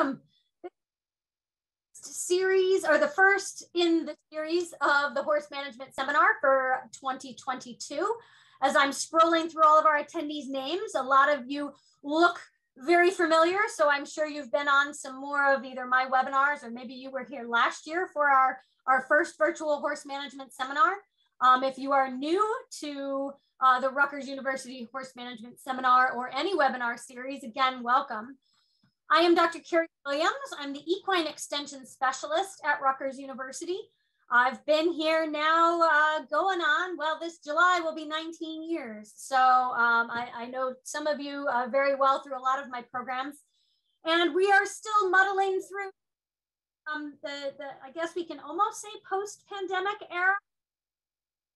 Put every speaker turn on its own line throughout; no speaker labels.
welcome series or the first in the series of the horse management seminar for 2022. As I'm scrolling through all of our attendees' names, a lot of you look very familiar. So I'm sure you've been on some more of either my webinars or maybe you were here last year for our, our first virtual horse management seminar. Um, if you are new to uh, the Rutgers University Horse Management Seminar or any webinar series, again, welcome. I am Dr. Carrie Williams. I'm the equine extension specialist at Rutgers University. I've been here now uh, going on, well, this July will be 19 years. So um, I, I, know some of you uh, very well through a lot of my programs. And we are still muddling through um, the, the, I guess we can almost say post-pandemic era.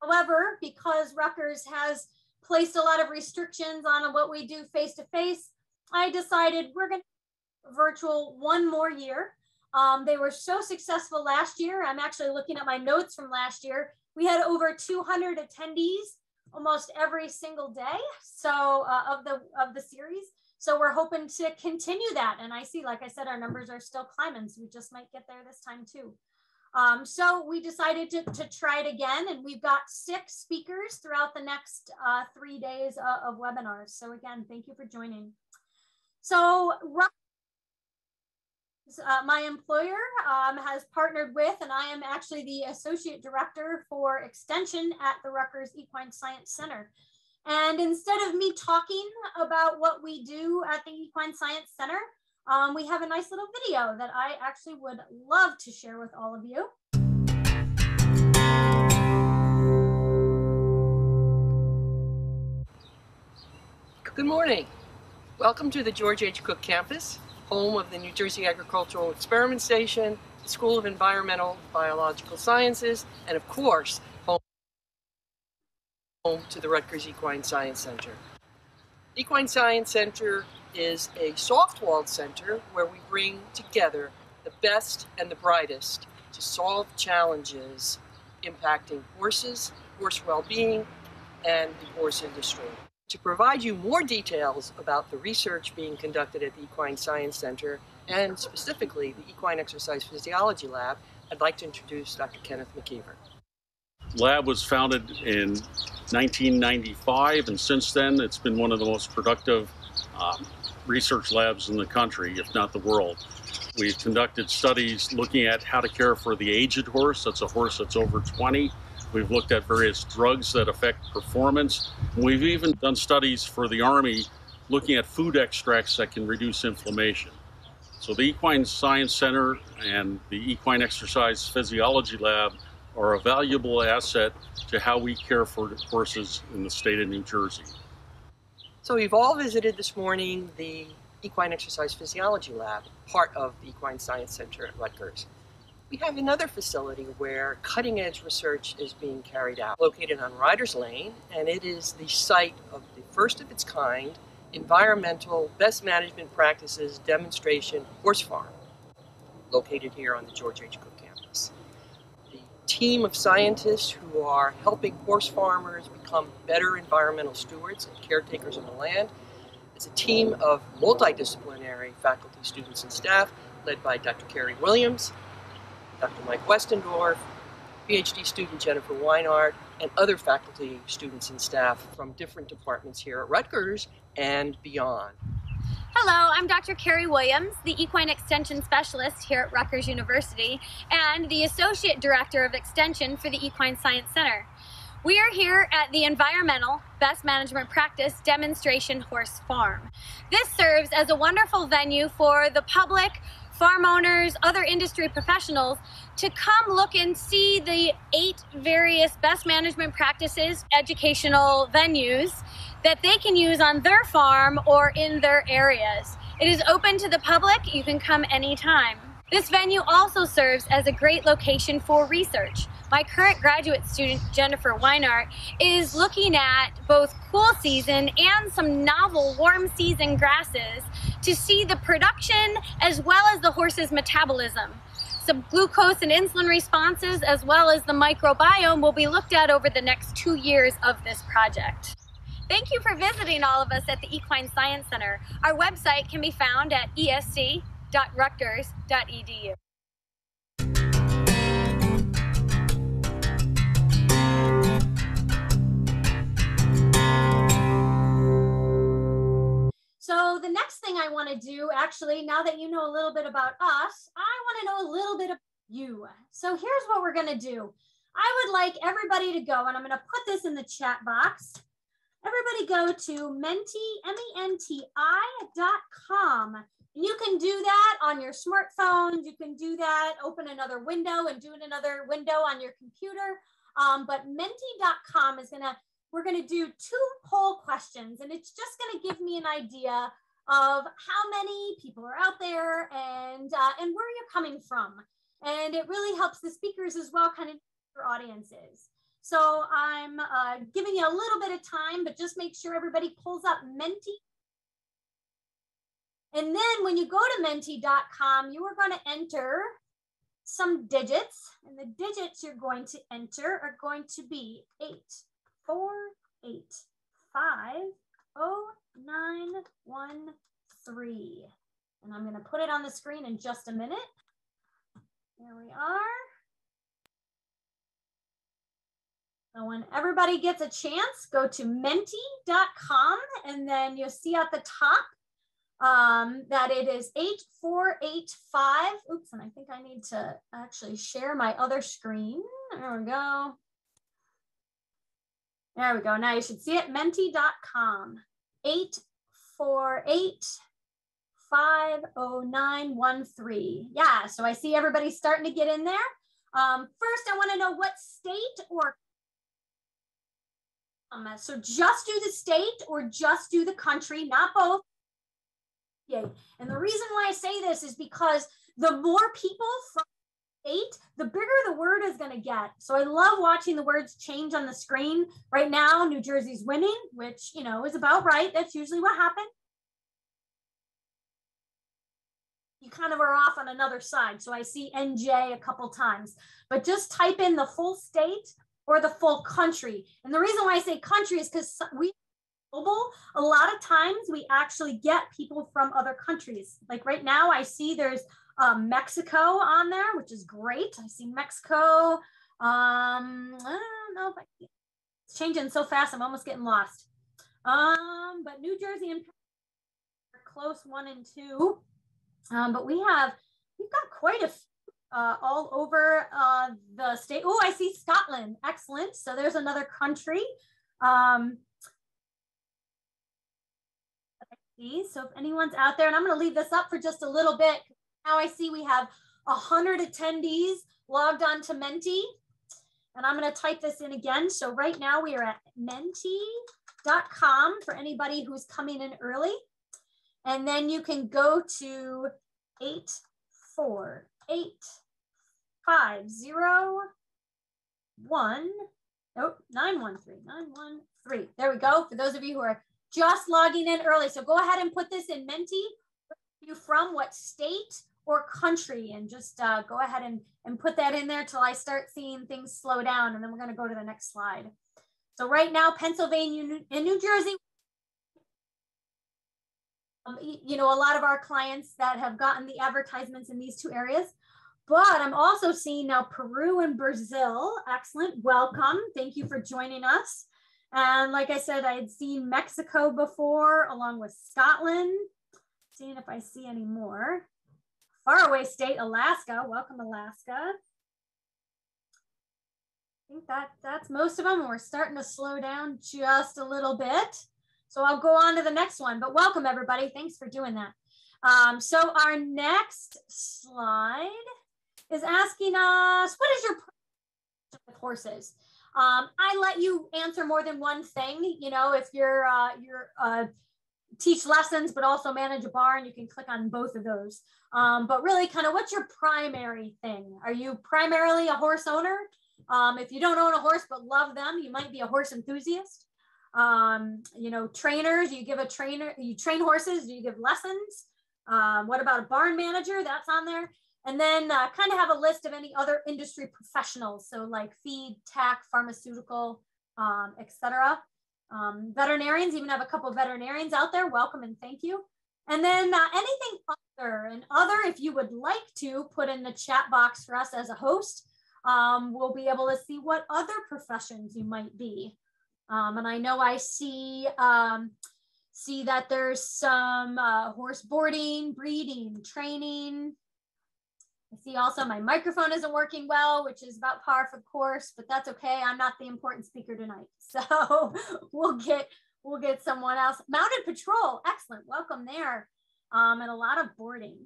However, because Rutgers has placed a lot of restrictions on what we do face-to-face, -face, I decided we're gonna virtual one more year. Um, they were so successful last year. I'm actually looking at my notes from last year. We had over 200 attendees almost every single day. So uh, of the of the series. So we're hoping to continue that. And I see, like I said, our numbers are still climbing. So we just might get there this time too. Um, so we decided to, to try it again. And we've got six speakers throughout the next uh, three days uh, of webinars. So again, thank you for joining. So uh, my employer um, has partnered with, and I am actually the associate director for extension at the Rutgers Equine Science Center. And instead of me talking about what we do at the Equine Science Center, um, we have a nice little video that I actually would love to share with all of you.
Good morning. Welcome to the George H. Cook campus home of the New Jersey Agricultural Experiment Station, the School of Environmental Biological Sciences, and of course, home, to the Rutgers Equine Science Center. Equine Science Center is a soft-walled center where we bring together the best and the brightest to solve challenges impacting horses, horse well-being, and the horse industry. To provide you more details about the research being conducted at the Equine Science Center and specifically the Equine Exercise Physiology Lab, I'd like to introduce Dr. Kenneth McKeever.
Lab was founded in 1995 and since then it's been one of the most productive um, research labs in the country, if not the world. We've conducted studies looking at how to care for the aged horse, that's a horse that's over 20, We've looked at various drugs that affect performance. We've even done studies for the Army looking at food extracts that can reduce inflammation. So the Equine Science Center and the Equine Exercise Physiology Lab are a valuable asset to how we care for horses in the state of New Jersey.
So we've all visited this morning the Equine Exercise Physiology Lab, part of the Equine Science Center at Rutgers. We have another facility where cutting edge research is being carried out, located on Riders Lane, and it is the site of the first of its kind environmental best management practices demonstration horse farm, located here on the George H. Cook campus. The team of scientists who are helping horse farmers become better environmental stewards and caretakers of the land is a team of multidisciplinary faculty, students, and staff led by Dr. Carrie Williams, Dr. Mike Westendorf, PhD student Jennifer Weinert, and other faculty, students, and staff from different departments here at Rutgers and beyond.
Hello, I'm Dr. Carrie Williams, the Equine Extension Specialist here at Rutgers University and the Associate Director of Extension for the Equine Science Center. We are here at the Environmental Best Management Practice Demonstration Horse Farm. This serves as a wonderful venue for the public, farm owners, other industry professionals to come look and see the eight various best management practices, educational venues that they can use on their farm or in their areas. It is open to the public. You can come anytime. This venue also serves as a great location for research. My current graduate student, Jennifer Weinert, is looking at both cool season and some novel warm season grasses to see the production as well as the horse's metabolism. Some glucose and insulin responses as well as the microbiome will be looked at over the next two years of this project. Thank you for visiting all of us at the Equine Science Center. Our website can be found at esc
So the next thing I want to do, actually, now that you know a little bit about us, I want to know a little bit about you. So here's what we're going to do. I would like everybody to go, and I'm going to put this in the chat box. Everybody go to menti, M-E-N-T-I dot com. And you can do that on your smartphone. You can do that, open another window and do another window on your computer. Um, but menti.com is going to we're going to do two poll questions, and it's just going to give me an idea of how many people are out there and uh, and where you're coming from. And it really helps the speakers as well, kind of your audiences. So I'm uh, giving you a little bit of time, but just make sure everybody pulls up Menti. And then when you go to menti.com, you are going to enter some digits, and the digits you're going to enter are going to be eight, four, eight, five, oh, nine, one, three. And I'm going to put it on the screen in just a minute. There we are. So when everybody gets a chance, go to menti.com and then you'll see at the top um, that it is 8485. Oops, and I think I need to actually share my other screen. There we go. There we go. Now you should see it, menti.com, 848-50913. Yeah, so I see everybody starting to get in there. Um, first, I want to know what state or um, so just do the state or just do the country, not both. Yeah. And the reason why I say this is because the more people from eight, the bigger the word is going to get. So I love watching the words change on the screen. Right now, New Jersey's winning, which, you know, is about right. That's usually what happens. You kind of are off on another side. So I see NJ a couple times, but just type in the full state or the full country. And the reason why I say country is because we global, a lot of times we actually get people from other countries. Like right now, I see there's um, Mexico on there, which is great. I see Mexico. Um, I don't know. It's changing so fast. I'm almost getting lost. Um, but New Jersey and are close one and two. Um, but we have we've got quite a uh, all over uh, the state. Oh, I see Scotland. Excellent. So there's another country. Um, so if anyone's out there, and I'm going to leave this up for just a little bit now I see we have 100 attendees logged on to Menti. And I'm going to type this in again. So right now we are at menti.com for anybody who's coming in early. And then you can go to 848 nope, 913, 913. There we go. For those of you who are just logging in early. So go ahead and put this in Menti. you from what state or country and just uh, go ahead and, and put that in there till I start seeing things slow down and then we're going to go to the next slide. So right now, Pennsylvania and New Jersey, um, you know, a lot of our clients that have gotten the advertisements in these two areas, but I'm also seeing now Peru and Brazil. Excellent. Welcome. Thank you for joining us. And like I said, I had seen Mexico before along with Scotland. Seeing if I see any more faraway state, Alaska. Welcome, Alaska. I think that that's most of them. We're starting to slow down just a little bit. So I'll go on to the next one, but welcome everybody. Thanks for doing that. Um, so our next slide is asking us, what is your with horses? Um, I let you answer more than one thing. You know, if you're uh, you're uh, teach lessons, but also manage a barn, you can click on both of those. Um, but really, kind of what's your primary thing? Are you primarily a horse owner? Um, if you don't own a horse but love them, you might be a horse enthusiast. Um, you know, trainers, you give a trainer, you train horses, do you give lessons? Um, what about a barn manager? That's on there. And then uh, kind of have a list of any other industry professionals. So like feed, tack, pharmaceutical, um, etc. Um, veterinarians, even have a couple veterinarians out there. Welcome and thank you. And then uh, anything other and other, if you would like to put in the chat box for us as a host, um, we'll be able to see what other professions you might be. Um, and I know I see um, see that there's some uh, horse boarding, breeding, training. I see also my microphone isn't working well, which is about par for the course, but that's okay. I'm not the important speaker tonight. So we'll get we'll get someone else. Mounted patrol, excellent. Welcome there. Um, and a lot of boarding.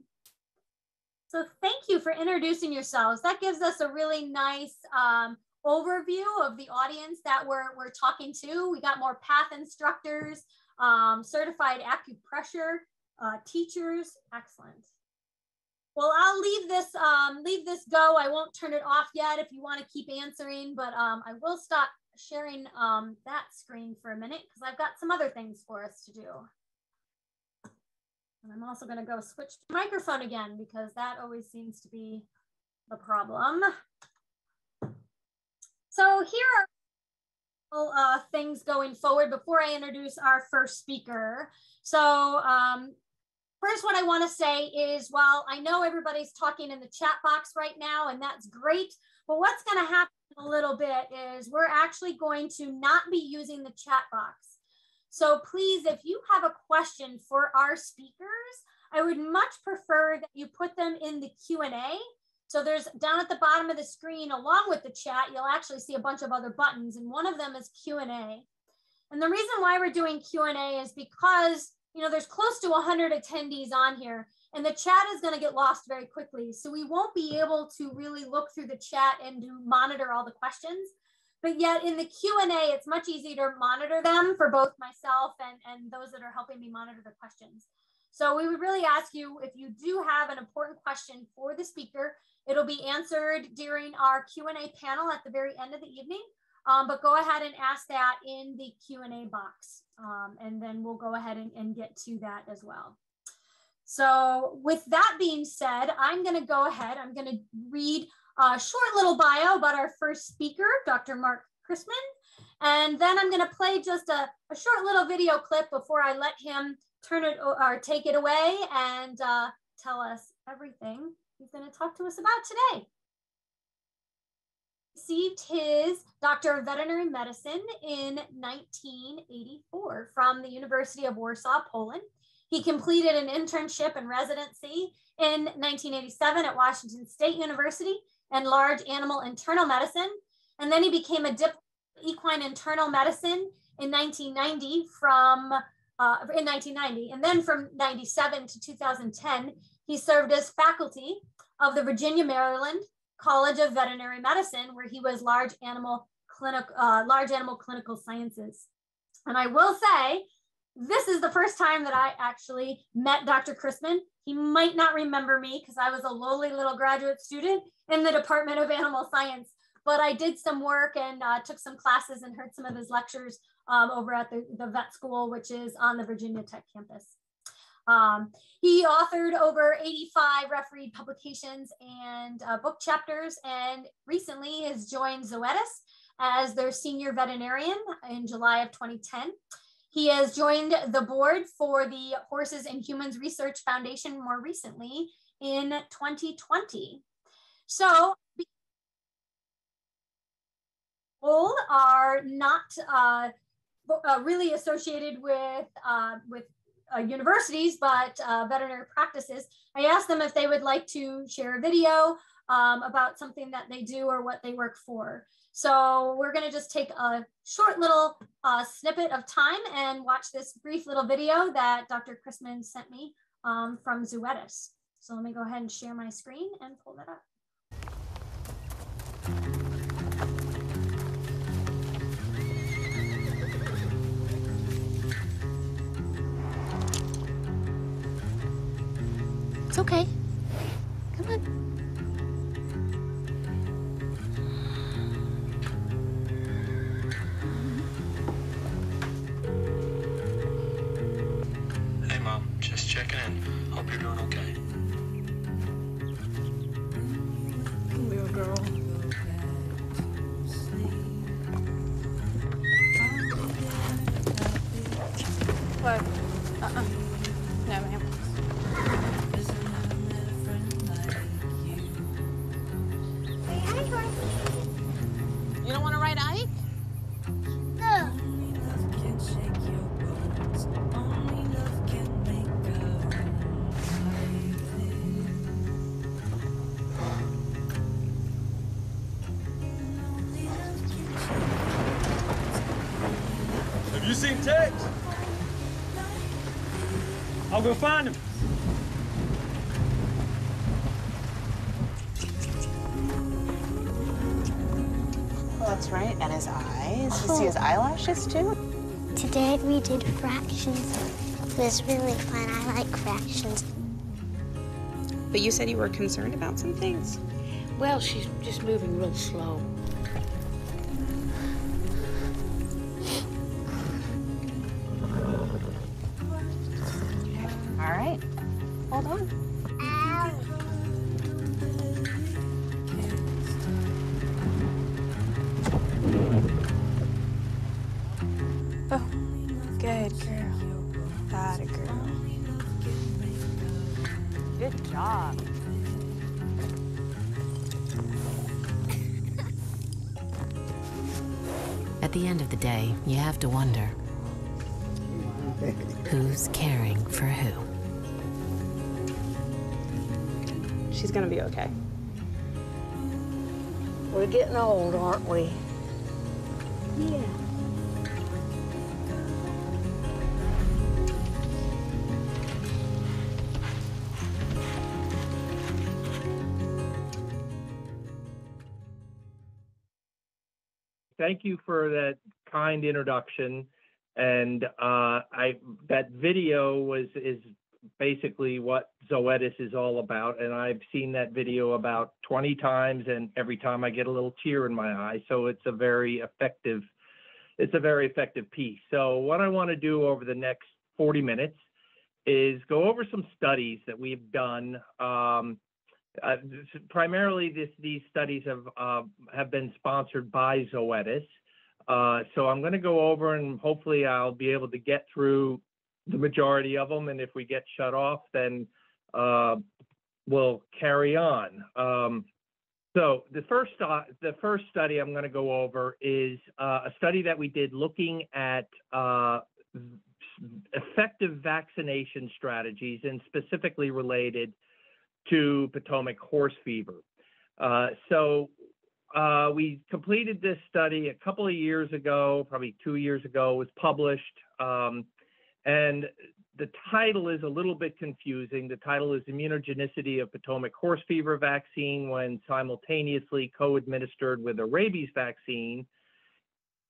So thank you for introducing yourselves. That gives us a really nice um, overview of the audience that we're, we're talking to. We got more path instructors, um, certified acupressure uh, teachers. Excellent. Well, I'll leave this um, leave this go. I won't turn it off yet if you want to keep answering, but um, I will stop sharing um, that screen for a minute because I've got some other things for us to do. And I'm also going to go switch to microphone again because that always seems to be the problem. So here are uh, things going forward before I introduce our first speaker. So um, first what I want to say is, while I know everybody's talking in the chat box right now, and that's great, but what's going to happen a little bit is we're actually going to not be using the chat box. So please, if you have a question for our speakers, I would much prefer that you put them in the Q&A. So there's down at the bottom of the screen, along with the chat, you'll actually see a bunch of other buttons and one of them is Q&A. And the reason why we're doing Q&A is because, you know, there's close to 100 attendees on here and the chat is going to get lost very quickly. So we won't be able to really look through the chat and to monitor all the questions. But yet in the q&a it's much easier to monitor them for both myself and, and those that are helping me monitor the questions. So we would really ask you if you do have an important question for the speaker it'll be answered during our q&a panel at the very end of the evening um, but go ahead and ask that in the q&a box um, and then we'll go ahead and, and get to that as well so with that being said i'm going to go ahead i'm going to read a short little bio about our first speaker, Dr. Mark Crisman. And then I'm going to play just a, a, short little video clip before I let him turn it or take it away and uh, tell us everything he's going to talk to us about today. Received his Doctor of Veterinary Medicine in 1984 from the University of Warsaw, Poland. He completed an internship and residency in 1987 at Washington State University and large animal internal medicine. And then he became a dip equine internal medicine in 1990 from uh, in 1990. And then from 97 to 2010, he served as faculty of the Virginia, Maryland College of Veterinary Medicine, where he was large animal clinical, uh, large animal clinical sciences. And I will say, this is the first time that I actually met Dr. Crisman. He might not remember me because I was a lowly little graduate student in the Department of Animal Science. But I did some work and uh, took some classes and heard some of his lectures um, over at the, the vet school, which is on the Virginia Tech campus. Um, he authored over 85 refereed publications and uh, book chapters, and recently has joined Zoetis as their senior veterinarian in July of 2010. He has joined the board for the Horses and Humans Research Foundation more recently in 2020. So people are not uh, uh, really associated with uh, with uh, universities, but uh, veterinary practices. I asked them if they would like to share a video um, about something that they do or what they work for. So we're going to just take a short little uh, snippet of time and watch this brief little video that Dr. Crisman sent me um, from Zoetis. So let me go ahead and share my screen and pull that up.
It's okay. Come on.
Hey, Mom. Just checking in. Hope you're doing okay.
Go find him.
Well, that's right. And his eyes. You see oh. his eyelashes too?
Today we did fractions. It was really fun. I like fractions.
But you said you were concerned about some things.
Well, she's just moving real slow.
Good girl. That a girl.
Good job.
At the end of the day, you have to wonder who's caring for who.
She's gonna be okay.
We're getting old, aren't we?
Yeah.
thank you for that kind introduction. And uh, I that video was is basically what Zoetis is all about. And I've seen that video about 20 times, and every time I get a little tear in my eye. So it's a very effective, it's a very effective piece. So what I want to do over the next 40 minutes is go over some studies that we've done. Um, uh, primarily, this, these studies have uh, have been sponsored by Zoetis. Uh, so I'm going to go over and hopefully I'll be able to get through the majority of them. And if we get shut off, then uh, we'll carry on. Um, so the first uh, the first study I'm going to go over is uh, a study that we did looking at uh, effective vaccination strategies and specifically related to Potomac horse fever. Uh, so uh, we completed this study a couple of years ago, probably two years ago, it was published. Um, and the title is a little bit confusing. The title is Immunogenicity of Potomac Horse Fever Vaccine when simultaneously co-administered with a rabies vaccine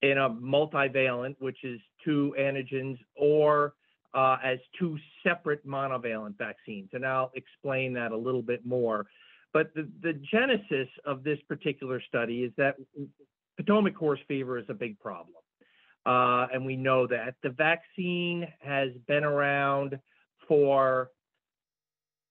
in a multivalent, which is two antigens, or uh, as two separate monovalent vaccines. And I'll explain that a little bit more. But the, the genesis of this particular study is that Potomac horse fever is a big problem. Uh, and we know that the vaccine has been around for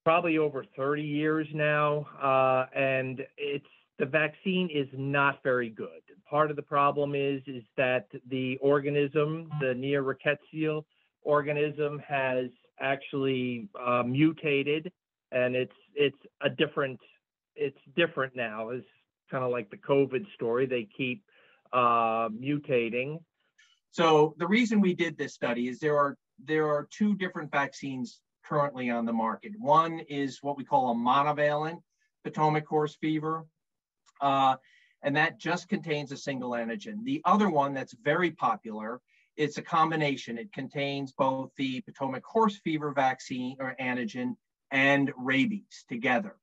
probably over 30 years now. Uh, and it's the vaccine is not very good. Part of the problem is is that the organism, the Neorickettsial organism, has actually uh, mutated, and it's it's a different it's different now. It's kind of like the COVID story. They keep uh, mutating.
So the reason we did this study is there are there are two different vaccines currently on the market. One is what we call a monovalent Potomac horse fever, uh, and that just contains a single antigen. The other one that's very popular, it's a combination. It contains both the Potomac horse fever vaccine or antigen and rabies together.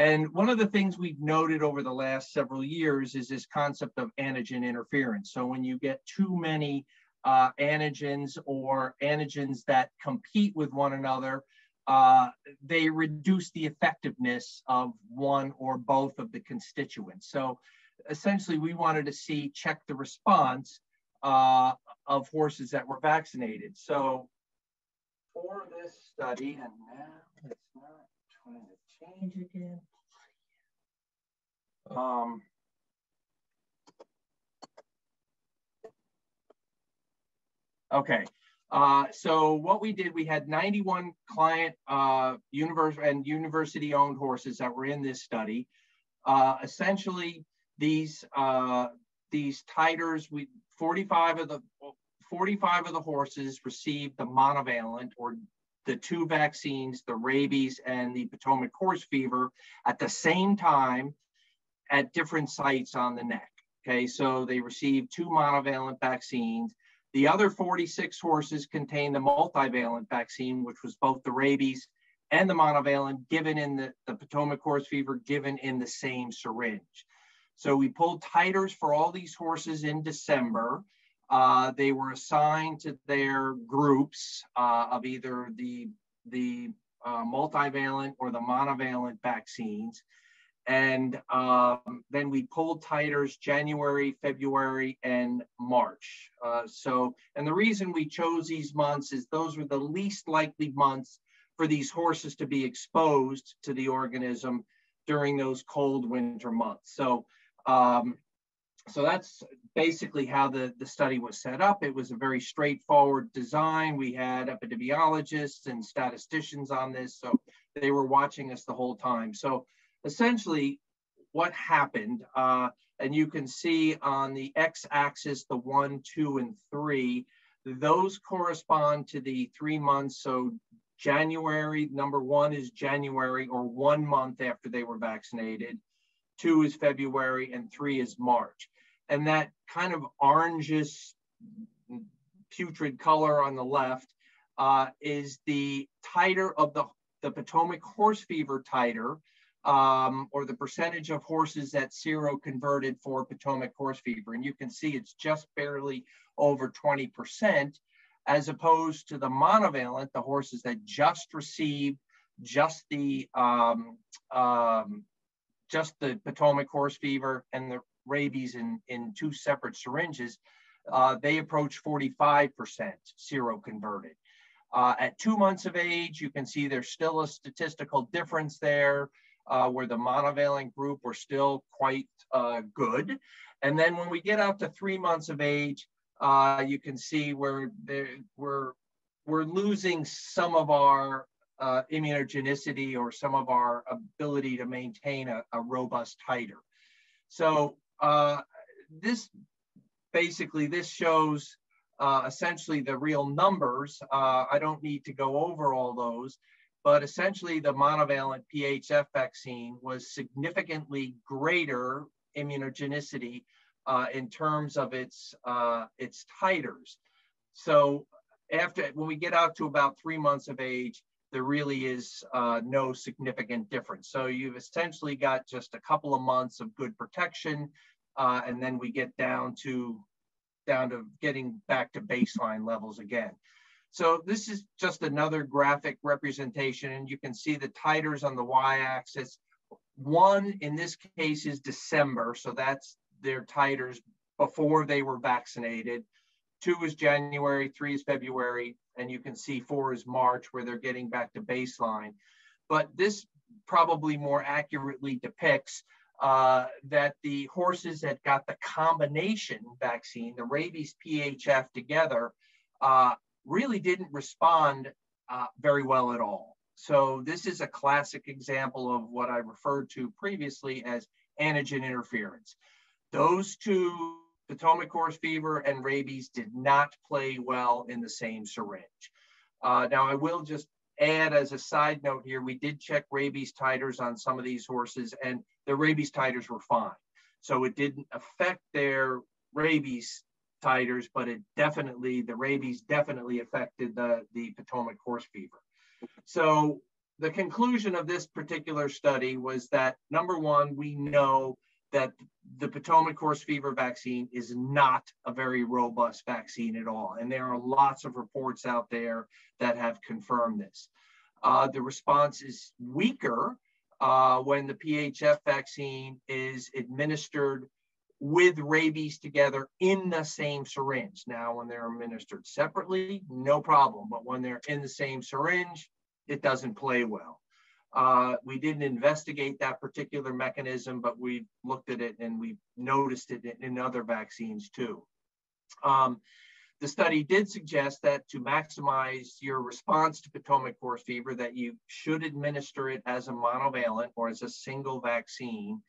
And one of the things we've noted over the last several years is this concept of antigen interference. So when you get too many uh, antigens or antigens that compete with one another, uh, they reduce the effectiveness of one or both of the constituents. So essentially, we wanted to see check the response uh, of horses that were vaccinated. So for this study, and now it's not trying to change again. Um, okay. Uh, so what we did, we had 91 client uh, university and university owned horses that were in this study. Uh, essentially, these uh, these titers, we 45 of the 45 of the horses received the monovalent or the two vaccines, the rabies and the Potomac horse fever, at the same time at different sites on the neck. Okay, so they received two monovalent vaccines. The other 46 horses contained the multivalent vaccine, which was both the rabies and the monovalent given in the, the Potomac horse fever given in the same syringe. So we pulled titers for all these horses in December. Uh, they were assigned to their groups uh, of either the, the uh, multivalent or the monovalent vaccines. And um, then we pulled titers January, February, and March. Uh, so, and the reason we chose these months is those were the least likely months for these horses to be exposed to the organism during those cold winter months. So, um, so that's basically how the, the study was set up. It was a very straightforward design. We had epidemiologists and statisticians on this, so they were watching us the whole time. So essentially what happened, uh, and you can see on the x-axis, the one, two, and three, those correspond to the three months. So January, number one is January or one month after they were vaccinated. Two is February and three is March. And that kind of orangish putrid color on the left uh, is the titer of the, the Potomac horse fever titer, um, or the percentage of horses that zero seroconverted for Potomac horse fever. And you can see it's just barely over 20%, as opposed to the monovalent, the horses that just received just the um, um, just the Potomac horse fever and the rabies in, in two separate syringes, uh, they approach 45% seroconverted. Uh, at two months of age, you can see there's still a statistical difference there uh, where the monovalent group were still quite uh, good. And then when we get out to three months of age, uh, you can see where we're, we're losing some of our uh, immunogenicity or some of our ability to maintain a, a robust titer. So uh, this basically, this shows uh, essentially the real numbers. I don't need to go over all those, but essentially the monovalent PHF vaccine was significantly greater immunogenicity uh, in terms of its uh, its titers. So after when we get out to about three months of age, there really is uh, no significant difference. So you've essentially got just a couple of months of good protection, uh, and then we get down to down to getting back to baseline levels again. So this is just another graphic representation, and you can see the titers on the y-axis. One in this case is December, so that's their titers before they were vaccinated. Two is January, three is February, and you can see four is March, where they're getting back to baseline. But this probably more accurately depicts uh, that the horses that got the combination vaccine, the rabies PHF together, uh, really didn't respond uh, very well at all. So this is a classic example of what I referred to previously as antigen interference. Those two, Potomac horse fever and rabies, did not play well in the same syringe. Uh, now I will just add as a side note here, we did check rabies titers on some of these horses and the rabies titers were fine. So it didn't affect their rabies titers, but it definitely, the rabies definitely affected the, the Potomac horse fever. So the conclusion of this particular study was that number one, we know that the Potomac horse fever vaccine is not a very robust vaccine at all. And there are lots of reports out there that have confirmed this. Uh, the response is weaker uh, when the PHF vaccine is administered with rabies together in the same syringe. Now, when they're administered separately, no problem. But when they're in the same syringe, it doesn't play well. Uh, we didn't investigate that particular mechanism, but we looked at it and we noticed it in other vaccines too. Um, the study did suggest that to maximize your response to Potomac horse fever, that you should administer it as a monovalent or as a single vaccine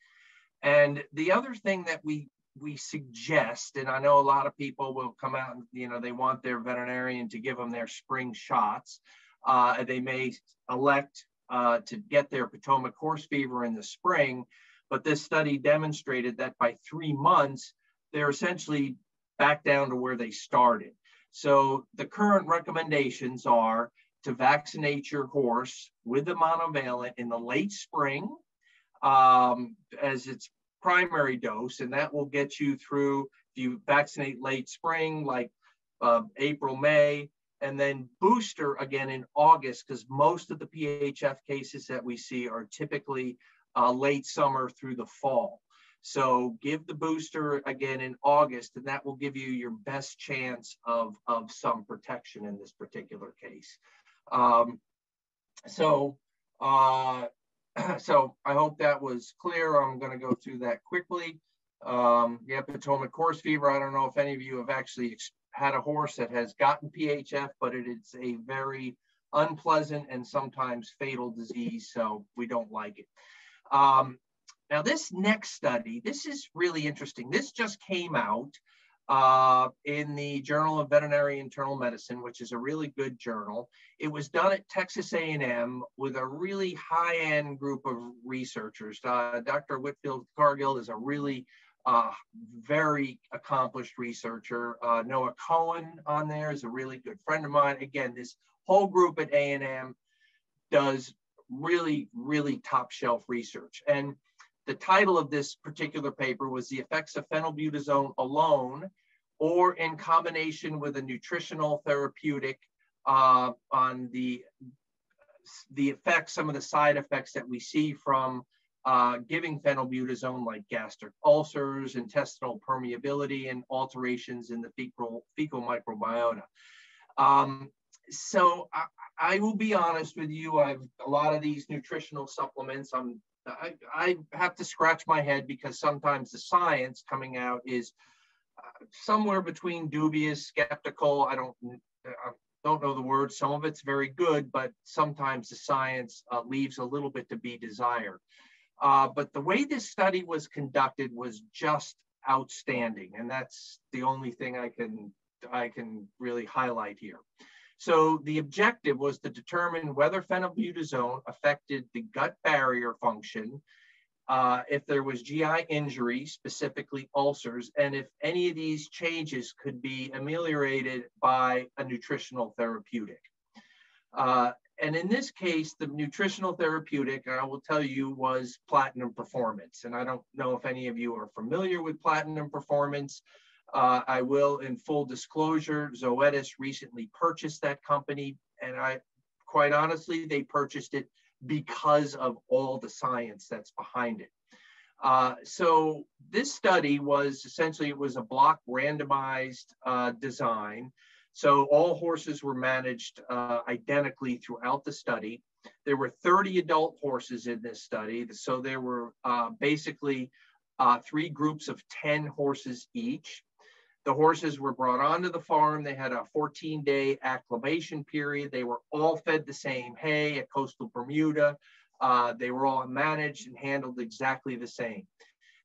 and the other thing that we we suggest, and I know a lot of people will come out and you know they want their veterinarian to give them their spring shots. Uh, they may elect uh, to get their Potomac horse fever in the spring, but this study demonstrated that by three months they're essentially back down to where they started. So the current recommendations are to vaccinate your horse with the monovalent in the late spring um, as its primary dose, and that will get you through, if you vaccinate late spring, like uh, April, May, and then booster again in August, because most of the PHF cases that we see are typically uh, late summer through the fall. So give the booster again in August, and that will give you your best chance of, of some protection in this particular case. Um, so, uh, so I hope that was clear. I'm going to go through that quickly. Um, yeah, Potomac horse fever. I don't know if any of you have actually had a horse that has gotten PHF, but it is a very unpleasant and sometimes fatal disease, so we don't like it. Um, now, this next study, this is really interesting. This just came out uh, in the Journal of Veterinary Internal Medicine, which is a really good journal. It was done at Texas A&M with a really high-end group of researchers. Uh, Dr. Whitfield Cargill is a really uh, very accomplished researcher. Uh, Noah Cohen on there is a really good friend of mine. Again, this whole group at A&M does really, really top shelf research. And the title of this particular paper was the effects of phenylbutazone alone or in combination with a nutritional therapeutic uh, on the, the effects, some of the side effects that we see from uh, giving phenylbutazone like gastric ulcers, intestinal permeability, and alterations in the fecal, fecal microbiota. Um, so I, I, will be honest with you, I've a lot of these nutritional supplements, I'm I, I have to scratch my head because sometimes the science coming out is uh, somewhere between dubious, skeptical. I don't, I don't know the word. Some of it's very good, but sometimes the science uh, leaves a little bit to be desired. Uh, but the way this study was conducted was just outstanding. And that's the only thing I can, I can really highlight here. So the objective was to determine whether phenylbutazone affected the gut barrier function, uh, if there was GI injury, specifically ulcers, and if any of these changes could be ameliorated by a nutritional therapeutic. Uh, and in this case, the nutritional therapeutic, I will tell you, was platinum performance. And I don't know if any of you are familiar with platinum performance. Uh, I will, in full disclosure, Zoetis recently purchased that company. And I, quite honestly, they purchased it because of all the science that's behind it. Uh, so this study was essentially, it was a block randomized uh, design so all horses were managed uh, identically throughout the study. There were 30 adult horses in this study. So there were uh, basically uh, three groups of 10 horses each. The horses were brought onto the farm. They had a 14 day acclimation period. They were all fed the same hay at coastal Bermuda. Uh, they were all managed and handled exactly the same.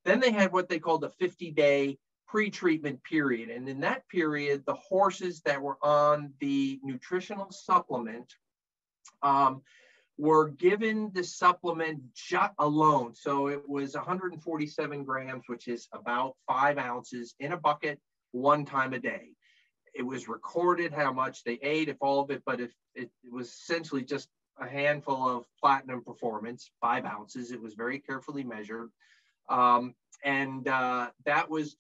Then they had what they called a 50 day pre-treatment period. And in that period, the horses that were on the nutritional supplement um, were given the supplement just alone. So it was 147 grams, which is about five ounces in a bucket one time a day. It was recorded how much they ate, if all of it, but if it, it was essentially just a handful of platinum performance, five ounces. It was very carefully measured. Um, and uh, that was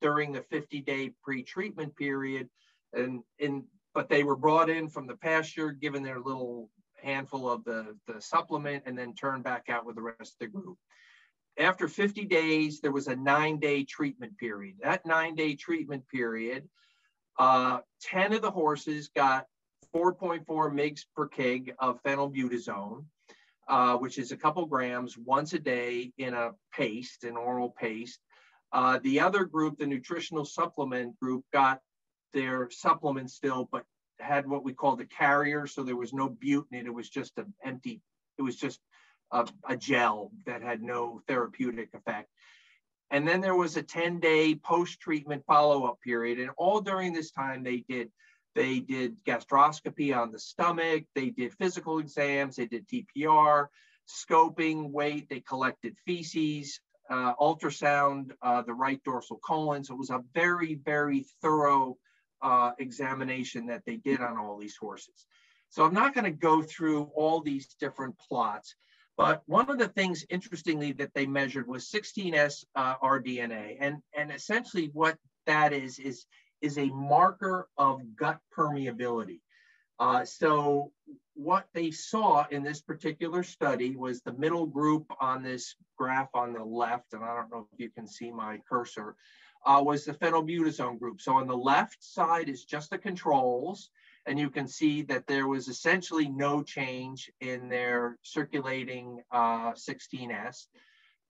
during the 50 day pre-treatment period. And in, but they were brought in from the pasture, given their little handful of the, the supplement and then turned back out with the rest of the group. After 50 days, there was a nine day treatment period. That nine day treatment period, uh, 10 of the horses got 4.4 mgs per kg of phenylbutazone, uh, which is a couple grams once a day in a paste, an oral paste. Uh, the other group, the nutritional supplement group, got their supplement still, but had what we call the carrier. So there was no bute in it. It was just an empty, it was just a, a gel that had no therapeutic effect. And then there was a 10 day post treatment follow up period. And all during this time, they did. They did gastroscopy on the stomach, they did physical exams, they did TPR, scoping, weight, they collected feces, uh, ultrasound, uh, the right dorsal colon. So it was a very, very thorough uh, examination that they did on all these horses. So I'm not going to go through all these different plots, but one of the things, interestingly, that they measured was 16S uh, rDNA, and and essentially what that is is is a marker of gut permeability. Uh, so what they saw in this particular study was the middle group on this graph on the left, and I don't know if you can see my cursor, uh, was the phenylbutazone group. So on the left side is just the controls, and you can see that there was essentially no change in their circulating uh, 16S.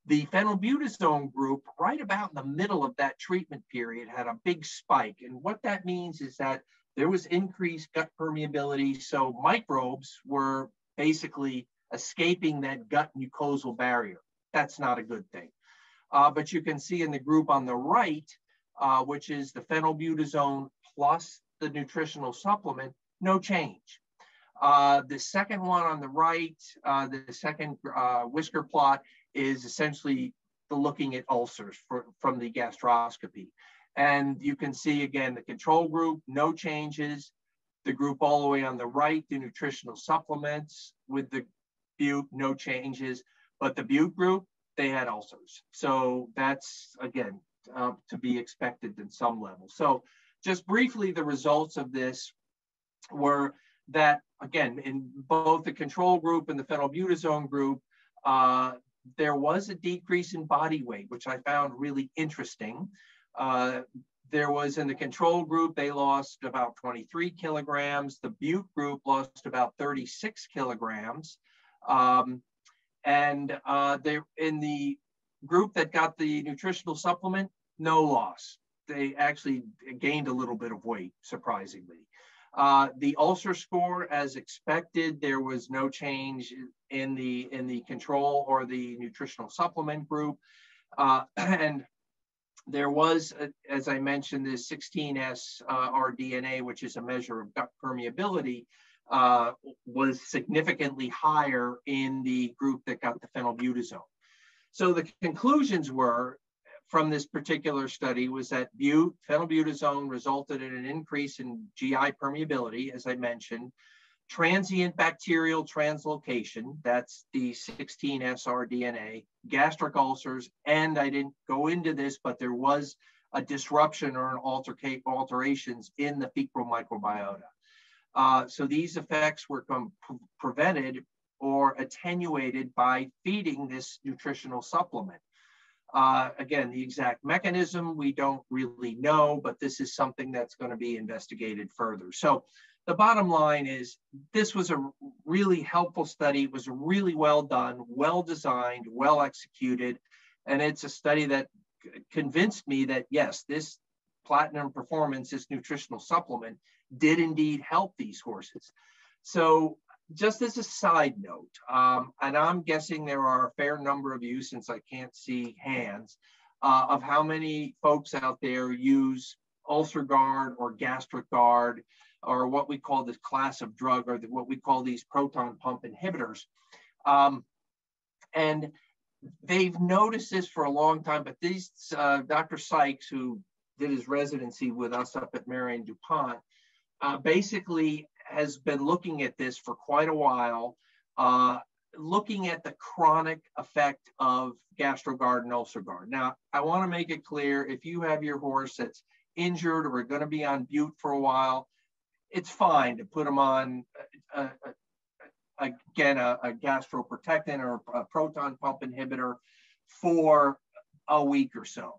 The phenylbutazone group, right about in the middle of that treatment period, had a big spike. And what that means is that there was increased gut permeability. So microbes were basically escaping that gut mucosal barrier. That's not a good thing. Uh, but you can see in the group on the right, uh, which is the phenylbutazone plus the nutritional supplement, no change. Uh, the second one on the right, uh, the second uh, whisker plot is essentially the looking at ulcers for, from the gastroscopy. And you can see again, the control group, no changes. The group all the way on the right, the nutritional supplements with the Bute, no changes. But the Bute group, they had ulcers. So that's, again, uh, to be expected in some level. So just briefly, the results of this were that, again, in both the control group and the phenylbutazone group, uh, there was a decrease in body weight, which I found really interesting. Uh, there was in the control group, they lost about 23 kilograms. The Bute group lost about 36 kilograms. Um, and uh, they in the group that got the nutritional supplement, no loss. They actually gained a little bit of weight, surprisingly. Uh, the ulcer score, as expected, there was no change in the in the control or the nutritional supplement group, uh, and there was, uh, as I mentioned, this 16S uh, rDNA, which is a measure of gut permeability, uh, was significantly higher in the group that got the phenylbutazone. So the conclusions were from this particular study was that but, phenylbutazone resulted in an increase in GI permeability, as I mentioned, transient bacterial translocation, that's the 16S rDNA, gastric ulcers, and I didn't go into this, but there was a disruption or an altercate alterations in the fecal microbiota. Uh, so these effects were pre prevented or attenuated by feeding this nutritional supplement. Uh, again, the exact mechanism we don't really know, but this is something that's going to be investigated further. So the bottom line is this was a really helpful study. It was really well done, well designed, well executed. And it's a study that convinced me that yes, this platinum performance, this nutritional supplement did indeed help these horses. So just as a side note, um, and I'm guessing there are a fair number of you, since I can't see hands, uh, of how many folks out there use Ulcer Guard or Gastric Guard or what we call this class of drug or the, what we call these proton pump inhibitors. Um, and they've noticed this for a long time, but these, uh, Dr. Sykes, who did his residency with us up at Marion DuPont, uh, basically has been looking at this for quite a while, uh, looking at the chronic effect of GastroGuard and UlcerGuard. Now, I want to make it clear if you have your horse that's injured or going to be on Bute for a while, it's fine to put them on, uh, uh, again, a, a gastroprotectant or a proton pump inhibitor for a week or so.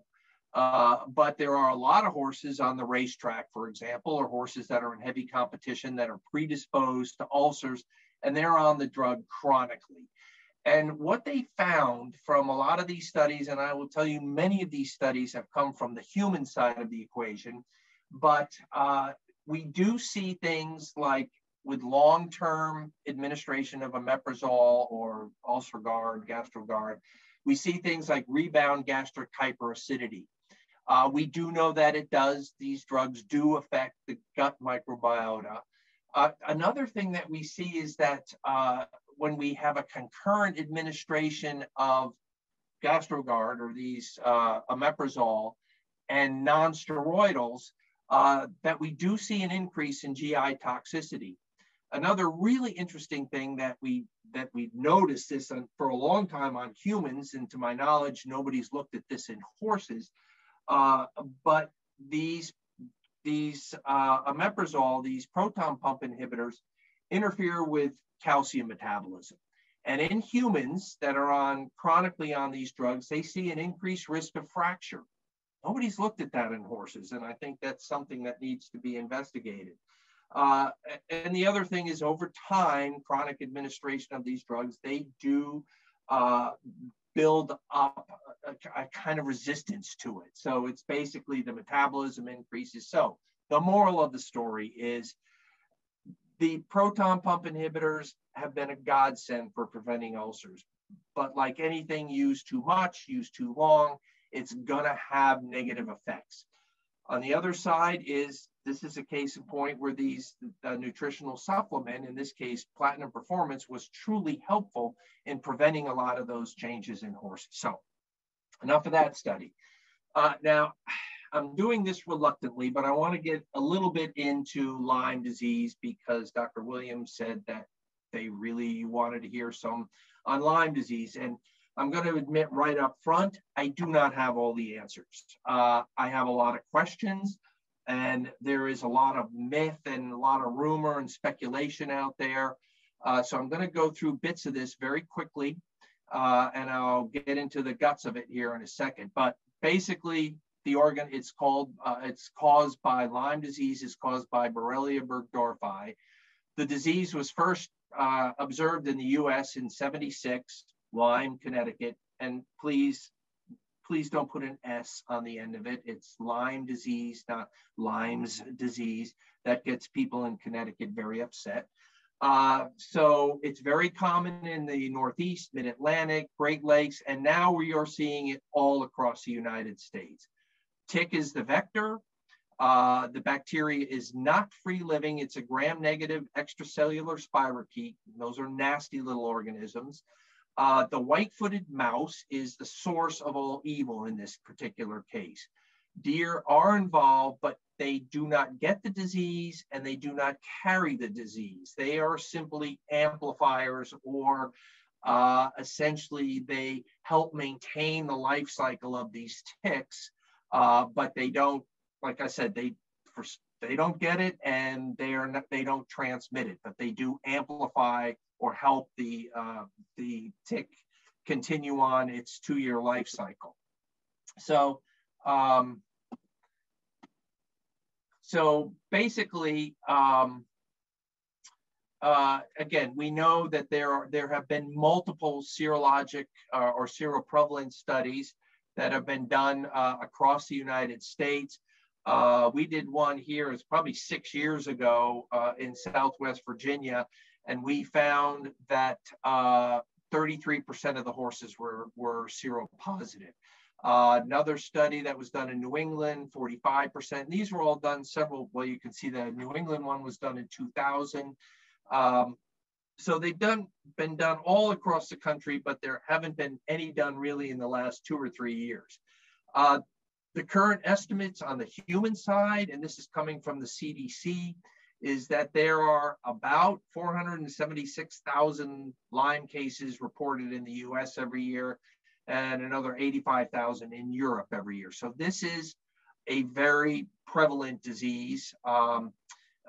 Uh, but there are a lot of horses on the racetrack, for example, or horses that are in heavy competition that are predisposed to ulcers and they're on the drug chronically. And what they found from a lot of these studies, and I will tell you, many of these studies have come from the human side of the equation, but uh, we do see things like with long-term administration of omeprazole or UlcerGuard, GastroGuard, we see things like rebound gastric hyperacidity. Uh, we do know that it does, these drugs do affect the gut microbiota. Uh, another thing that we see is that uh, when we have a concurrent administration of GastroGuard or these uh, omeprazole and non-steroidals, uh, that we do see an increase in GI toxicity. Another really interesting thing that we that we've noticed this on, for a long time on humans, and to my knowledge, nobody's looked at this in horses, uh, but these these uh, omeprazole, these proton pump inhibitors, interfere with calcium metabolism. And in humans that are on chronically on these drugs, they see an increased risk of fracture. Nobody's looked at that in horses, and I think that's something that needs to be investigated. Uh, and the other thing is over time, chronic administration of these drugs, they do uh, build up a, a, kind of resistance to it. So it's basically the metabolism increases. So the moral of the story is the proton pump inhibitors have been a godsend for preventing ulcers. But like anything used too much, used too long, it's gonna have negative effects. On the other side is this is a case in point where these uh, nutritional supplement, in this case, platinum performance, was truly helpful in preventing a lot of those changes in horses. So enough of that study. Uh, now, I'm doing this reluctantly, but I want to get a little bit into Lyme disease because Dr. Williams said that they really wanted to hear some on Lyme disease. And I'm going to admit right up front, I do not have all the answers. Uh, I have a lot of questions, and there is a lot of myth and a lot of rumor and speculation out there. Uh, so I'm going to go through bits of this very quickly, uh, and I'll get into the guts of it here in a second. But basically, the organ it's called uh, it's caused by Lyme disease. is caused by Borrelia burgdorferi. The disease was first uh, observed in the U.S. in 76, Lyme, Connecticut, and please, please don't put an S on the end of it. It's Lyme disease, not Lyme's disease. That gets people in Connecticut very upset. Uh, so it's very common in the Northeast, Mid-Atlantic, Great Lakes, and now we are seeing it all across the United States. Tick is the vector. Uh, the bacteria is not free living. It's a gram-negative extracellular spirochete. Those are nasty little organisms. Uh, the white-footed mouse is the source of all evil in this particular case. Deer are involved, but they do not get the disease and they do not carry the disease. They are simply amplifiers or uh, essentially they help maintain the life cycle of these ticks, uh, but they don't, like I said, they for, they don't get it and they are not, they don't transmit it, but they do amplify or help the uh, the tick continue on its two-year life cycle. So um, so basically, um, uh, again, we know that there are there have been multiple serologic uh, or seroprevalence studies that have been done uh, across the United States. Uh, we did one here, it's probably six years ago uh, in Southwest Virginia, and we found that 33% uh, of the horses were, were seropositive. Uh, another study that was done in New England, 45%. These were all done several, well, you can see the New England one was done in 2000. Um, so they've done been done all across the country, but there haven't been any done really in the last two or three years. Uh, the current estimates on the human side, and this is coming from the CDC, is that there are about 476,000 Lyme cases reported in the US every year and another 85,000 in Europe every year. So this is a very prevalent disease. Um,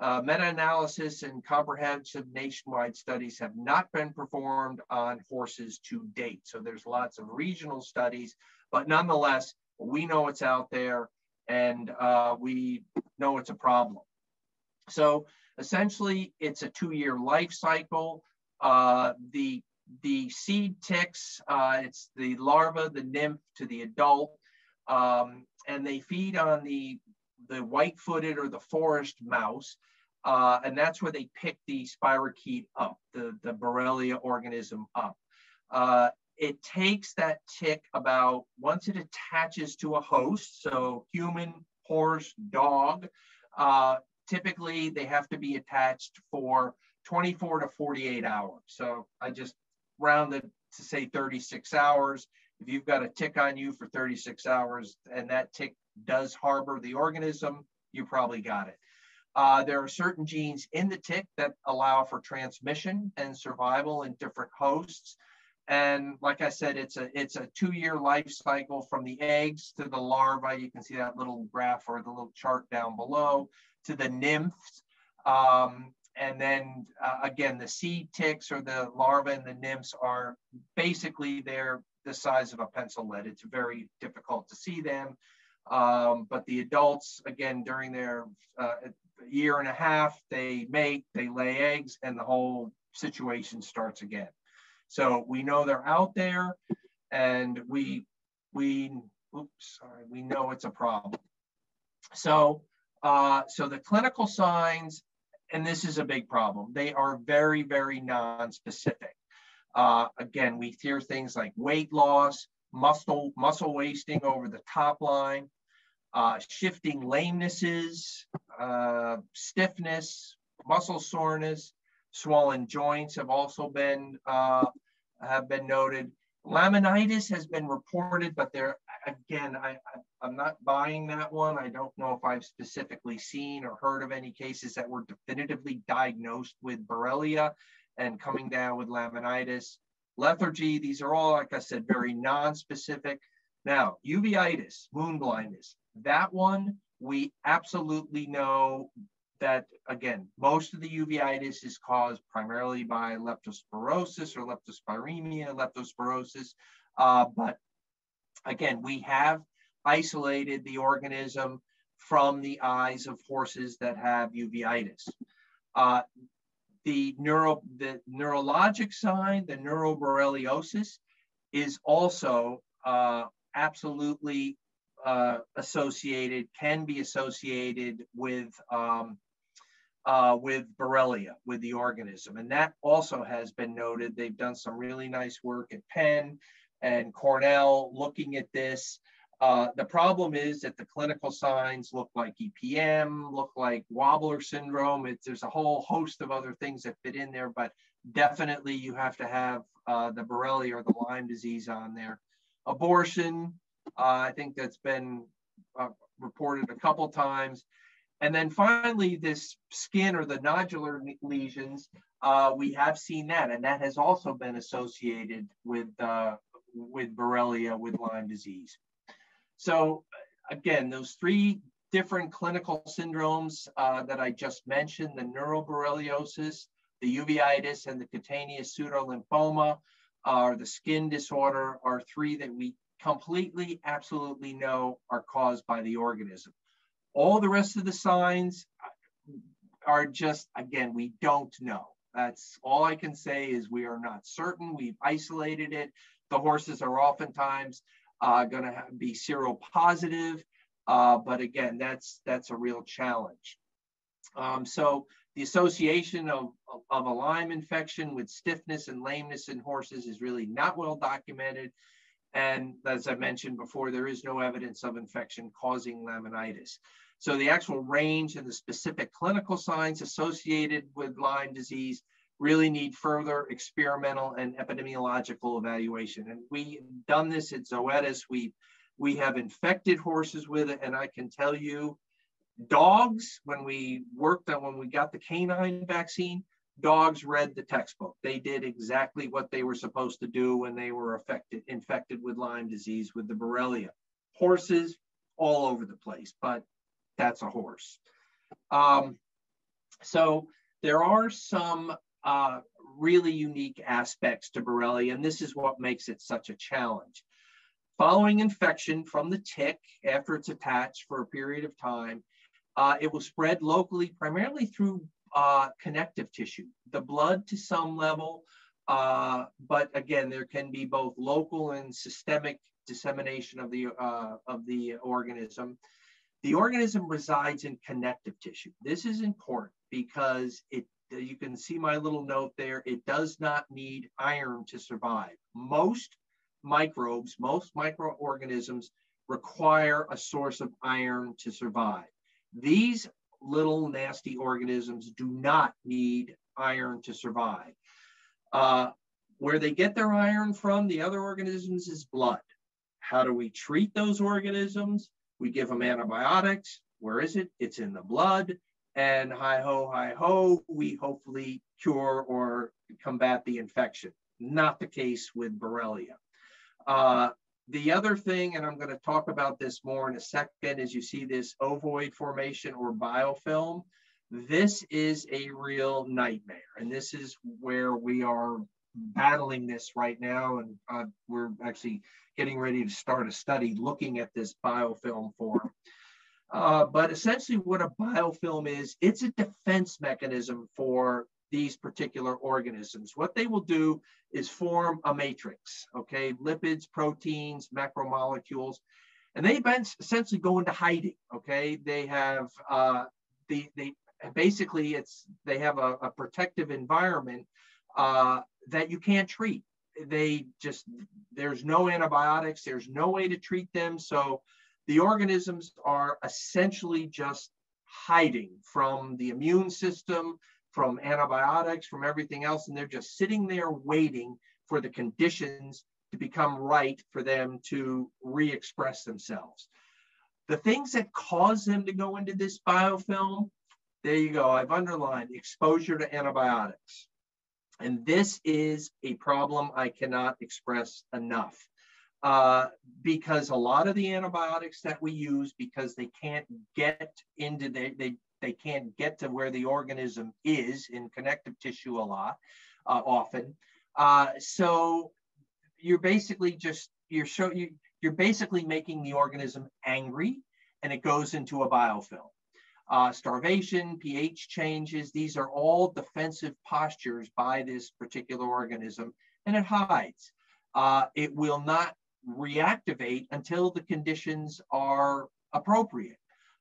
uh, meta-analysis and comprehensive nationwide studies have not been performed on horses to date. So there's lots of regional studies, but nonetheless, we know it's out there and uh, we know it's a problem. So essentially, it's a two-year life cycle. Uh, the the seed ticks, uh, it's the larva, the nymph to the adult, um, and they feed on the, the white-footed or the forest mouse, uh, and that's where they pick the spirochete up, the, the Borrelia organism up. Uh, it takes that tick about, once it attaches to a host, so human, horse, dog, uh, typically they have to be attached for 24 to 48 hours. So I just rounded to say 36 hours. If you've got a tick on you for 36 hours and that tick does harbor the organism, you probably got it. Uh, there are certain genes in the tick that allow for transmission and survival in different hosts. And like I said, it's a it's a two-year life cycle from the eggs to the larva. You can see that little graph or the little chart down below to the nymphs. Um, and then uh, again, the seed ticks or the larvae and the nymphs are basically they're the size of a pencil lead. It's very difficult to see them. Um, but the adults, again, during their uh, year and a half, they mate, they lay eggs, and the whole situation starts again. So we know they're out there, and we we oops sorry we know it's a problem. So uh, so the clinical signs, and this is a big problem. They are very very non-specific. Uh, again, we hear things like weight loss, muscle muscle wasting over the top line, uh, shifting lamenesses, uh, stiffness, muscle soreness, swollen joints have also been uh, have been noted. Laminitis has been reported, but there again, I, I am not buying that one. I don't know if I've specifically seen or heard of any cases that were definitively diagnosed with Borrelia and coming down with laminitis. Lethargy, these are all, like I said, very non-specific. Now, uveitis, moon blindness, that one, we absolutely know that, again, most of the uveitis is caused primarily by leptospirosis or leptospiremia, leptospirosis. Uh, but again, we have isolated the organism from the eyes of horses that have uveitis. Uh, the neuro the neurologic sign, the neuroborreliosis, is also uh, absolutely uh, associated, can be associated with um, uh, with Borrelia, with the organism. And that also has been noted. They've done some really nice work at Penn and Cornell looking at this. Uh, the problem is that the clinical signs look like EPM, look like Wobbler syndrome. It's, there's a whole host of other things that fit in there, but definitely you have to have uh, the Borrelia or the Lyme disease on there. Abortion, uh, I think that's been uh, reported a couple times. And then finally, this skin or the nodular lesions, uh, we have seen that, and that has also been associated with uh, with Borrelia, with Lyme disease. So again, those three different clinical syndromes uh, that I just mentioned, the neuroborreliosis, the uveitis, and the cutaneous pseudolymphoma, or the skin disorder, are three that we completely, absolutely know are caused by the organism. All the rest of the signs are just, again, we don't know. That's all I can say is we are not certain. We've isolated it. The horses are oftentimes uh, going to be seropositive, uh, but again, that's that's a real challenge. Um, so the association of, of a Lyme infection with stiffness and lameness in horses is really not well documented. And as I mentioned before, there is no evidence of infection causing laminitis. So the actual range and the specific clinical signs associated with Lyme disease really need further experimental and epidemiological evaluation. And we've done this at Zoetis. We, we have infected horses with it. And I can tell you, dogs, when we worked on, when we got the canine vaccine, dogs read the textbook. They did exactly what they were supposed to do when they were affected, infected with Lyme disease with the Borrelia. Horses all over the place, but that's a horse. Um, so there are some uh, really unique aspects to Borrelia, and this is what makes it such a challenge. Following infection from the tick after it's attached for a period of time, uh, it will spread locally, primarily through uh, connective tissue, the blood to some level, uh, but again, there can be both local and systemic dissemination of the uh, of the organism. The organism resides in connective tissue. This is important because it you can see my little note there. It does not need iron to survive. Most microbes, most microorganisms require a source of iron to survive. These little nasty organisms do not need iron to survive. Uh, where they get their iron from, the other organisms, is blood. How do we treat those organisms? We give them antibiotics, Where is it? It's in the blood. And hi ho, hi ho, we hopefully cure or combat the infection. Not the case with Borrelia. Uh, the other thing, and I'm going to talk about this more in a second, is you see this ovoid formation or biofilm. This is a real nightmare. And this is where we are battling this right now. And uh, we're actually getting ready to start a study looking at this biofilm form. Uh, but essentially what a biofilm is, it's a defense mechanism for these particular organisms. What they will do is form a matrix, okay? Lipids, proteins, macromolecules, and they essentially go into hiding, okay? They have, uh, the, they basically, it's, they have a, a protective environment uh, that you can't treat. They just, there's no antibiotics, there's no way to treat them. So the organisms are essentially just hiding from the immune system, from antibiotics, from everything else, and they're just sitting there waiting for the conditions to become right for them to re-express themselves. The things that cause them to go into this biofilm, there you go, I've underlined exposure to antibiotics. And this is a problem I cannot express enough. Uh, because a lot of the antibiotics that we use, because they can't get into the, they, they can't get to where the organism is in connective tissue a lot, uh, often. Uh, so you're basically just you're show you you're basically making the organism angry, and it goes into a biofilm. Uh, starvation, pH changes, these are all defensive postures by this particular organism, and it hides. Uh, it will not reactivate until the conditions are appropriate.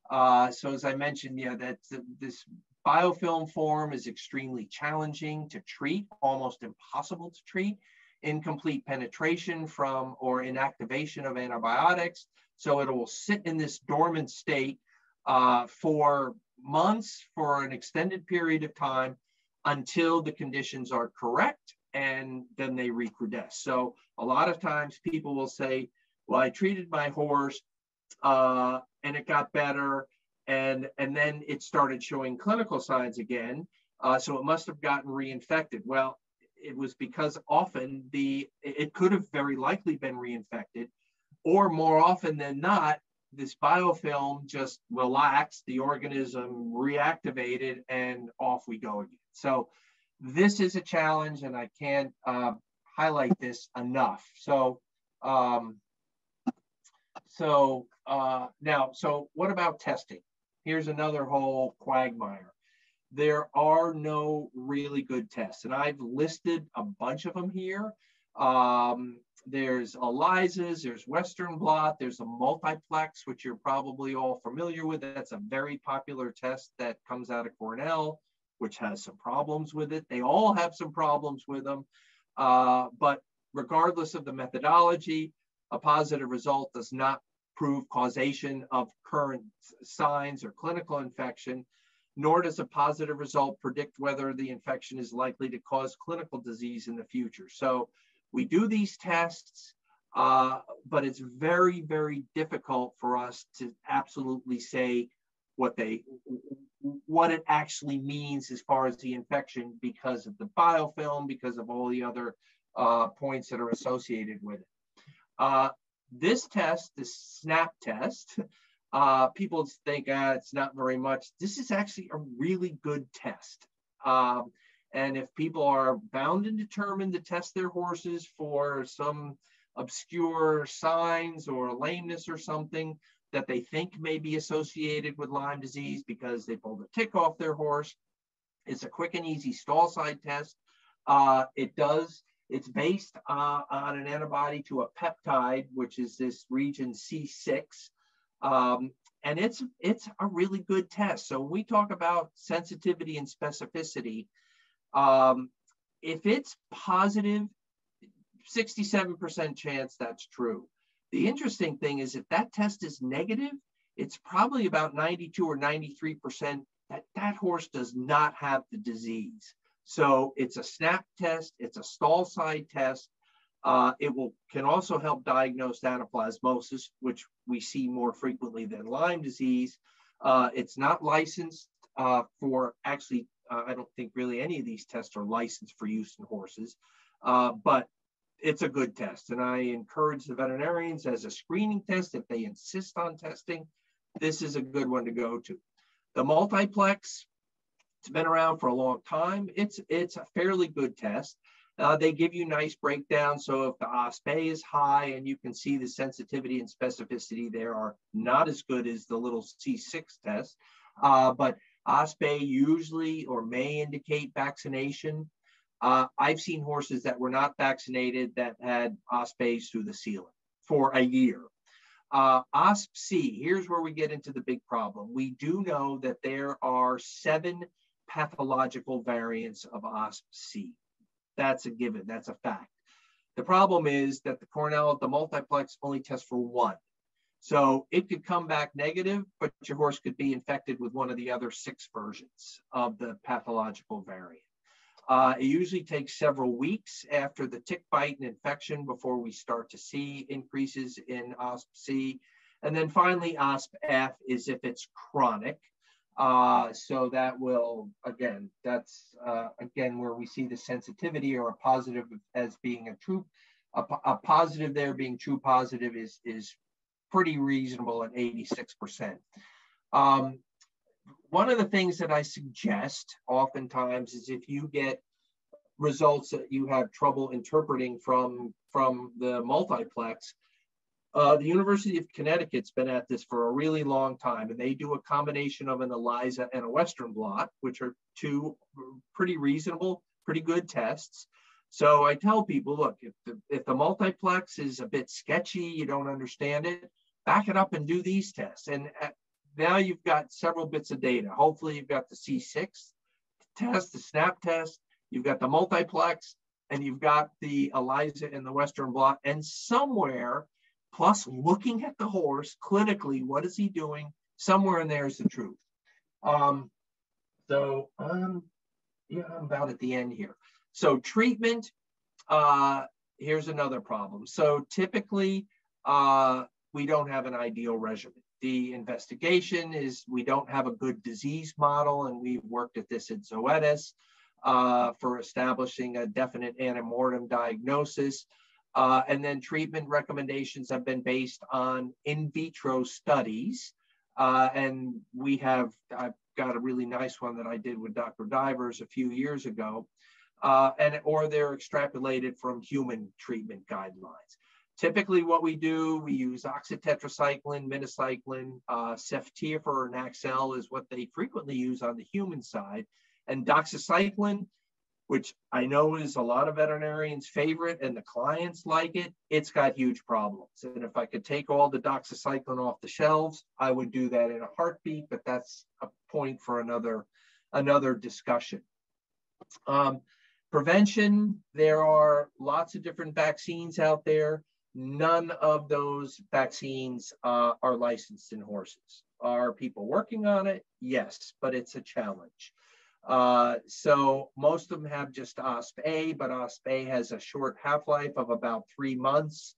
Uh, so as I mentioned, yeah, that this biofilm form is extremely challenging to treat, almost impossible to treat. Incomplete penetration from or inactivation of antibiotics. So it will sit in this dormant state uh, for months, for an extended period of time, until the conditions are correct, and then they recrudesce. So a lot of times people will say, well, I treated my horse uh, and it got better. And, and then it started showing clinical signs again. Uh, so it must have gotten reinfected. Well, it was because often the it could have very likely been reinfected, or more often than not, this biofilm just relaxed, the organism reactivated, and off we go again. So this is a challenge, and I can't uh, highlight this enough. So um, so uh, now, so what about testing? Here's another whole quagmire. There are no really good tests, and I've listed a bunch of them here. Um, there's ELISAs, there's Western blot, there's a multiplex, which you're probably all familiar with. That's a very popular test that comes out of Cornell, which has some problems with it. They all have some problems with them, uh, but regardless of the methodology, a positive result does not prove causation of current signs or clinical infection, nor does a positive result predict whether the infection is likely to cause clinical disease in the future. So we do these tests, uh, but it's very, very difficult for us to absolutely say what they what it actually means as far as the infection because of the biofilm, because of all the other uh, points that are associated with it. Uh, this test, the SNAP test, uh, people think ah, it's not very much. This is actually a really good test. Um, and if people are bound and determined to test their horses for some obscure signs or lameness or something that they think may be associated with Lyme disease because they pulled a tick off their horse, it's a quick and easy stall side test. Uh, it does it's based uh, on an antibody to a peptide, which is this region C6. Um, and it's, it's a really good test. So when we talk about sensitivity and specificity, um, if it's positive, 67% chance that's true. The interesting thing is if that test is negative, it's probably about 92 or 93% that that horse does not have the disease. So it's a SNAP test, it's a stall side test. Uh, it will can also help diagnose anaplasmosis, which we see more frequently than Lyme disease. Uh, it's not licensed uh, for actually, uh, I don't think really any of these tests are licensed for use in horses, uh, but it's a good test. And I encourage the veterinarians as a screening test, if they insist on testing, this is a good one to go to. The multiplex, it's been around for a long time. It's, it's a fairly good test. Uh, they give you nice breakdowns. So if the OSP-A is high and you can see the sensitivity and specificity there are not as good as the little C6 test, uh, but OSP-A usually or may indicate vaccination. Uh, I've seen horses that were not vaccinated that had OSP-As through the ceiling for a year. Uh, OSP-C, here's where we get into the big problem. We do know that there are seven pathological variants of OSP-C. That's a given, that's a fact. The problem is that the Cornell, the multiplex only tests for one. So it could come back negative, but your horse could be infected with one of the other six versions of the pathological variant. Uh, it usually takes several weeks after the tick bite and infection before we start to see increases in OSP-C. And then finally, OSP-F is if it's chronic. Uh, so that will, again, that's uh, again where we see the sensitivity or a positive as being a true, a, a positive there being true positive is, is pretty reasonable at 86%. Um, one of the things that I suggest oftentimes is if you get results that you have trouble interpreting from, from the multiplex, uh, the University of Connecticut's been at this for a really long time, and they do a combination of an ELISA and a Western blot, which are two pretty reasonable, pretty good tests. So I tell people, look, if the, if the multiplex is a bit sketchy, you don't understand it, back it up and do these tests. And uh, now you've got several bits of data. Hopefully you've got the C6 test, the SNAP test, you've got the multiplex, and you've got the ELISA and the Western blot, and somewhere plus looking at the horse clinically, what is he doing? Somewhere in there is the truth. Um, so um, yeah, I'm about at the end here. So treatment, uh, here's another problem. So typically, uh, we don't have an ideal regimen. The investigation is we don't have a good disease model, and we've worked at this at Zoetis uh, for establishing a definite antemortem diagnosis. Uh, and then treatment recommendations have been based on in vitro studies. Uh, and we have, I've got a really nice one that I did with Dr. Divers a few years ago. Uh, and or they're extrapolated from human treatment guidelines. Typically what we do, we use oxytetracycline, minocycline, uh, Naxcel is what they frequently use on the human side. And doxycycline which I know is a lot of veterinarians' favorite and the clients like it, it's got huge problems. And if I could take all the doxycycline off the shelves, I would do that in a heartbeat, but that's a point for another, another discussion. Um, prevention, there are lots of different vaccines out there. None of those vaccines uh, are licensed in horses. Are people working on it? Yes, but it's a challenge. Uh, so most of them have just OSP-A, but OSP-A has a short half-life of about three months.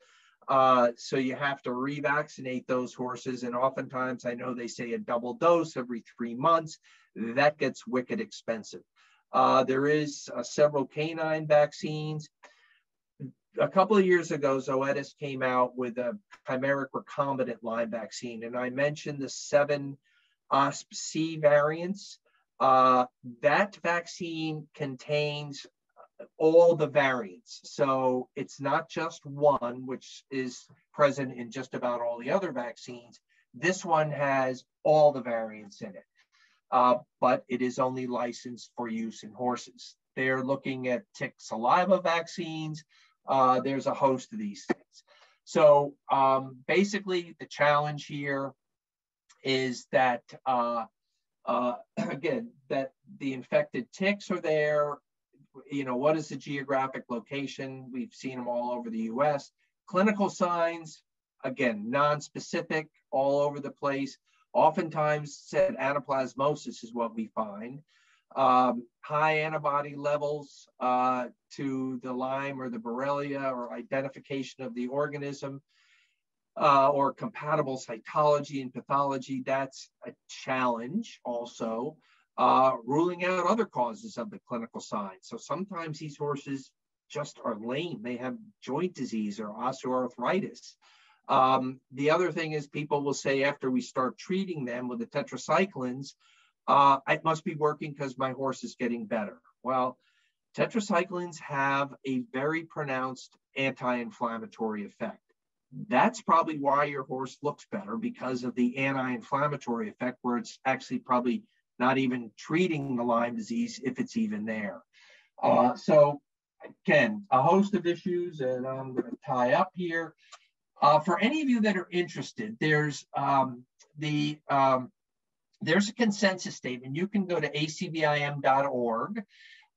Uh, so you have to revaccinate those horses. And oftentimes I know they say a double dose every three months. That gets wicked expensive. Uh, there is uh, several canine vaccines. A couple of years ago, Zoetis came out with a chimeric recombinant Lyme vaccine. And I mentioned the seven OSP-C variants. Uh, that vaccine contains all the variants. So it's not just one, which is present in just about all the other vaccines. This one has all the variants in it, uh, but it is only licensed for use in horses. They're looking at tick saliva vaccines. Uh, there's a host of these things. So um, basically, the challenge here is that uh, uh, again, that the infected ticks are there. You know, what is the geographic location? We've seen them all over the US. Clinical signs, again, non-specific, all over the place. Oftentimes said anaplasmosis is what we find. Um, high antibody levels uh, to the Lyme or the Borrelia or identification of the organism uh, or compatible cytology and pathology, that's a challenge also. Uh, ruling out other causes of the clinical signs. So sometimes these horses just are lame. They have joint disease or osteoarthritis. Um, the other thing is people will say after we start treating them with the tetracyclines, uh, it must be working because my horse is getting better. Well, tetracyclines have a very pronounced anti-inflammatory effect. That's probably why your horse looks better because of the anti-inflammatory effect where it's actually probably not even treating the Lyme disease if it's even there. Uh, so again, a host of issues and I'm gonna tie up here. Uh, for any of you that are interested, there's um, the um, there's a consensus statement. You can go to acvim.org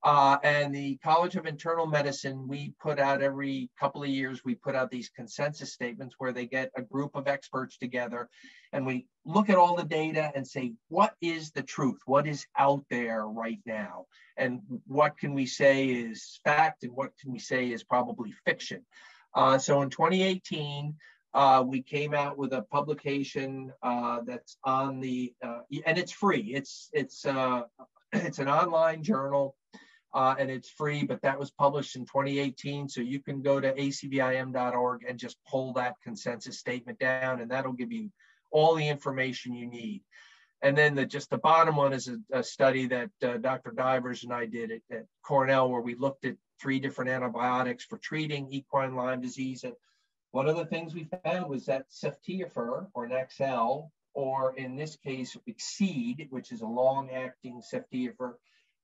uh, and the College of Internal Medicine, we put out every couple of years, we put out these consensus statements where they get a group of experts together and we look at all the data and say, what is the truth? What is out there right now? And what can we say is fact and what can we say is probably fiction? Uh, so in 2018, uh, we came out with a publication uh, that's on the, uh, and it's free. It's, it's, uh, it's an online journal uh, and it's free, but that was published in 2018. So you can go to acvim.org and just pull that consensus statement down, and that'll give you all the information you need. And then the, just the bottom one is a, a study that uh, Dr. Divers and I did at, at, Cornell, where we looked at three different antibiotics for treating equine Lyme disease. And one of the things we found was that ceftiofur or Naxcel, or in this case, Excede, which is a long-acting ceftiofur,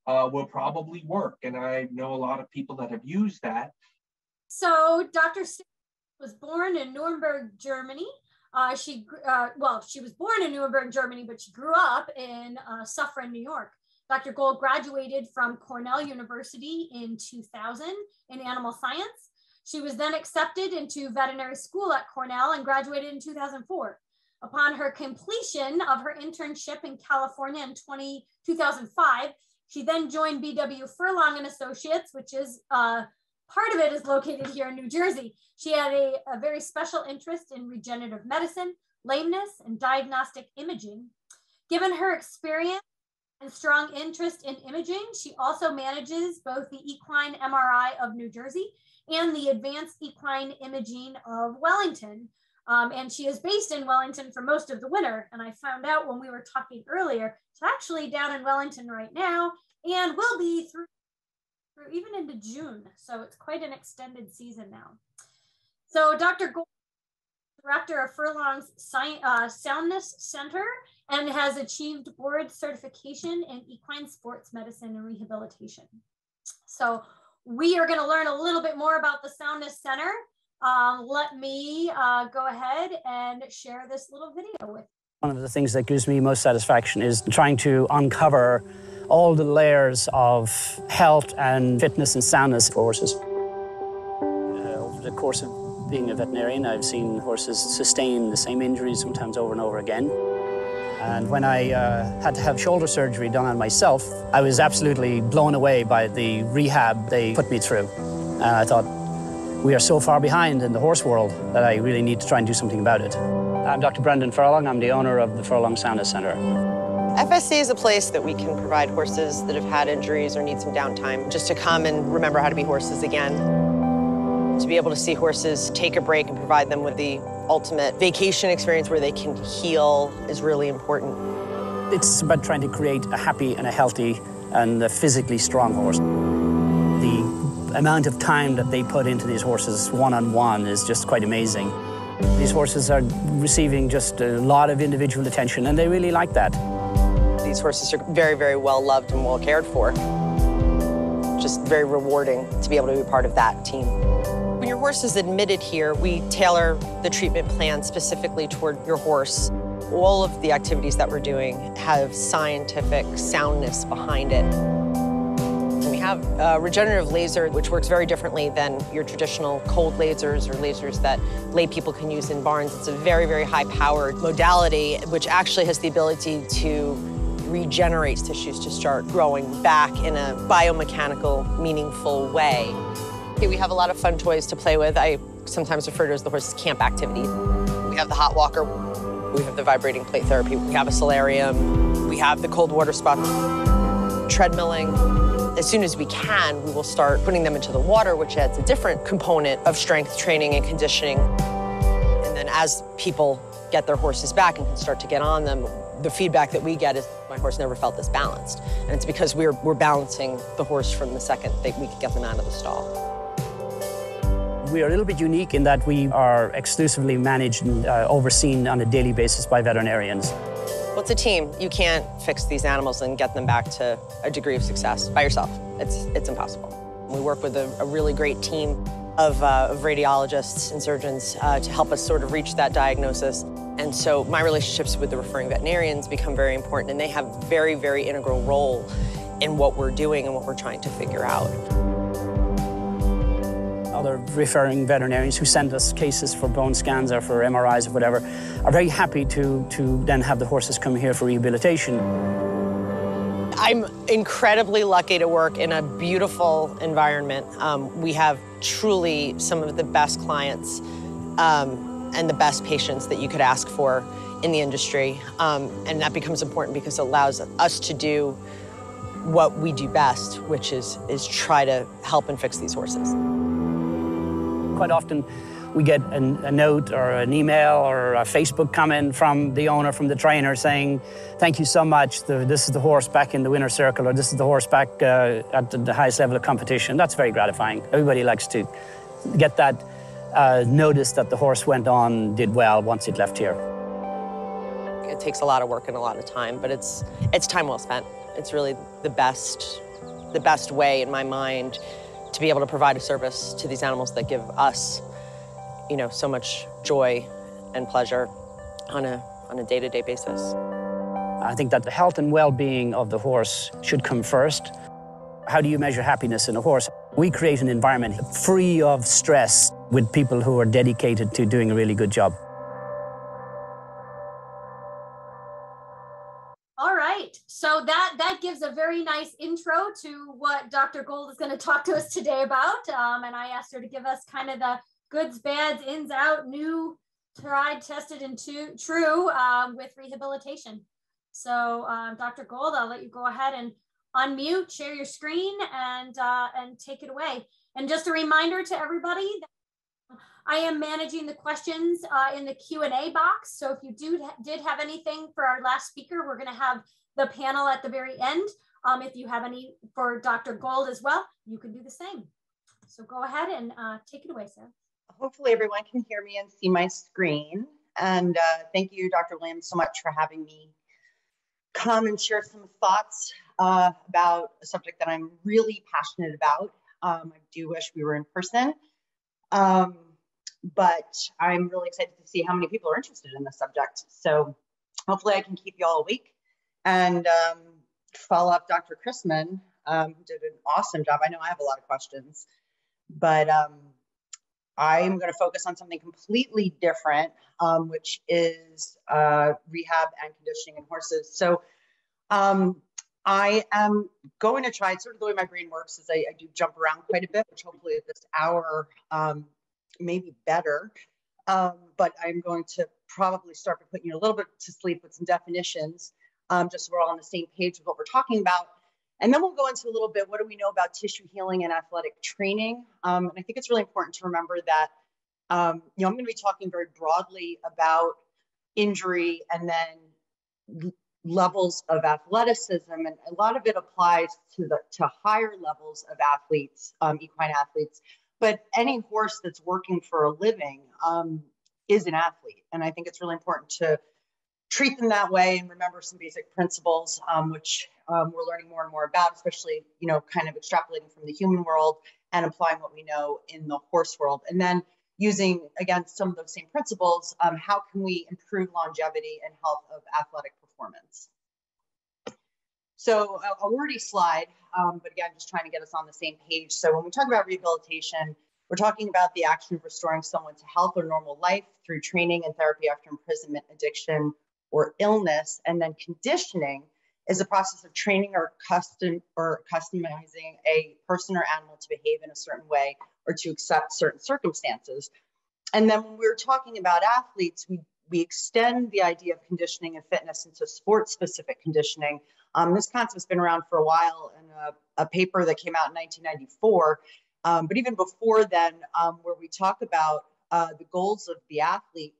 uh, will probably work. And I know a lot of people that have used that.
So Dr. was born in Nuremberg, Germany. Uh, she, uh, well, she was born in Nuremberg, Germany, but she grew up in uh, Suffern, New York. Dr. Gold graduated from Cornell University in 2000 in animal science. She was then accepted into veterinary school at Cornell and graduated in 2004. Upon her completion of her internship in California in 20, 2005, she then joined BW Furlong and Associates, which is uh, part of it is located here in New Jersey. She had a, a very special interest in regenerative medicine, lameness, and diagnostic imaging. Given her experience and strong interest in imaging, she also manages both the Equine MRI of New Jersey and the Advanced Equine Imaging of Wellington. Um, and she is based in Wellington for most of the winter. And I found out when we were talking earlier, it's actually down in Wellington right now and will be through, through even into June. So it's quite an extended season now. So Dr. Gold, director of Furlong's uh, Soundness Center and has achieved board certification in equine sports medicine and rehabilitation. So we are going to learn a little bit more about the Soundness Center. Um, let me uh, go ahead and share this little video with you.
One of the things that gives me most satisfaction is trying to uncover all the layers of health and fitness and soundness for horses. Uh, over the course of being a veterinarian, I've seen horses sustain the same injuries sometimes over and over again. And when I uh, had to have shoulder surgery done on myself, I was absolutely blown away by the rehab they put me through. And I thought, we are so far behind in the horse world that I really need to try and do something about it. I'm Dr. Brendan Furlong. I'm the owner of the Furlong Soundness Center.
FSC is a place that we can provide horses that have had injuries or need some downtime just to come and remember how to be horses again. To be able to see horses take a break and provide them with the ultimate vacation experience where they can heal is really important.
It's about trying to create a happy and a healthy and a physically strong horse. The amount of time that they put into these horses one-on-one -on -one is just quite amazing. These horses are receiving just a lot of individual attention, and they really like that.
These horses are very, very well loved and well cared for. Just very rewarding to be able to be part of that team. When your horse is admitted here, we tailor the treatment plan specifically toward your horse. All of the activities that we're doing have scientific soundness behind it have a regenerative laser, which works very differently than your traditional cold lasers or lasers that lay people can use in barns. It's a very, very high-powered modality, which actually has the ability to regenerate tissues to start growing back in a biomechanical, meaningful way. We have a lot of fun toys to play with. I sometimes refer to as the horse's camp activity. We have the hot walker, we have the vibrating plate therapy, we have a solarium, we have the cold water spa, treadmilling. As soon as we can, we will start putting them into the water, which adds a different component of strength training and conditioning. And then as people get their horses back and can start to get on them, the feedback that we get is my horse never felt this balanced. And it's because we're, we're balancing the horse from the second that we get them out of the stall.
We are a little bit unique in that we are exclusively managed and uh, overseen on a daily basis by veterinarians.
Well, it's a team. You can't fix these animals and get them back to a degree of success by yourself. It's, it's impossible. We work with a, a really great team of, uh, of radiologists and surgeons uh, to help us sort of reach that diagnosis. And so my relationships with the referring veterinarians become very important, and they have a very, very integral role in what we're doing and what we're trying to figure out
other referring veterinarians who send us cases for bone scans or for MRIs or whatever are very happy to, to then have the horses come here for rehabilitation.
I'm incredibly lucky to work in a beautiful environment. Um, we have truly some of the best clients um, and the best patients that you could ask for in the industry. Um, and that becomes important because it allows us to do what we do best, which is, is try to help and fix these horses.
Quite often, we get a, a, note or an email or a Facebook comment from the owner, from the trainer, saying, "Thank you so much. The, this is the horse back in the winner's circle, or this is the horse back uh, at the, the, highest level of competition." That's very gratifying. Everybody likes to get that uh, notice that the horse went on, did well once it left here.
It takes a lot of work and a lot of time, but it's it's time well spent. It's really the best the best way in my mind to be able to provide a service to these animals that give us, you know, so much joy and pleasure on a on a day-to-day basis.
I think that the health and well-being of the horse should come first. How do you measure happiness in a horse? We create an environment free of stress with people who are dedicated to doing a really good job. All right.
So that that gives a very nice intro to what Dr. Gold is going to talk to us today about. Um, and I asked her to give us kind of the goods, bads, ins, out, new, tried, tested, and to, true um, with rehabilitation. So, um, Dr. Gold, I'll let you go ahead and unmute, share your screen, and uh, and take it away. And just a reminder to everybody I am managing the questions uh, in the Q&A box. So if you do did have anything for our last speaker, we're going to have the panel at the very end. Um, if you have any for Dr. Gold as well, you can do the same. So go ahead and uh, take it away, Sarah.
Hopefully everyone can hear me and see my screen. And uh, thank you, Dr. Lamb, so much for having me come and share some thoughts uh, about a subject that I'm really passionate about. Um, I do wish we were in person. Um, but I'm really excited to see how many people are interested in this subject. So hopefully I can keep you all awake and um, follow up Dr. Crisman, um, did an awesome job. I know I have a lot of questions, but um, I'm going to focus on something completely different, um, which is uh, rehab and conditioning in horses. So um, I am going to try, sort of the way my brain works is I, I do jump around quite a bit, which hopefully at this hour um, maybe better. Um, but I'm going to probably start by putting you a little bit to sleep with some definitions um, just so we're all on the same page with what we're talking about. And then we'll go into a little bit what do we know about tissue healing and athletic training. Um, and I think it's really important to remember that, um, you know, I'm going to be talking very broadly about injury and then levels of athleticism. And a lot of it applies to the to higher levels of athletes, um, equine athletes. But any horse that's working for a living um, is an athlete. And I think it's really important to treat them that way and remember some basic principles, um, which um, we're learning more and more about, especially, you know, kind of extrapolating from the human world and applying what we know in the horse world. And then using, again, some of those same principles, um, how can we improve longevity and health of athletic performance? So a, a wordy slide, um, but again, just trying to get us on the same page. So when we talk about rehabilitation, we're talking about the action of restoring someone to health or normal life through training and therapy after imprisonment, addiction, or illness. And then conditioning is a process of training or custom or customizing a person or animal to behave in a certain way or to accept certain circumstances. and then when we we're talking about athletes, we we extend the idea of conditioning and fitness into sports specific conditioning. Um, this concept's been around for a while in a, a paper that came out in 1994. Um, but even before then, um, where we talk about uh, the goals of the athlete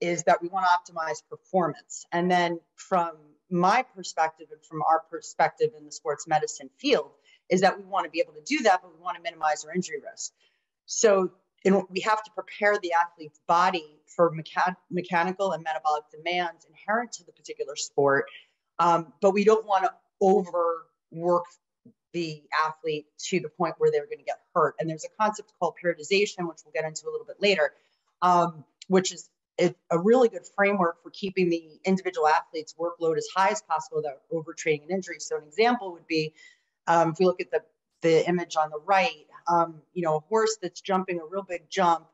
is that we want to optimize performance. And then from my perspective and from our perspective in the sports medicine field is that we want to be able to do that, but we want to minimize our injury risk. So in, we have to prepare the athlete's body for mecha- mechanical and metabolic demands inherent to the particular sport, um, but we don't want to overwork the athlete to the point where they're going to get hurt. And there's a concept called periodization, which we'll get into a little bit later, um, which is a really good framework for keeping the individual athlete's workload as high as possible without overtraining and injury. So an example would be um, if we look at the, the image on the right, um, you know, a horse that's jumping a real big jump,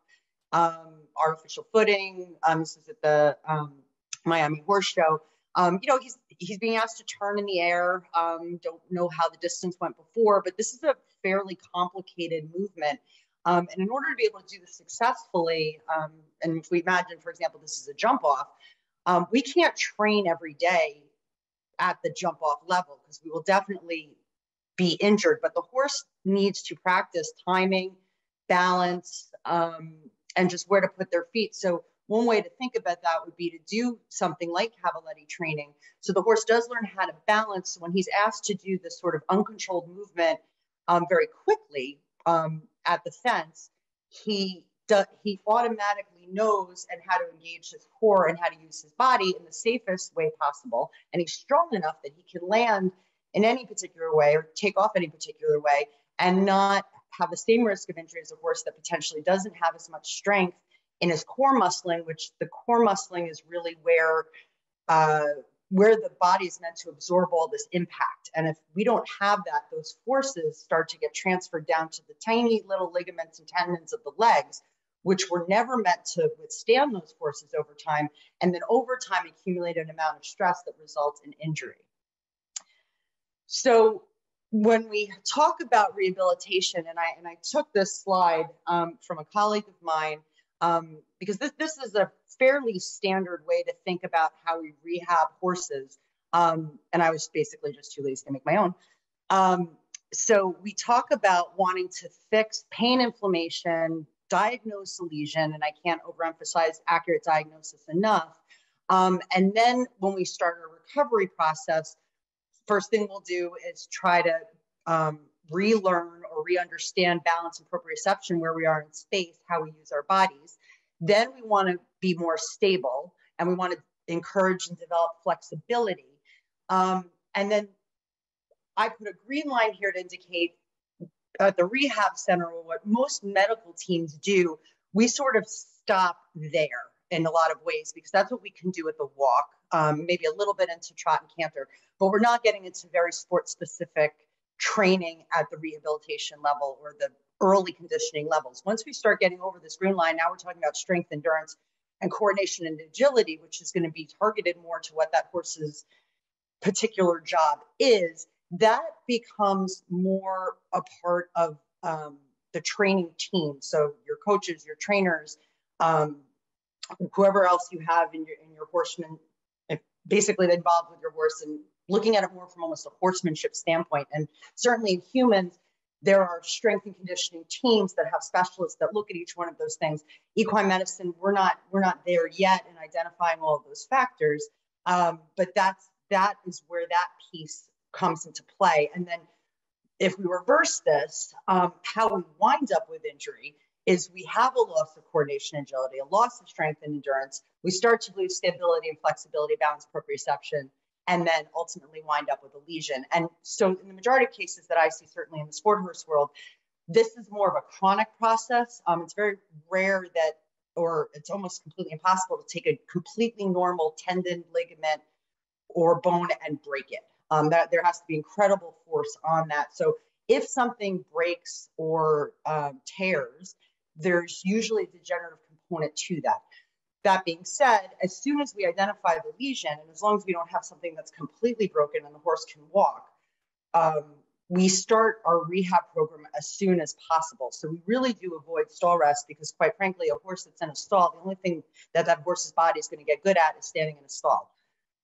um, artificial footing. Um, this is at the um, Miami Horse Show. Um, you know, he's he's being asked to turn in the air. Don't know how the distance went before, but this is a fairly complicated movement. Um, and in order to be able to do this successfully, um, and if we imagine, for example, this is a jump off, um, we can't train every day at the jump off level because we will definitely be injured. But the horse needs to practice timing, balance, um, and just where to put their feet. So one way to think about that would be to do something like cavaletti training. So the horse does learn how to balance. When he's asked to do this sort of uncontrolled movement um, very quickly um, at the fence, he does, he automatically knows and how to engage his core and how to use his body in the safest way possible. And he's strong enough that he can land in any particular way or take off any particular way and not have the same risk of injury as a horse that potentially doesn't have as much strength in his core muscling, which the core muscling is really where uh, where the body is meant to absorb all this impact. And if we don't have that, those forces start to get transferred down to the tiny little ligaments and tendons of the legs, which were never meant to withstand those forces over time, and then over time accumulate an amount of stress that results in injury. So when we talk about rehabilitation, and I and I took this slide um, from a colleague of mine um, because this, this is a fairly standard way to think about how we rehab horses. Um, and I was basically just too lazy to make my own. Um, so we talk about wanting to fix pain inflammation, diagnose a lesion, and I can't overemphasize accurate diagnosis enough. Um, and then when we start our recovery process, first thing we'll do is try to um, relearn or re-understand balance and proprioception where we are in space, how we use our bodies. Then we want to be more stable and we want to encourage and develop flexibility. Um, and then I put a green line here to indicate at the rehab center, what most medical teams do, we sort of stop there in a lot of ways because that's what we can do at the walk, um, maybe a little bit into trot and canter, but we're not getting into very sport specific training at the rehabilitation level or the early conditioning levels. Once we start getting over this green line, now we're talking about strength, endurance, and coordination and agility, which is going to be targeted more to what that horse's particular job is. That becomes more a part of um, the training team. So your coaches, your trainers, um, whoever else you have in your in your horseman, basically involved with your horse and looking at it more from almost a horsemanship standpoint. And certainly in humans, there are strength and conditioning teams that have specialists that look at each one of those things. Equine medicine, we're not we're not there yet in identifying all of those factors, um, but that's that is where that piece comes into play. And then if we reverse this, um, how we wind up with injury is we have a loss of coordination agility, a loss of strength and endurance. We start to lose stability and flexibility, balance, proprioception, and then ultimately wind up with a lesion. And so, in the majority of cases that I see, certainly in the sport horse world, this is more of a chronic process. Um, it's very rare that, or it's almost completely impossible to take a completely normal tendon, ligament, or bone and break it. Um, that there has to be incredible force on that. So if something breaks or um, tears, there's usually a degenerative component to that. That being said, as soon as we identify the lesion, and as long as we don't have something that's completely broken and the horse can walk, um, we start our rehab program as soon as possible. So we really do avoid stall rest because, quite frankly, a horse that's in a stall, the only thing that that horse's body is going to get good at is standing in a stall.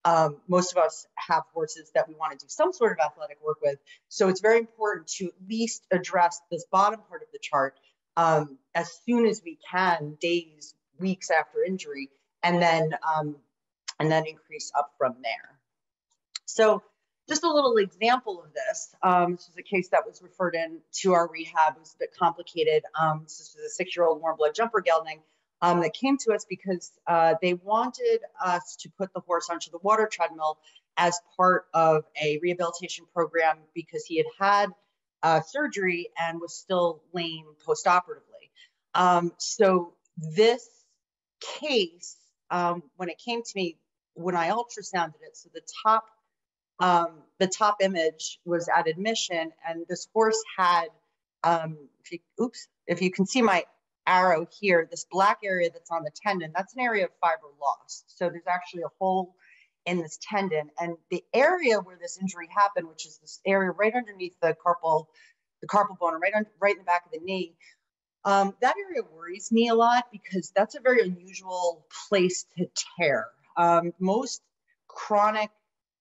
Um, most of us have horses that we want to do some sort of athletic work with. So it's very important to at least address this bottom part of the chart um, as soon as we can, days, weeks after injury, and then um, and then increase up from there. So just a little example of this. Um, this was a case that was referred in to our rehab. It was a bit complicated. Um, this was a six-year-old warm blood jumper gelding um, that came to us because uh, they wanted us to put the horse onto the water treadmill as part of a rehabilitation program because he had had uh, surgery and was still lame postoperatively. Um, so this case, um, when it came to me, when I ultrasounded it, so the top um, the top image was at admission, and this horse had, um, if you, oops, if you can see my arrow here, this black area that's on the tendon, that's an area of fiber loss. So there's actually a hole in this tendon, and the area where this injury happened, which is this area right underneath the carpal, the carpal bone, right on, right in the back of the knee. Um, that area worries me a lot because that's a very unusual place to tear. Um, most chronic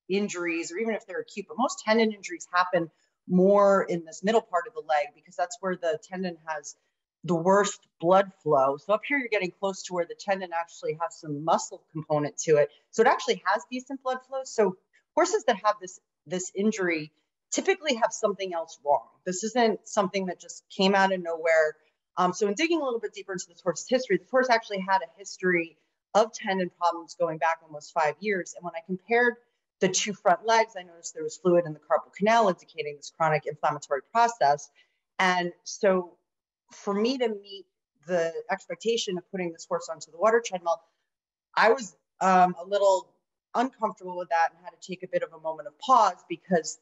injuries, or even if they're acute, but most tendon injuries happen more in this middle part of the leg because that's where the tendon has the worst blood flow. So up here, you're getting close to where the tendon actually has some muscle component to it. So it actually has decent blood flow. So horses that have this this injury typically have something else wrong. This isn't something that just came out of nowhere. Um, so in digging a little bit deeper into this horse's history, the horse actually had a history of tendon problems going back almost five years. And when I compared the two front legs, I noticed there was fluid in the carpal canal indicating this chronic inflammatory process. And so for me to meet the expectation of putting this horse onto the water treadmill, I was um, a little uncomfortable with that and had to take a bit of a moment of pause because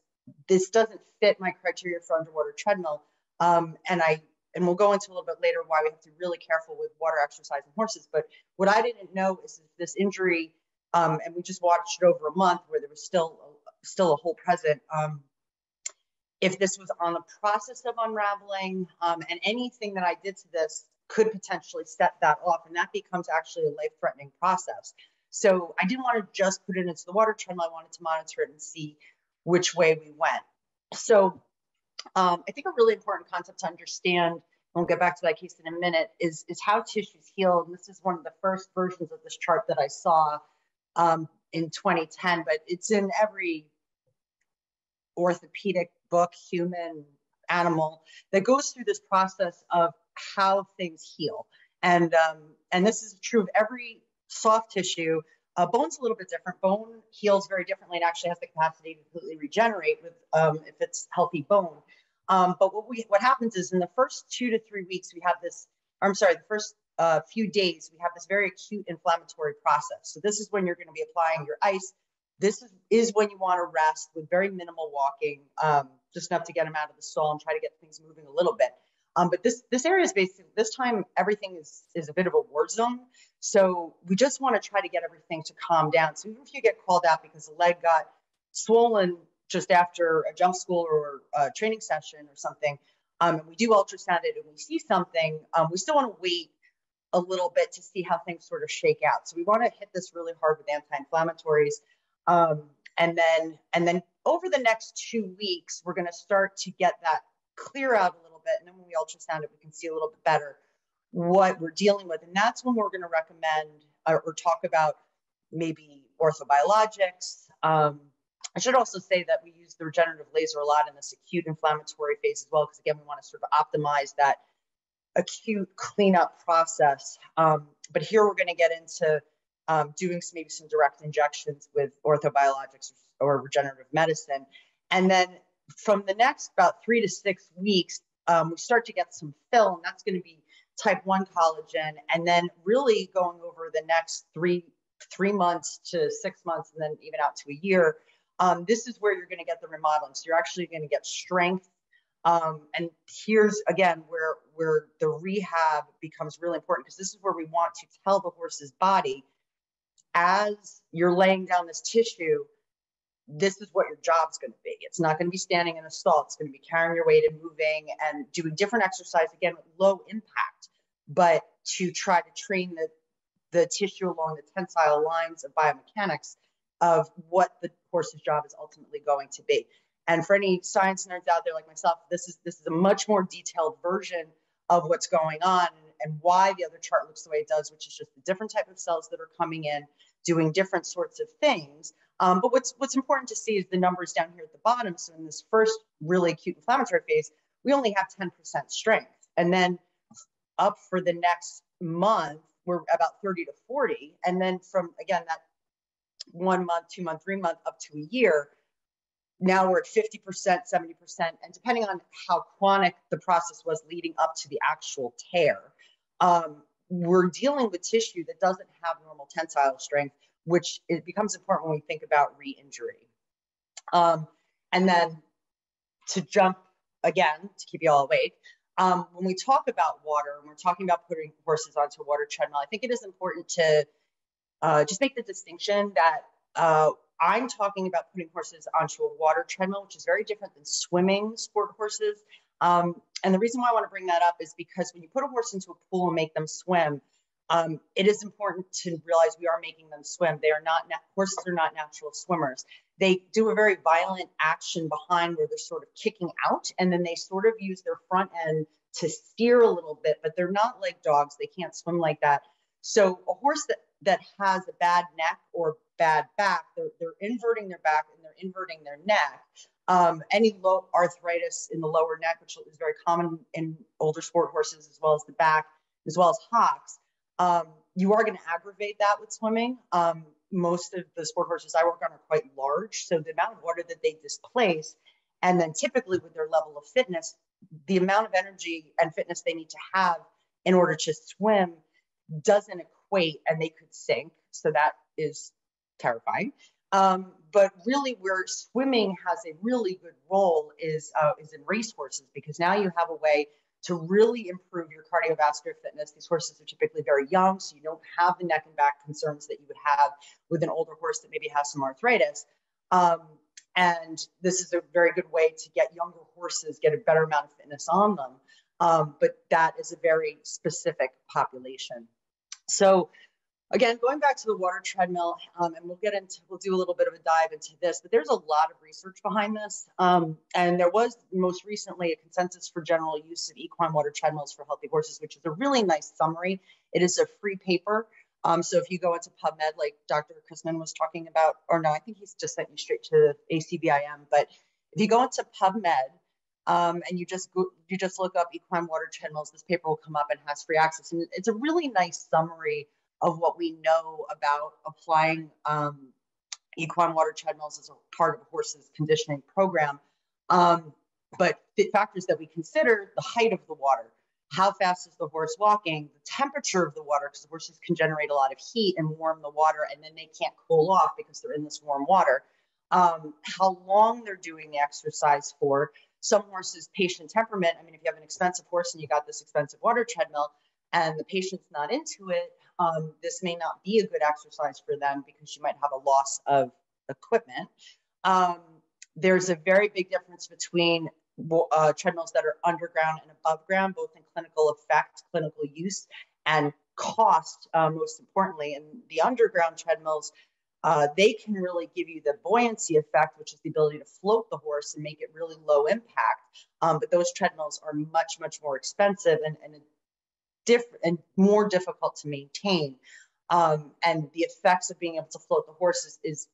this doesn't fit my criteria for underwater treadmill. Um, and I and we'll go into a little bit later why we have to be really careful with water exercise in horses. But what I didn't know is this injury um, and we just watched it over a month where there was still still a hole present. Um, if this was on the process of unraveling, um, and anything that I did to this could potentially set that off, and that becomes actually a life-threatening process. So I didn't want to just put it into the water treadmill. I wanted to monitor it and see which way we went. So um, I think a really important concept to understand, and we'll get back to that case in a minute, is, is how tissues heal. And this is one of the first versions of this chart that I saw um, in 2010, but it's in every orthopedic book, human, animal, that goes through this process of how things heal. And um, and this is true of every soft tissue. Uh, bone's a little bit different. Bone heals very differently and actually has the capacity to completely regenerate with um, if it's healthy bone. Um, but what we what happens is in the first two to three weeks we have this. I'm sorry, the first a few days, we have this very acute inflammatory process. So this is when you're going to be applying your ice. This is, is when you want to rest with very minimal walking, um, just enough to get them out of the stall and try to get things moving a little bit. Um, but this this area is basically this time everything is is a bit of a war zone. So we just want to try to get everything to calm down. So even if you get called out because the leg got swollen just after a jump school or a training session or something, um, and we do ultrasound it and we see something, um, we still want to wait a little bit to see how things sort of shake out. So we want to hit this really hard with anti-inflammatories. Um, and then and then over the next two weeks, we're going to start to get that clear out a little bit. And then when we ultrasound it, we can see a little bit better what we're dealing with. And that's when we're going to recommend or, or talk about maybe orthobiologics. Um, I should also say that we use the regenerative laser a lot in this acute inflammatory phase as well, because again, we want to sort of optimize that acute cleanup process. Um, but here we're going to get into um, doing some, maybe some direct injections with orthobiologics or regenerative medicine. And then from the next about three to six weeks, um, we start to get some fill, and That's going to be type 1 collagen. And then really going over the next three three months to six months and then even out to a year, um, this is where you're going to get the remodeling. So you're actually going to get strength um, and here's again where where the rehab becomes really important because this is where we want to tell the horse's body as you're laying down this tissue, this is what your job's going to be. It's not going to be standing in a stall. It's going to be carrying your weight and moving and doing different exercise again low impact, but to try to train the the tissue along the tensile lines of biomechanics of what the horse's job is ultimately going to be. And for any science nerds out there like myself, this is this is a much more detailed version of what's going on and why the other chart looks the way it does, which is just the different type of cells that are coming in, doing different sorts of things. Um, but what's what's important to see is the numbers down here at the bottom. So in this first really acute inflammatory phase, we only have 10% strength, and then up for the next month, we're about 30 to 40, and then from again that one month, two month, three month, up to a year, now we're at 50%, 70%. And depending on how chronic the process was leading up to the actual tear, um, we're dealing with tissue that doesn't have normal tensile strength, which it becomes important when we think about re-injury. Um, and then to jump again, to keep you all awake, um, when we talk about water and we're talking about putting horses onto a water treadmill, I think it is important to uh, just make the distinction that uh, I'm talking about putting horses onto a water treadmill, which is very different than swimming sport horses. Um, and the reason why I want to bring that up is because when you put a horse into a pool and make them swim, um, it is important to realize we are making them swim. They are not horses are not natural swimmers. They do a very violent action behind where they're sort of kicking out, and then they sort of use their front end to steer a little bit. But they're not like dogs; they can't swim like that. So a horse that that has a bad neck or bad back, they're, they're inverting their back and they're inverting their neck. Um, any low arthritis in the lower neck, which is very common in older sport horses, as well as the back, as well as hocks, um, you are going to aggravate that with swimming. Um, most of the sport horses I work on are quite large, so the amount of water that they displace, and then typically with their level of fitness, the amount of energy and fitness they need to have in order to swim doesn't equate, and they could sink. So that is terrifying. Um, but really, where swimming has a really good role is uh, is in racehorses because now you have a way to really improve your cardiovascular fitness. These horses are typically very young, so you don't have the neck and back concerns that you would have with an older horse that maybe has some arthritis. Um, and this is a very good way to get younger horses get a better amount of fitness on them. Um, but that is a very specific population. So again, going back to the water treadmill, um, and we'll get into, we'll do a little bit of a dive into this, but there's a lot of research behind this. Um, and there was most recently a consensus for general use of equine water treadmills for healthy horses, which is a really nice summary. It is a free paper. Um, so if you go into PubMed, like Dr. Crisman was talking about, or no, I think he's just sent you straight to ACVIM, but if you go into PubMed, um, and you just go, you just look up equine water treadmills, this paper will come up and has free access. And it's a really nice summary of what we know about applying um, equine water treadmills as a part of a horse's conditioning program. Um, but the factors that we consider the height of the water, how fast is the horse walking, the temperature of the water, because horses can generate a lot of heat and warm the water, and then they can't cool off because they're in this warm water. Um, how long they're doing the exercise for. Some horses, patient temperament. I mean, if you have an expensive horse and you got this expensive water treadmill and the patient's not into it, um, this may not be a good exercise for them because you might have a loss of equipment. Um, there's a very big difference between uh, treadmills that are underground and above ground, both in clinical effect, clinical use, and cost, uh, most importantly. And the underground treadmills, uh, they can really give you the buoyancy effect, which is the ability to float the horse and make it really low impact. Um, but those treadmills are much, much more expensive and, and different and more difficult to maintain. Um, and the effects of being able to float the horses is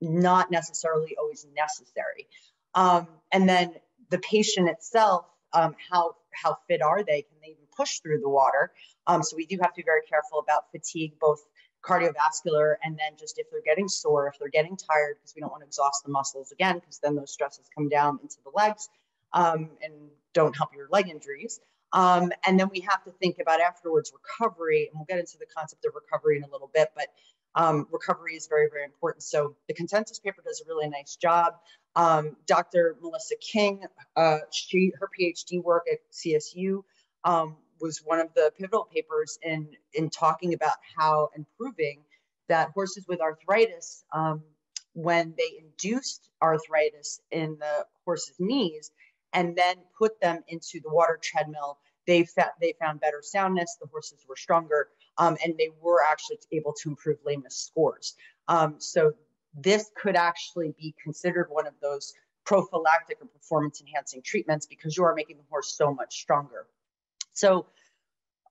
not necessarily always necessary. Um, and then the patient itself, um, how how fit are they? Can they even push through the water? Um, so we do have to be very careful about fatigue, both cardiovascular and then just if they're getting sore, if they're getting tired, because we don't want to exhaust the muscles again, because then those stresses come down into the legs um, and don't help your leg injuries. Um, and then we have to think about afterwards recovery, and we'll get into the concept of recovery in a little bit, but um, recovery is very, very important. So the consensus paper does a really nice job. Um, Dr. Melissa King, uh, she her PhD work at CSU um, was one of the pivotal papers in in talking about how improving that horses with arthritis um, when they induced arthritis in the horse's knees and then put them into the water treadmill, they, fa- they found better soundness, the horses were stronger, um, and they were actually able to improve lameness scores. Um, so this could actually be considered one of those prophylactic or performance enhancing treatments because you are making the horse so much stronger. So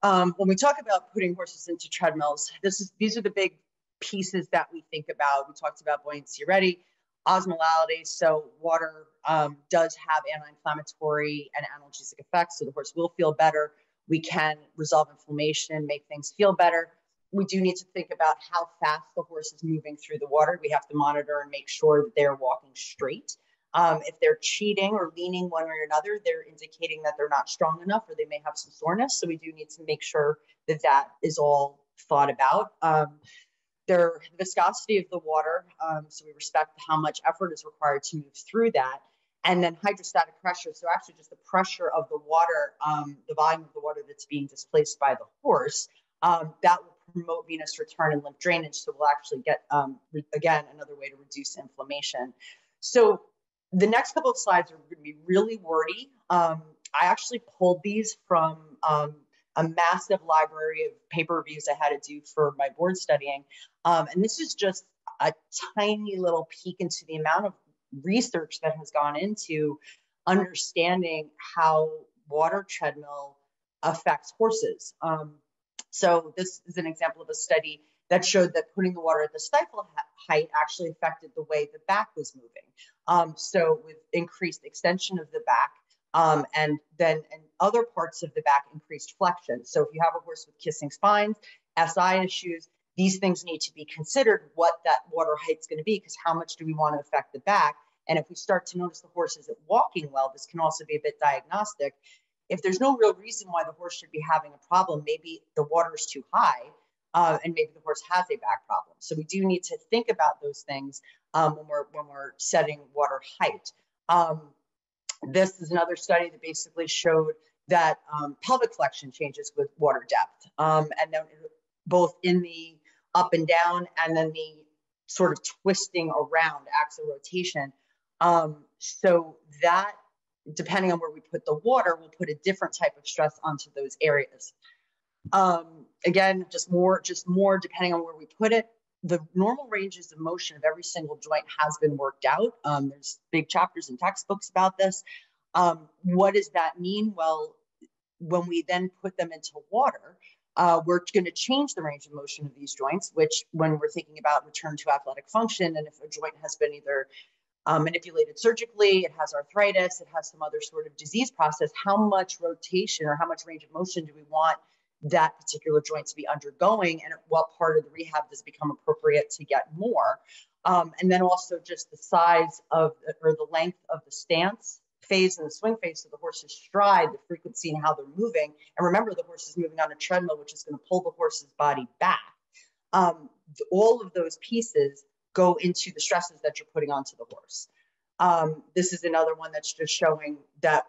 um, when we talk about putting horses into treadmills, this is these are the big pieces that we think about. We talked about buoyancy ready, osmolality. So water um, does have anti-inflammatory and analgesic effects, so the horse will feel better. We can resolve inflammation, make things feel better. We do need to think about how fast the horse is moving through the water. We have to monitor and make sure that they're walking straight. Um, if they're cheating or leaning one way or another, they're indicating that they're not strong enough or they may have some soreness. So we do need to make sure that that is all thought about. Um, their viscosity of the water, um, so we respect how much effort is required to move through that. And then hydrostatic pressure, so actually just the pressure of the water, um, the volume of the water that's being displaced by the horse, um, that will promote venous return and lymph drainage. So we'll actually get, um, again, another way to reduce inflammation. So the next couple of slides are going to be really wordy. Um, I actually pulled these from um, a massive library of paper reviews I had to do for my board studying. Um, and this is just a tiny little peek into the amount of research that has gone into understanding how water treadmill affects horses. Um, so this is an example of a study that showed that putting the water at the stifle height actually affected the way the back was moving. Um, so with increased extension of the back, um, and then in other parts of the back, increased flexion. So if you have a horse with kissing spines, SI issues, these things need to be considered what that water height is going to be because how much do we want to affect the back? And if we start to notice the horse isn't walking well, this can also be a bit diagnostic. If there's no real reason why the horse should be having a problem, maybe the water is too high uh, and maybe the horse has a back problem. So we do need to think about those things um, when we're when we're setting water height. Um, this is another study that basically showed that um, pelvic flexion changes with water depth, um, and then both in the up and down, and then the sort of twisting around axial rotation. Um, so that, depending on where we put the water, will put a different type of stress onto those areas. Um, again, just more, just more depending on where we put it the normal ranges of motion of every single joint has been worked out. Um, there's big chapters in textbooks about this. Um, what does that mean? Well, when we then put them into water, uh, we're going to change the range of motion of these joints, which when we're thinking about return to athletic function, and if a joint has been either um, manipulated surgically, it has arthritis, it has some other sort of disease process, how much rotation or how much range of motion do we want that particular joint to be undergoing and what part of the rehab does become appropriate to get more. Um, and then also just the size of or the length of the stance phase and the swing phase so the horse's stride, the frequency and how they're moving. And remember, the horse is moving on a treadmill, which is going to pull the horse's body back. Um, all of those pieces go into the stresses that you're putting onto the horse. Um, this is another one that's just showing that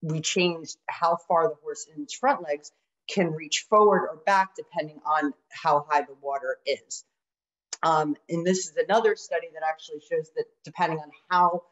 we changed how far the horse in its front legs can reach forward or back depending on how high the water is. Um, and this is another study that actually shows that depending on how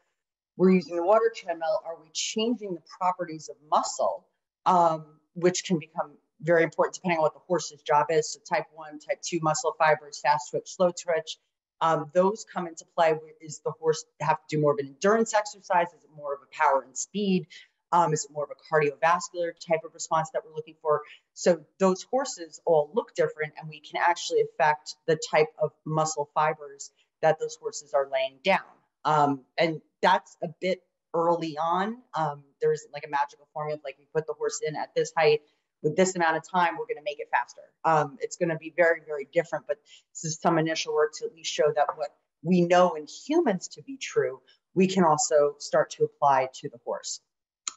we're using the water treadmill, are we changing the properties of muscle, um, which can become very important depending on what the horse's job is. So type one, type two muscle fibers, fast twitch, slow twitch, um, those come into play. Is the horse have to do more of an endurance exercise? Is it more of a power and speed? Um, is it more of a cardiovascular type of response that we're looking for? So those horses all look different, and we can actually affect the type of muscle fibers that those horses are laying down. Um, and that's a bit early on. Um, there isn't like a magical formula like we put the horse in at this height with this amount of time, we're going to make it faster. Um, it's going to be very, very different. But this is some initial work to at least show that what we know in humans to be true, we can also start to apply to the horse.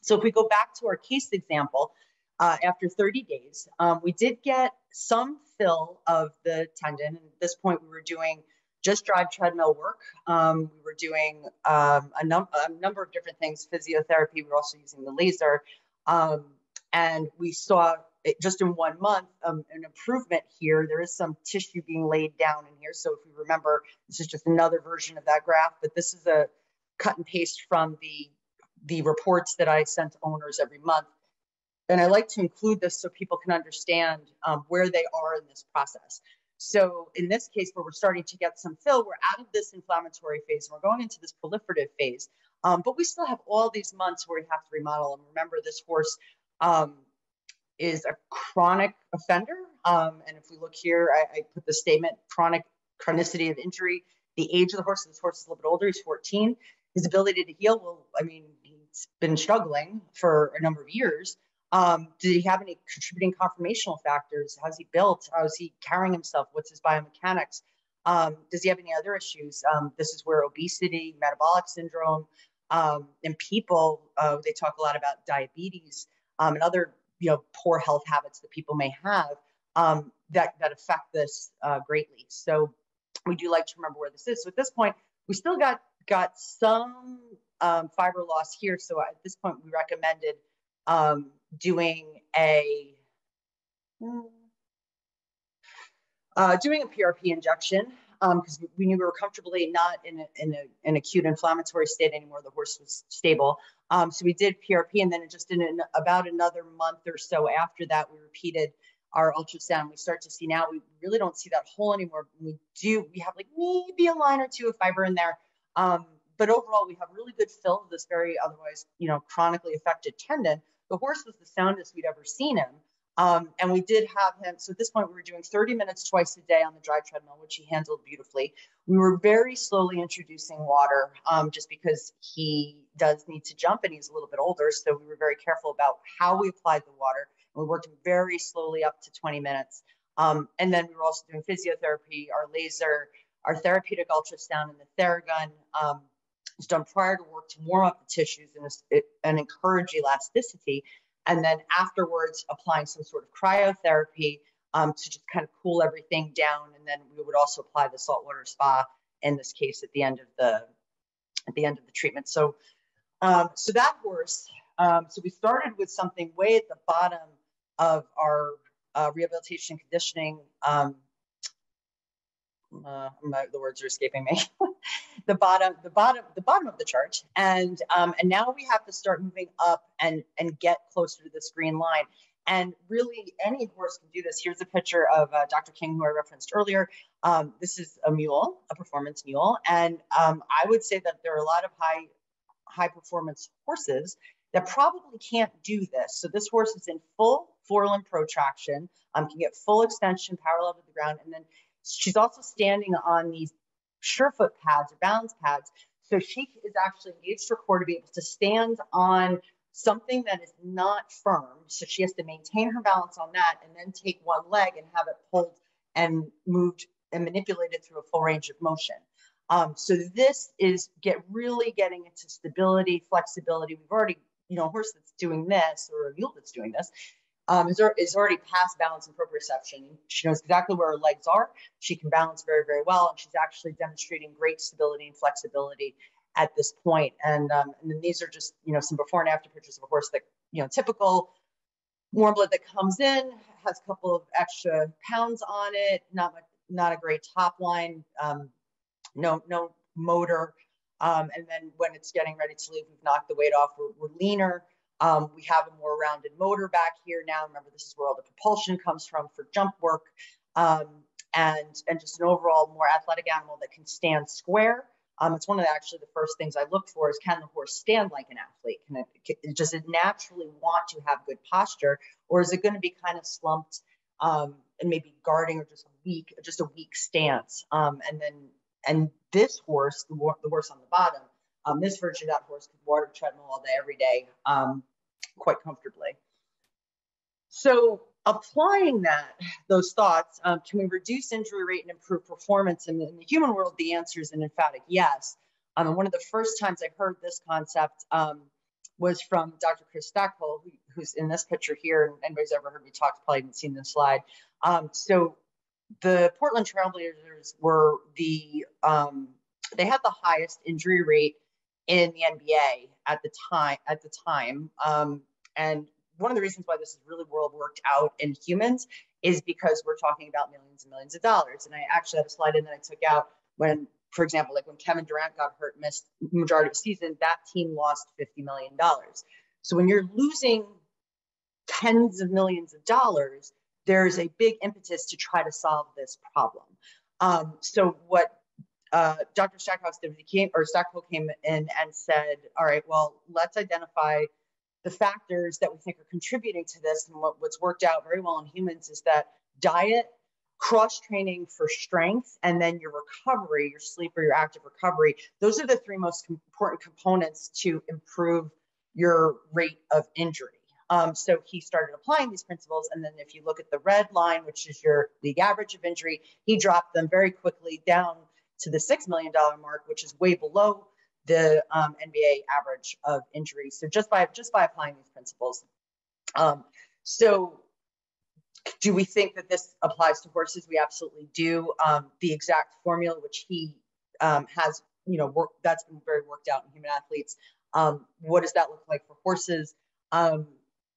So if we go back to our case example, uh, after 30 days, um, we did get some fill of the tendon. At this point, we were doing just drive treadmill work. Um, we were doing um, a, num- a, number of different things, physiotherapy. We were also using the laser. Um, and we saw it, just in one month, um, an improvement here. There is some tissue being laid down in here. So if you remember, this is just another version of that graph, but this is a cut and paste from the, the reports that I sent to owners every month. And I like to include this so people can understand um, where they are in this process. So in this case, where we're starting to get some fill, we're out of this inflammatory phase and we're going into this proliferative phase. Um, but we still have all these months where we have to remodel. And remember, this horse um, is a chronic offender. Um, and if we look here, I, I, put the statement chronic chronicity of injury. The age of the horse, this horse is a little bit older, he's 14. His ability to heal, well, I mean, been struggling for a number of years. Um, did he have any contributing conformational factors? How's he built? How's he carrying himself? What's his biomechanics? Um, does he have any other issues? Um, this is where obesity, metabolic syndrome, um, in people, uh, they talk a lot about diabetes um, and other you know poor health habits that people may have um, that that affect this uh, greatly. So we do like to remember where this is. So at this point, we still got got some fiber loss here. So at this point, we recommended um, doing a uh, doing a PRP injection because um, we knew we were comfortably not in, a, in a, an acute inflammatory state anymore. The horse was stable. Um, so we did PRP, and then just in an, about another month or so after that, we repeated our ultrasound. We start to see now we really don't see that hole anymore. We do. We have like maybe a line or two of fiber in there. Um, but overall, we have really good fill of this very otherwise, you know, chronically affected tendon. The horse was the soundest we'd ever seen him. Um, and we did have him. So at this point, we were doing 30 minutes twice a day on the dry treadmill, which he handled beautifully. We were very slowly introducing water um, just because he does need to jump and he's a little bit older. So we were very careful about how we applied the water. And we worked very slowly up to 20 minutes. Um, and then we were also doing physiotherapy, our laser, our therapeutic ultrasound, and the Theragun was done prior to work to warm up the tissues and, and encourage elasticity and then afterwards applying some sort of cryotherapy um, to just kind of cool everything down. And then we would also apply the saltwater spa in this case at the end of the at the end of the treatment. So um, so that horse. Um, so we started with something way at the bottom of our uh, rehabilitation conditioning um, uh, my, the words are escaping me. the bottom, the bottom, the bottom of the chart, and um, and now we have to start moving up and and get closer to this green line. And really, any horse can do this. Here's a picture of uh, Dr. King, who I referenced earlier. Um, this is a mule, a performance mule, and um, I would say that there are a lot of high high performance horses that probably can't do this. So this horse is in full forelimb protraction, um, can get full extension, power level to the ground, and then She's also standing on these surefoot pads or balance pads. So she is actually engaged her core to be able to stand on something that is not firm. So she has to maintain her balance on that and then take one leg and have it pulled and moved and manipulated through a full range of motion. Um, so this is get really getting into stability, flexibility. We've already, you know, a horse that's doing this or a mule that's doing this um, is, is already past balance and proprioception. She knows exactly where her legs are. She can balance very, very well, and she's actually demonstrating great stability and flexibility at this point. And, um, and then these are just, you know, some before and after pictures of a horse that, you know, typical warm blood that comes in, has a couple of extra pounds on it, not much, not a great top line, um, no, no motor. Um, and then when it's getting ready to leave, we've knocked the weight off. We're, we're leaner. Um, we have a more rounded motor back here now. Remember, this is where all the propulsion comes from for jump work. Um, and, and just an overall more athletic animal that can stand square. Um, it's one of the, actually the first things I look for is can the horse stand like an athlete? Can it, can, does it naturally want to have good posture, or is it going to be kind of slumped um, and maybe guarding or just weak, just a weak stance? Um, and then and this horse, the, the horse on the bottom, um, this that horse could water treadmill all day, every day, um, quite comfortably. So applying that, those thoughts, um, can we reduce injury rate and improve performance? And in the human world, the answer is an emphatic yes. Um, and one of the first times I heard this concept um, was from Dr. Chris Stackpole, who, who's in this picture here. And anybody's ever heard me talk, probably haven't seen this slide. Um, so the Portland Trailblazers were the, um, they had the highest injury rate in the NBA at the time. At the time, um, and one of the reasons why this is really well worked out in humans is because we're talking about millions and millions of dollars. And I actually have a slide in that I took out when, for example, like when Kevin Durant got hurt, missed majority of the season, that team lost $50 million. So when you're losing tens of millions of dollars, there's a big impetus to try to solve this problem. Um, so what uh, Dr. Stackhouse came, or Stackpole came in and said, all right, well, let's identify the factors that we think are contributing to this. And what, what's worked out very well in humans is that diet, cross training for strength, and then your recovery, your sleep or your active recovery, those are the three most important components to improve your rate of injury. Um, so he started applying these principles. And then if you look at the red line, which is your league average of injury, he dropped them very quickly down to the $6 million mark, which is way below the um, NBA average of injuries. So just by just by applying these principles. Um, so do we think that this applies to horses? We absolutely do. Um, the exact formula which he um, has, you know, work, that's been very worked out in human athletes. Um, what does that look like for horses? Um,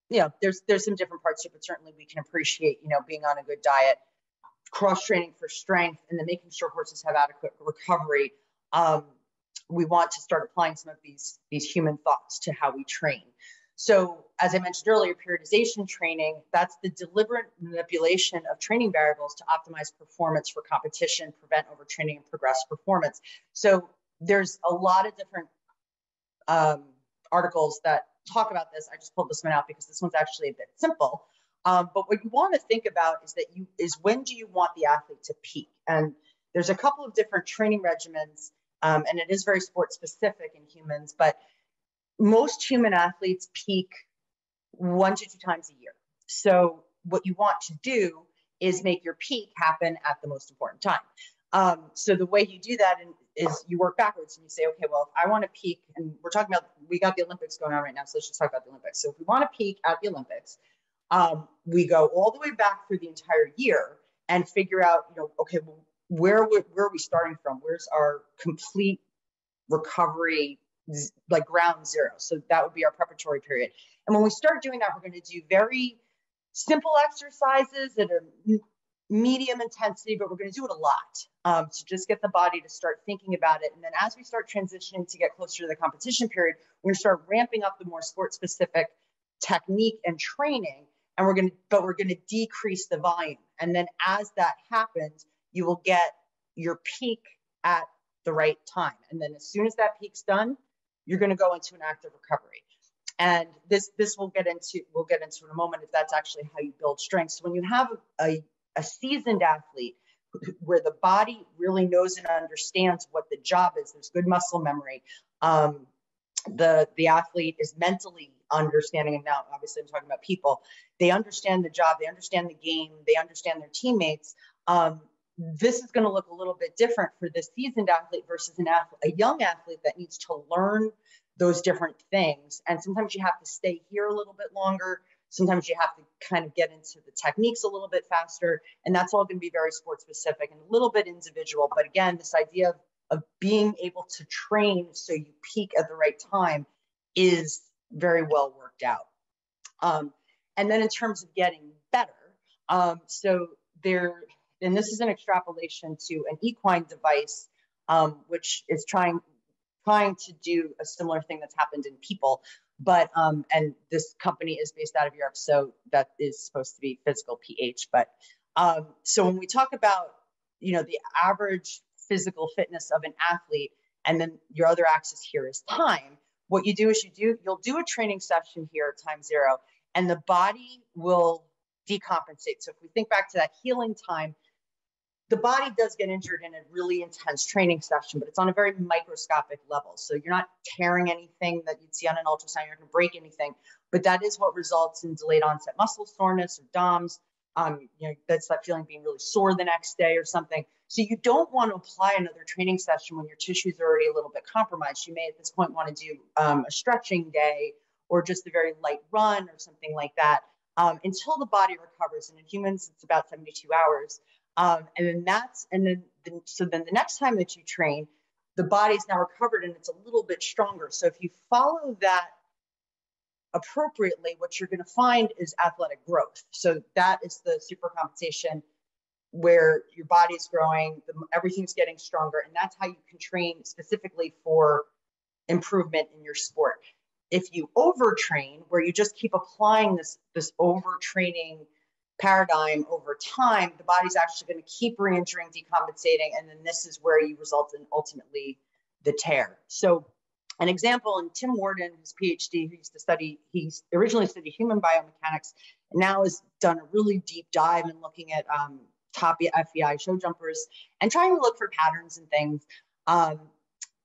you know, there's there's some different parts to it, but certainly we can appreciate, you know, being on a good diet, cross training for strength, and then making sure horses have adequate recovery. Um, we want to start applying some of these these human thoughts to how we train. So, as I mentioned earlier, periodization training, that's the deliberate manipulation of training variables to optimize performance for competition, prevent overtraining, and progress performance. So, there's a lot of different um, articles that talk about this. I just pulled this one out because this one's actually a bit simple. Um, but what you want to think about is that you is when do you want the athlete to peak? And there's a couple of different training regimens, um, and it is very sport specific in humans. But most human athletes peak one to two times a year. So what you want to do is make your peak happen at the most important time. Um, so the way you do that is you work backwards and you say, okay, well, if I want to peak, and we're talking about, we got the Olympics going on right now, so let's just talk about the Olympics. So if we want to peak at the Olympics, um, we go all the way back through the entire year and figure out, you know, okay, well, where where are we starting from? Where's our complete recovery, like ground zero? So that would be our preparatory period. And when we start doing that, we're going to do very simple exercises that are medium intensity, but we're going to do it a lot um, to just get the body to start thinking about it. And then as we start transitioning to get closer to the competition period, we're going to start ramping up the more sport specific technique and training. And we're going to, but we're going to decrease the volume. And then as that happens, you will get your peak at the right time. And then as soon as that peak's done, you're going to go into an active recovery. And this this we'll get into we'll get into in a moment if that's actually how you build strength. So when you have a, a seasoned athlete where the body really knows and understands what the job is. There's good muscle memory. Um, the the athlete is mentally understanding, and now obviously I'm talking about people. They understand the job, they understand the game, they understand their teammates. Um, this is going to look a little bit different for the seasoned athlete versus an athlete, a young athlete that needs to learn those different things. And sometimes you have to stay here a little bit longer. Sometimes you have to kind of get into the techniques a little bit faster. And that's all going to be very sport specific and a little bit individual. But again, this idea of, of being able to train so you peak at the right time is very well worked out. Um, and then in terms of getting better, um, so there, and this is an extrapolation to an equine device, um, which is trying trying to do a similar thing that's happened in people. But um, and this company is based out of Europe, so that is supposed to be physical pH. But um, so when we talk about you know the average physical fitness of an athlete, and then your other axis here is time. What you do is you do you'll do a training session here at time zero, and the body will decompensate. So if we think back to that healing time, the body does get injured in a really intense training session, but it's on a very microscopic level. So you're not tearing anything that you'd see on an ultrasound, you're going to break anything, but that is what results in delayed onset muscle soreness or DOMS. Um, you know, that's that feeling being really sore the next day or something. So you don't want to apply another training session when your tissues are already a little bit compromised. You may at this point want to do um, a stretching day or just a very light run or something like that um, until the body recovers. And in humans, it's about 72 hours. Um, and then that's, and then, then, so then the next time that you train, the body's now recovered and it's a little bit stronger. So if you follow that appropriately, what you're going to find is athletic growth. So that is the supercompensation where your body's growing, the, everything's getting stronger, and that's how you can train specifically for improvement in your sport. If you overtrain, where you just keep applying this this overtraining paradigm over time, the body's actually going to keep re-injuring, decompensating, and then this is where you result in ultimately the tear. So an example, and Tim Worden, his PhD, who used to study, he's originally studied human biomechanics, and now has done a really deep dive in looking at um, top FEI show jumpers and trying to look for patterns and things. Um,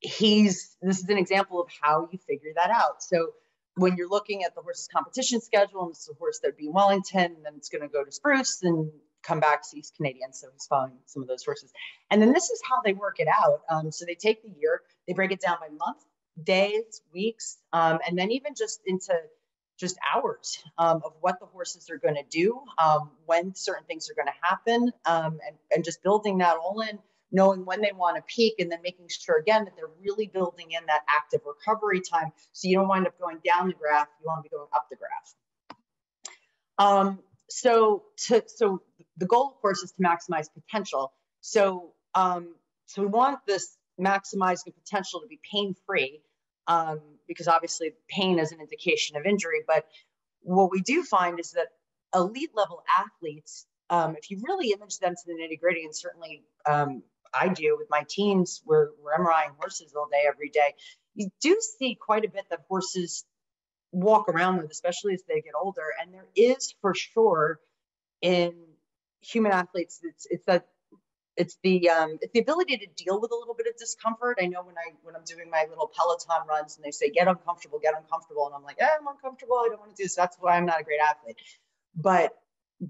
he's this is an example of how you figure that out. So when you're looking at the horse's competition schedule, and it's a horse that'd be in Wellington, and then it's going to go to Spruce and come back to East Canadian. So he's following some of those horses. And then this is how they work it out. Um, so they take the year, they break it down by month, days, weeks, um, and then even just into just hours um, of what the horses are going to do, um, when certain things are going to happen, um, and, and just building that all in, knowing when they want to peak, and then making sure again that they're really building in that active recovery time so you don't wind up going down the graph, you want to be going up the graph. Um, so, to, so the goal, of course, is to maximize potential. So, um, so we want this maximizing the potential to be pain free um, because obviously pain is an indication of injury. But what we do find is that elite level athletes, um, if you really image them to the nitty gritty, and certainly um, I do with my teams, we're, we're MRIing horses all day, every day, you do see quite a bit that horses walk around with, especially as they get older. And there is for sure in human athletes, it's, it's that it's the um, it's the ability to deal with a little bit of discomfort. I know when I when I'm doing my little Peloton runs and they say get uncomfortable, get uncomfortable, and I'm like, eh, I'm uncomfortable. I don't want to do this. That's why I'm not a great athlete. But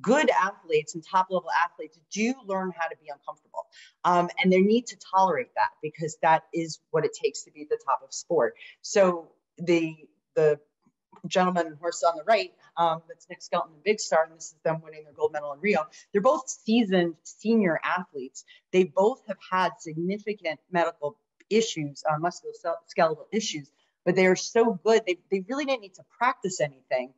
good athletes and top level athletes do learn how to be uncomfortable, um, and they need to tolerate that because that is what it takes to be at the top of sport. So the the gentleman horse on the right, um, that's Nick Skelton and Big Star, and this is them winning their gold medal in Rio. They're both seasoned senior athletes. They both have had significant medical issues, uh, musculoskeletal issues, but they are so good. They, they really didn't need to practice anything.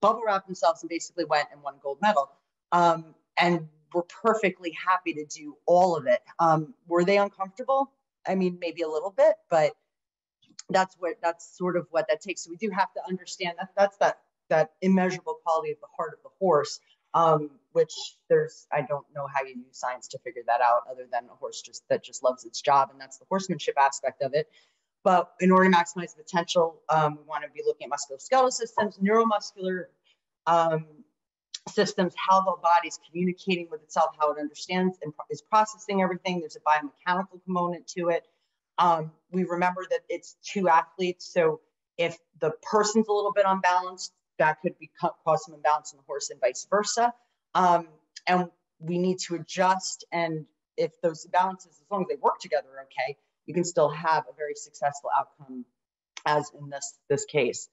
Bubble wrapped themselves and basically went and won gold medal. Um, and were perfectly happy to do all of it. Um, were they uncomfortable? I mean, maybe a little bit, but that's what that's sort of what that takes. So we do have to understand that that's that that immeasurable quality of the heart of the horse, um, which there's I don't know how you use science to figure that out, other than a horse just that just loves its job, and that's the horsemanship aspect of it. But in order to maximize the potential, um, we want to be looking at musculoskeletal systems, neuromuscular um, systems, how the body's communicating with itself, how it understands and is processing everything. There's a biomechanical component to it. Um, we remember that it's two athletes. So if the person's a little bit unbalanced, that could be cause some imbalance in the horse and vice versa. Um, and we need to adjust. And if those imbalances, as long as they work together, okay, you can still have a very successful outcome, as in this this case.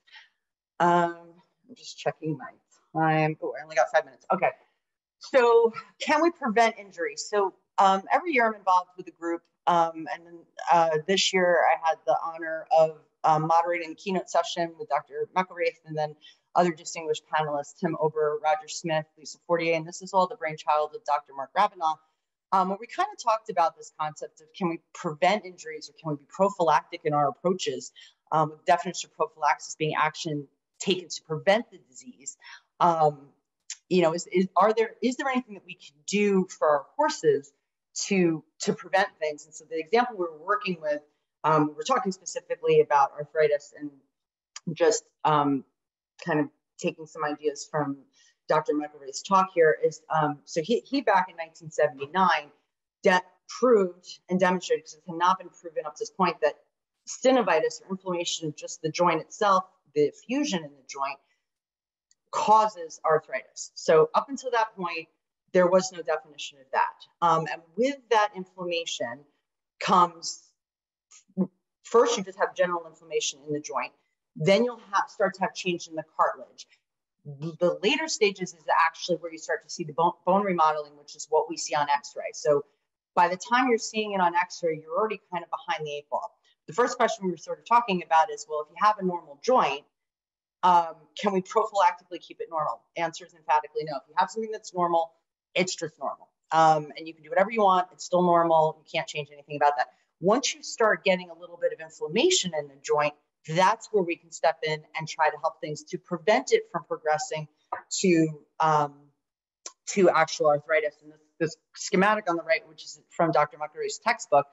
Um, I'm just checking my time. Oh, I only got five minutes. Okay. So, can we prevent injury? So, um, every year I'm involved with a group um, and then uh, this year, I had the honor of um, moderating the keynote session with Dr. McIlwraith and then other distinguished panelists, Tim Ober, Roger Smith, Lisa Fortier, and this is all the brainchild of Dr. Mark Rabinoff, um, where we kind of talked about this concept of can we prevent injuries or can we be prophylactic in our approaches, um, with definition of prophylaxis being action taken to prevent the disease. Um, you know, is, is, are there is there anything that we can do for our horses to to prevent things. And so the example we're working with, um, we're talking specifically about arthritis and just um, kind of taking some ideas from Dr. McIlwraith's talk here is um, so he, he back in 1979 de- proved and demonstrated because it had not been proven up to this point that synovitis or inflammation of just the joint itself, the fusion in the joint, causes arthritis. So up until that point, there was no definition of that. Um, and with that inflammation comes first, you just have general inflammation in the joint. Then you'll have, start to have change in the cartilage. The later stages is actually where you start to see the bone, bone remodeling, which is what we see on x ray. So by the time you're seeing it on x ray, you're already kind of behind the eight ball. The first question we were sort of talking about is well, if you have a normal joint, Um, can we prophylactically keep it normal? Answer is emphatically no. If you have something that's normal, it's just normal. Um, and you can do whatever you want. It's still normal. You can't change anything about that. Once you start getting a little bit of inflammation in the joint, that's where we can step in and try to help things to prevent it from progressing to um, to actual arthritis. And this, this, schematic on the right, which is from Dr. Muckery's textbook,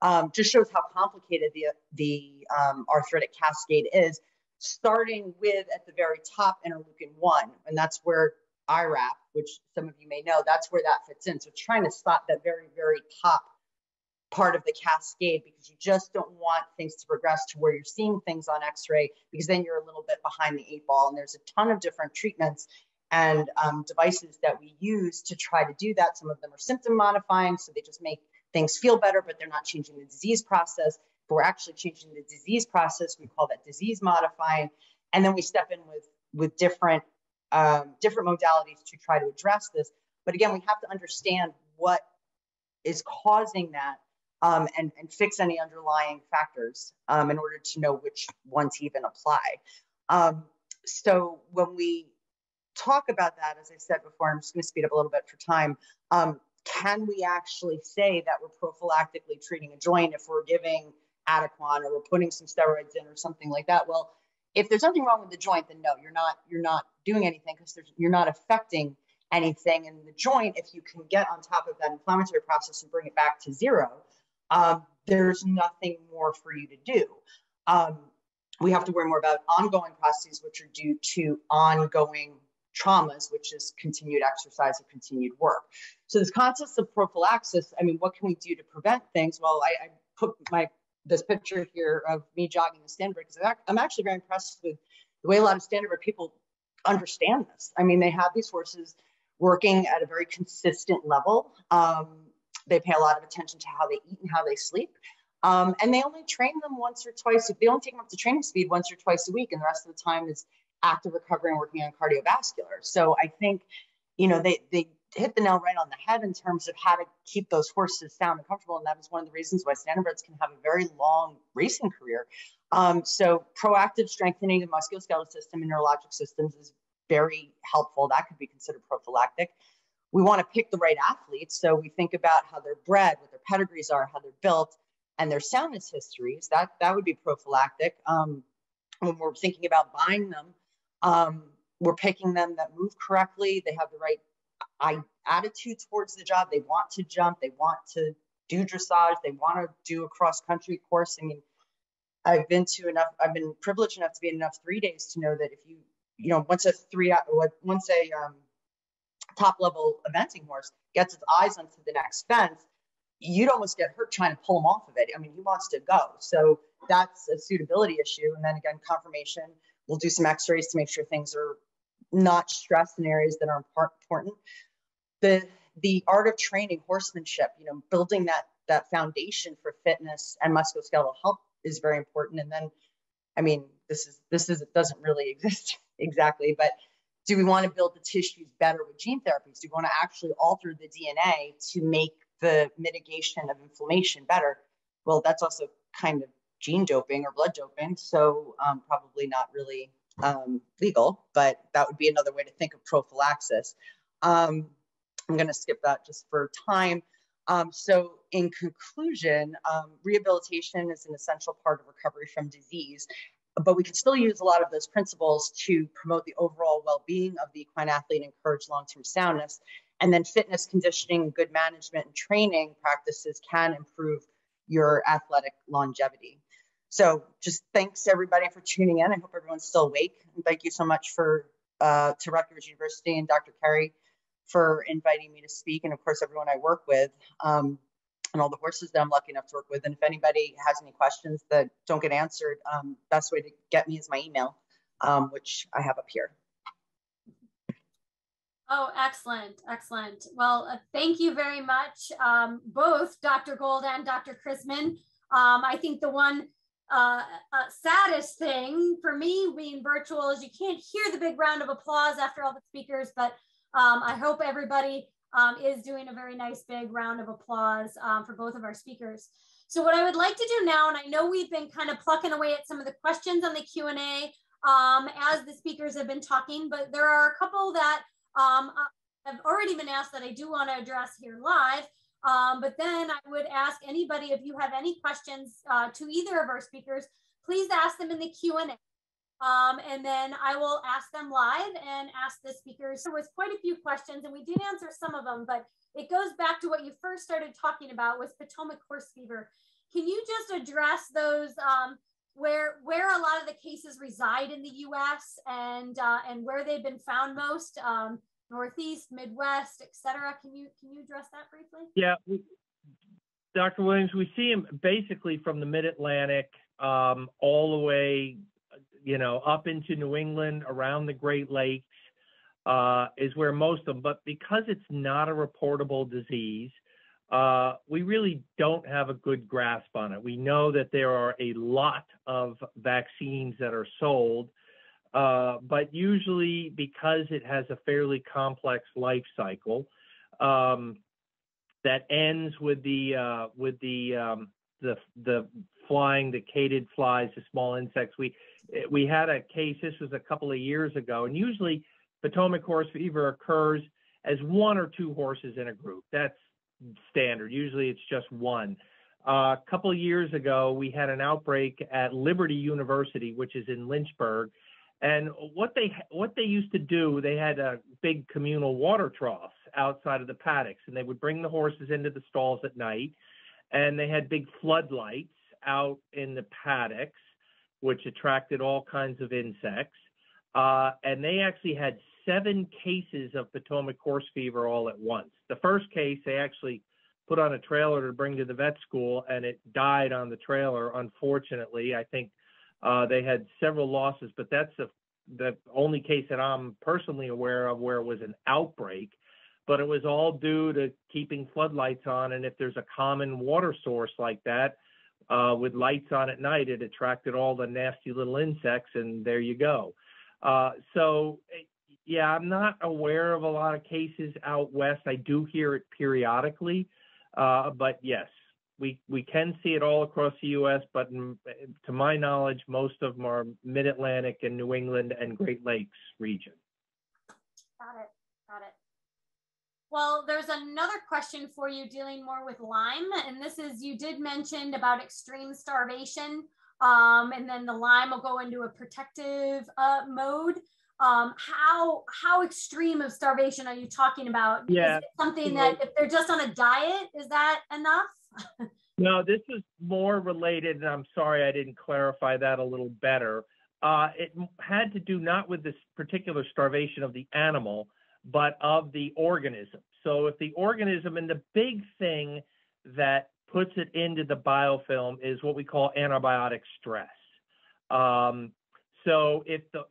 um, just shows how complicated the the um, arthritic cascade is. Starting with at the very top interleukin one, and that's where IRAP, which some of you may know, that's where that fits in. So trying to stop that very, very top part of the cascade because you just don't want things to progress to where you're seeing things on x-ray because then you're a little bit behind the eight ball and there's a ton of different treatments and um, devices that we use to try to do that. Some of them are symptom modifying so they just make things feel better but they're not changing the disease process. If we're actually changing the disease process. We call that disease modifying. And then we step in with with different um, different modalities to try to address this but again we have to understand what is causing that um, and, and fix any underlying factors um, in order to know which ones even apply. Um, so when we talk about that, as I said before, I'm just going to speed up a little bit for time. Um, can we actually say that we're prophylactically treating a joint if we're giving Adequan or we're putting some steroids in or something like that? Well, if there's something wrong with the joint, then no, you're not you're not doing anything because you're not affecting anything in the joint. If you can get on top of that inflammatory process and bring it back to zero, um, there's nothing more for you to do. Um, we have to worry more about ongoing processes, which are due to ongoing traumas, which is continued exercise or continued work. So this concept of prophylaxis, I mean, what can we do to prevent things? Well, I, I put my this picture here of me jogging the Standard because I'm actually very impressed with the way a lot of Standard people understand this. I mean, they have these horses working at a very consistent level. Um, they pay a lot of attention to how they eat and how they sleep. Um, and they only train them once or twice. They only take them up to training speed once or twice a week, and the rest of the time is active recovery and working on cardiovascular. So I think, you know, they they hit the nail right on the head in terms of how to keep those horses sound and comfortable. And that is one of the reasons why standardbreds can have a very long racing career. Um, so proactive strengthening of musculoskeletal system and neurologic systems is very helpful. That could be considered prophylactic we want to pick the right athletes. So we think about how they're bred, what their pedigrees are, how they're built, and their soundness histories. That that would be prophylactic. Um, when we're thinking about buying them, um, we're picking them that move correctly. They have the right I, attitude towards the job. They want to jump. They want to do dressage. They want to do a cross country course. I mean, I've been to enough. I've been privileged enough to be in enough three days to know that if you, you know, once a three, once a um, top level eventing horse gets its eyes onto the next fence, you'd almost get hurt trying to pull him off of it. I mean, he wants to go. So that's a suitability issue. And then again, confirmation, we'll do some x-rays to make sure things are not stressed in areas that are important. The the art of training, horsemanship, you know, building that that foundation for fitness and musculoskeletal health is very important. And then, I mean, this is this is it doesn't really exist exactly, but do we want to build the tissues better with gene therapies? Do we want to actually alter the DNA to make the mitigation of inflammation better? Well, that's also kind of gene doping or blood doping, so um, probably not really um, legal, but that would be another way to think of prophylaxis. Um, I'm going to skip that just for time. Um, so, in conclusion, um, rehabilitation is an essential part of recovery from disease, but we can still use a lot of those principles to promote the overall well-being of the equine athlete and encourage long-term soundness. And then fitness conditioning, good management and training practices can improve your athletic longevity. So just thanks everybody for tuning in. I hope everyone's still awake. And thank you so much for uh, to Rutgers University and Dr. Kerry for inviting me to speak, and of course everyone I work with. Um, and all the horses that I'm lucky enough to work with. And if anybody has any questions that don't get answered, um, best way to get me is my email, um, which I have up here.
Oh, excellent, excellent. Well, uh, thank you very much, um, both Dr. Gold and Dr. Crisman. Um, I think the one uh, uh, saddest thing for me being virtual is you can't hear the big round of applause after all the speakers, but um, I hope everybody um, is doing a very nice big round of applause um, for both of our speakers. So what I would like to do now, and I know we've been kind of plucking away at some of the questions on the Q&A, um, as the speakers have been talking, but there are a couple that um, uh, have already been asked that I do want to address here live. Um, but then I would ask anybody if you have any questions uh, to either of our speakers, please ask them in the Q&A. Um, and then I will ask them live and ask the speakers. There was quite a few questions and we did answer some of them, but it goes back to what you first started talking about was Potomac horse fever. Can you just address those um, where where a lot of the cases reside in the U.S. and uh, and where they've been found most? Um, Northeast, Midwest, etc. Can you can you address that briefly?
Yeah, Dr. Williams, we see them basically from the Mid Atlantic um, all the way, you know, up into New England, around the Great Lakes, uh, is where most of them. But because it's not a reportable disease, uh, we really don't have a good grasp on it. We know that there are a lot of vaccines that are sold. Uh, but usually because it has a fairly complex life cycle um, that ends with the uh, with the um, the the flying the caddis flies the small insects we we had a case this was a couple of years ago and usually Potomac horse fever occurs as one or two horses in a group. That's standard. Usually it's just one. A couple of years ago we had an outbreak at Liberty University which is in Lynchburg and what they what they used to do, they had a big communal water troughs outside of the paddocks, and they would bring the horses into the stalls at night, and they had big floodlights out in the paddocks, which attracted all kinds of insects. Uh, and they actually had seven cases of Potomac horse fever all at once. The first case they actually put on a trailer to bring to the vet school, and it died on the trailer. Unfortunately, I think uh, they had several losses, but that's the, the only case that I'm personally aware of where it was an outbreak. But it was all due to keeping floodlights on. And if there's a common water source like that uh, with lights on at night, it attracted all the nasty little insects, and there you go. Uh, so, yeah, I'm not aware of a lot of cases out west. I do hear it periodically. Uh, but yes, we we can see it all across the U.S., but to my knowledge, most of them are Mid-Atlantic and New England and Great Lakes region.
Got it. Well, there's another question for you dealing more with Lyme, and this is you did mention about extreme starvation, um, and then the Lyme will go into a protective uh, mode. Um, how how extreme of starvation are you talking about?
Yeah,
something that if they're just on a diet, is that enough?
no, this is more related, and I'm sorry I didn't clarify that a little better. Uh, it had to do not with this particular starvation of the animal, but of the organism. So if the organism, and the big thing that puts it into the biofilm is what we call antibiotic stress. Um, so if the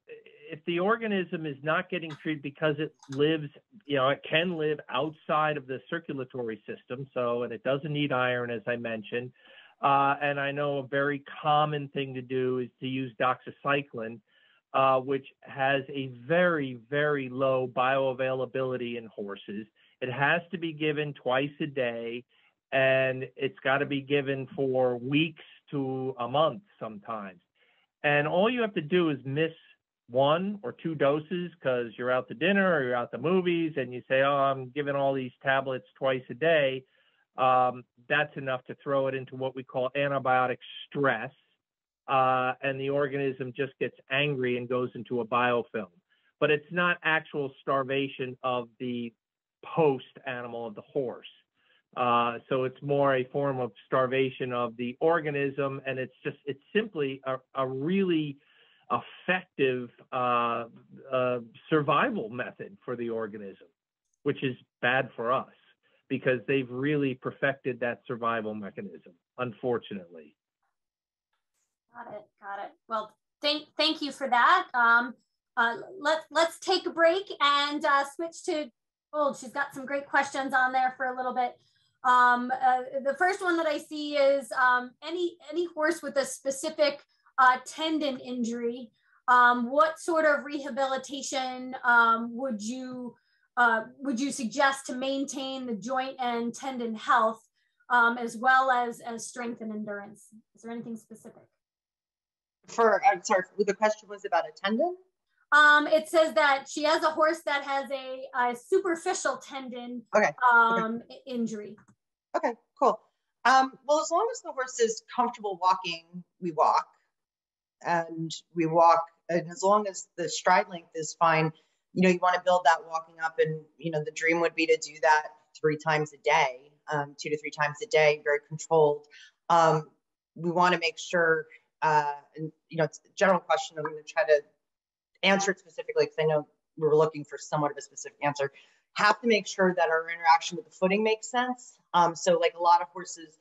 if the organism is not getting treated because it lives, you know, it can live outside of the circulatory system. So, and it doesn't need iron, as I mentioned. Uh, and I know a very common thing to do is to use doxycycline, uh, which has a very, very low bioavailability in horses. It has to be given twice a day, and it's got to be given for weeks to a month sometimes. And all you have to do is miss one or two doses because you're out to dinner or you're out to movies and you say, oh, I'm giving all these tablets twice a day, um, that's enough to throw it into what we call antibiotic stress. Uh, and the organism just gets angry and goes into a biofilm. But it's not actual starvation of the post animal of the horse. Uh, so it's more a form of starvation of the organism, and it's just it's simply a, a really effective uh, uh, survival method for the organism, which is bad for us because they've really perfected that survival mechanism, unfortunately.
Got it. Got it. Well, thank thank you for that. Um, uh, let let's take a break and uh, switch to. Oh, she's got some great questions on there for a little bit. Um, uh, the first one that I see is um, any any horse with a specific uh, tendon injury, um, what sort of rehabilitation um, would you uh, would you suggest to maintain the joint and tendon health um, as well as as strength and endurance? Is there anything specific?
For I'm sorry, the question was about a tendon.
Um, it says that she has a horse that has a, a superficial tendon
okay.
um, okay. injury.
Okay, cool. Um, well, as long as the horse is comfortable walking, we walk, and we walk, and as long as the stride length is fine, you know, you want to build that walking up, and you know, the dream would be to do that three times a day, um, two to three times a day, very controlled. Um, we want to make sure, uh, and you know, it's a general question. I'm going to try to answer it specifically because I know we were looking for somewhat of a specific answer. Have to make sure that our interaction with the footing makes sense. Um, so, like a lot of horses,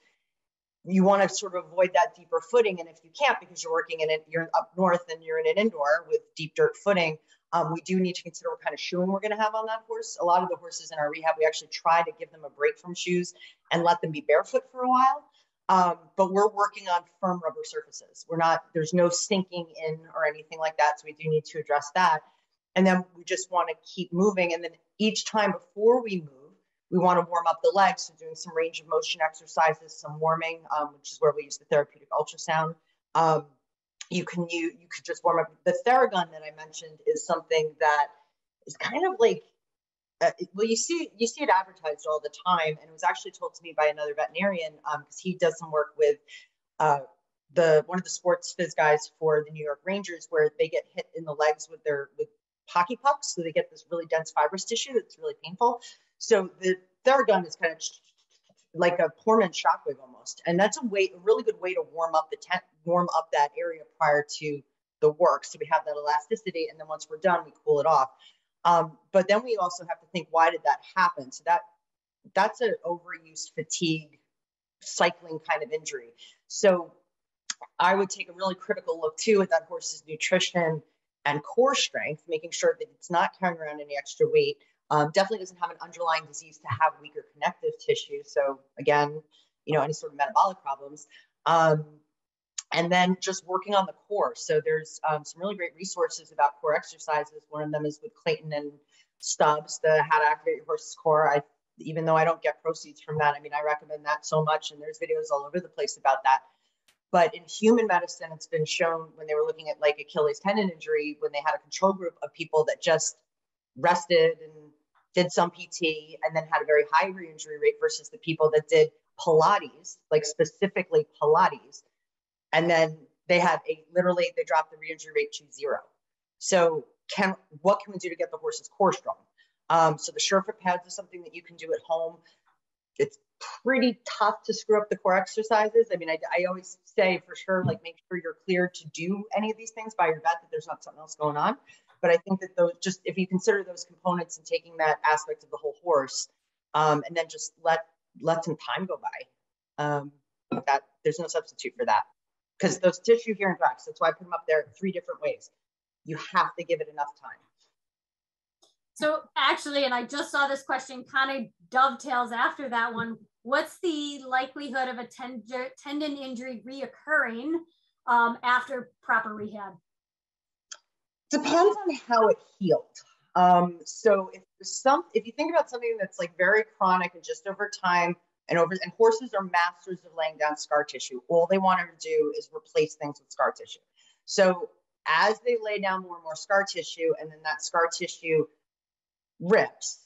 you want to sort of avoid that deeper footing, and if you can't because you're working in it, you're up north and you're in an indoor with deep dirt footing. Um, we do need to consider what kind of shoeing we're going to have on that horse. A lot of the horses in our rehab, we actually try to give them a break from shoes and let them be barefoot for a while. Um, but we're working on firm rubber surfaces. We're not, there's no sinking in or anything like that. So we do need to address that. And then we just want to keep moving. And then each time before we move, we want to warm up the legs. So doing some range of motion exercises, some warming, um, which is where we use the therapeutic ultrasound. Um, you can you you could just warm up. The Theragun that I mentioned is something that is kind of like uh, well, you see you see it advertised all the time, and it was actually told to me by another veterinarian because um, he does some work with uh, the one of the sports phys guys for the New York Rangers, where they get hit in the legs with their with hockey pucks, so they get this really dense fibrous tissue that's really painful. So the Theragun is kind of like a Poorman shockwave almost, and that's a way a really good way to warm up the tent, warm up that area prior to the work. So we have that elasticity, and then once we're done, we cool it off. Um, but then we also have to think, why did that happen? So that that's an overuse fatigue cycling kind of injury. So I would take a really critical look too at that horse's nutrition and core strength, making sure that it's not carrying around any extra weight. Um, definitely doesn't have an underlying disease to have weaker connective tissue. So again, you know, any sort of metabolic problems. Um, and then just working on the core. So there's um, some really great resources about core exercises. One of them is with Clayton and Stubbs, the How to Activate Your Horse's Core. I, even though I don't get proceeds from that, I mean, I recommend that so much, and there's videos all over the place about that. But in human medicine, it's been shown when they were looking at like Achilles tendon injury, when they had a control group of people that just rested and did some PT and then had a very high re-injury rate versus the people that did Pilates, like specifically Pilates, and then they have a literally they drop the re-injury rate to zero. So can what can we do to get the horse's core strong? Um, so the Surefoot pads is something that you can do at home. It's pretty tough to screw up the core exercises. I mean, I, I always say for sure, like make sure you're clear to do any of these things by your vet that there's not something else going on. But I think that those just if you consider those components and taking that aspect of the whole horse, um, and then just let let some time go by. Um, that there's no substitute for that because those tissue hearing tracts, that's why I put them up there three different ways. You have to give it enough time.
So actually, and I just saw this question kind of dovetails after that one. What's the likelihood of a tendon injury reoccurring um, after proper rehab?
Depends on how it healed. Um, so if some, if you think about something that's like very chronic and just over time, and over and horses are masters of laying down scar tissue. All they want to do is replace things with scar tissue. So as they lay down more and more scar tissue, and then that scar tissue rips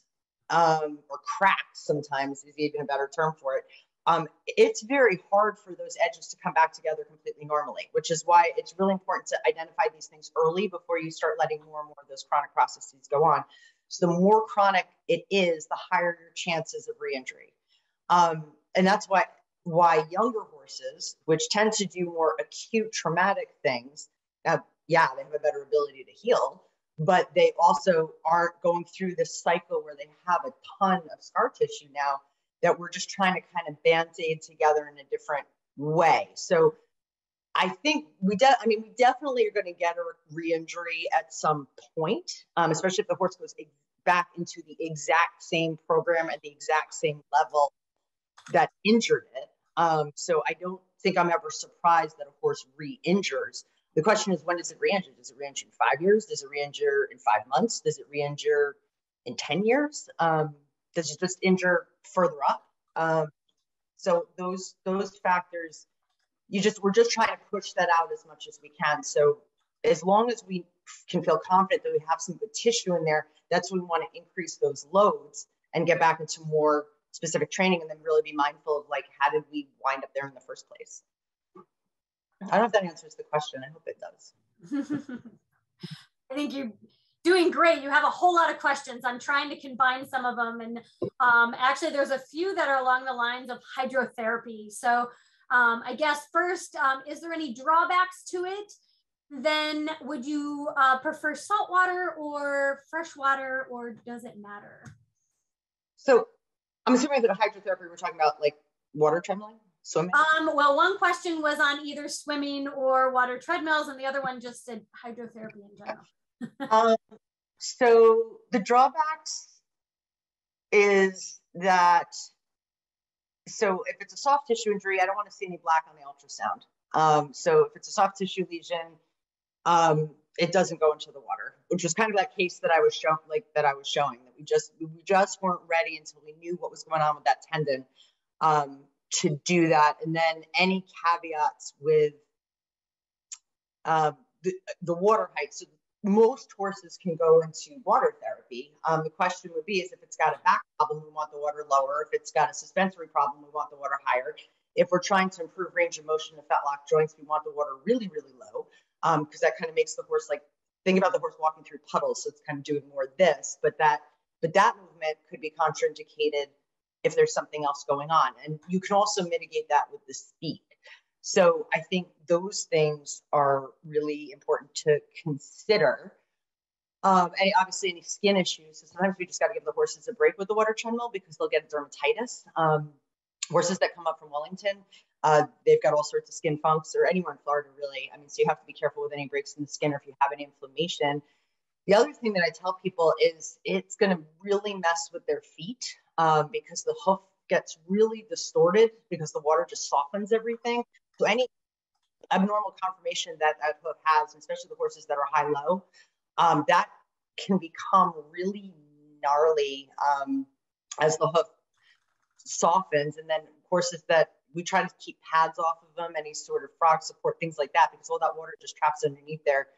um, or cracks, sometimes is even a better term for it. Um, it's very hard for those edges to come back together completely normally, which is why it's really important to identify these things early before you start letting more and more of those chronic processes go on. So the more chronic it is, the higher your chances of re-injury. Um, and that's why why younger horses, which tend to do more acute traumatic things, now, yeah, they have a better ability to heal, but they also aren't going through this cycle where they have a ton of scar tissue now that we're just trying to kind of band-aid together in a different way. So I think we de- I mean, we definitely are going to get a re-injury at some point, um, especially if the horse goes back into the exact same program at the exact same level that injured it. Um, so I don't think I'm ever surprised that a horse re-injures. The question is, when does it re-injure? Does it re-injure in five years? Does it re-injure in five months? Does it re-injure in 10 years? Um, does it just injure further up? Um, so those those factors you just we're just trying to push that out as much as we can. So as long as we can feel confident that we have some good tissue in there, that's when we want to increase those loads and get back into more specific training and then really be mindful of like how did we wind up there in the first place. I don't know if that answers the question. I hope it does.
I think you're doing great. You have a whole lot of questions. I'm trying to combine some of them. And um, actually, there's a few that are along the lines of hydrotherapy. So um, I guess first, um, is there any drawbacks to it? Then would you uh, prefer salt water or fresh water, or does it matter?
So I'm assuming that hydrotherapy, we're talking about like water treadmilling, swimming?
Um, well, one question was on either swimming or water treadmills, and the other one just said hydrotherapy in general.
um, so the drawbacks is that so if it's a soft tissue injury, I don't want to see any black on the ultrasound. Um, so if it's a soft tissue lesion, um, it doesn't go into the water, which was kind of that case that I was showing, like that I was showing that we just we just weren't ready until we knew what was going on with that tendon um, to do that. And then any caveats with uh, the, the water height. So most horses can go into water therapy. Um, the question would be is if it's got a back problem, we want the water lower. If it's got a suspensory problem, we want the water higher. If we're trying to improve range of motion of fetlock joints, we want the water really, really low because um, that kind of makes the horse like think about the horse walking through puddles. So it's kind of doing more this, but that but that movement could be contraindicated if there's something else going on. And you can also mitigate that with the speed. So I think those things are really important to consider. Um, and obviously any skin issues. So sometimes we just got to give the horses a break with the water treadmill because they'll get dermatitis. Um, horses that come up from Wellington, uh, they've got all sorts of skin funks, or anywhere in Florida, really. I mean, so you have to be careful with any breaks in the skin, or if you have any inflammation. The other thing that I tell people is it's going to really mess with their feet um, because the hoof gets really distorted because the water just softens everything. So any abnormal conformation that that hoof has, especially the horses that are high-low, um, that can become really gnarly um, as the hoof softens. And then horses that we try to keep pads off of them, any sort of frog support, things like that, because all that water just traps underneath there,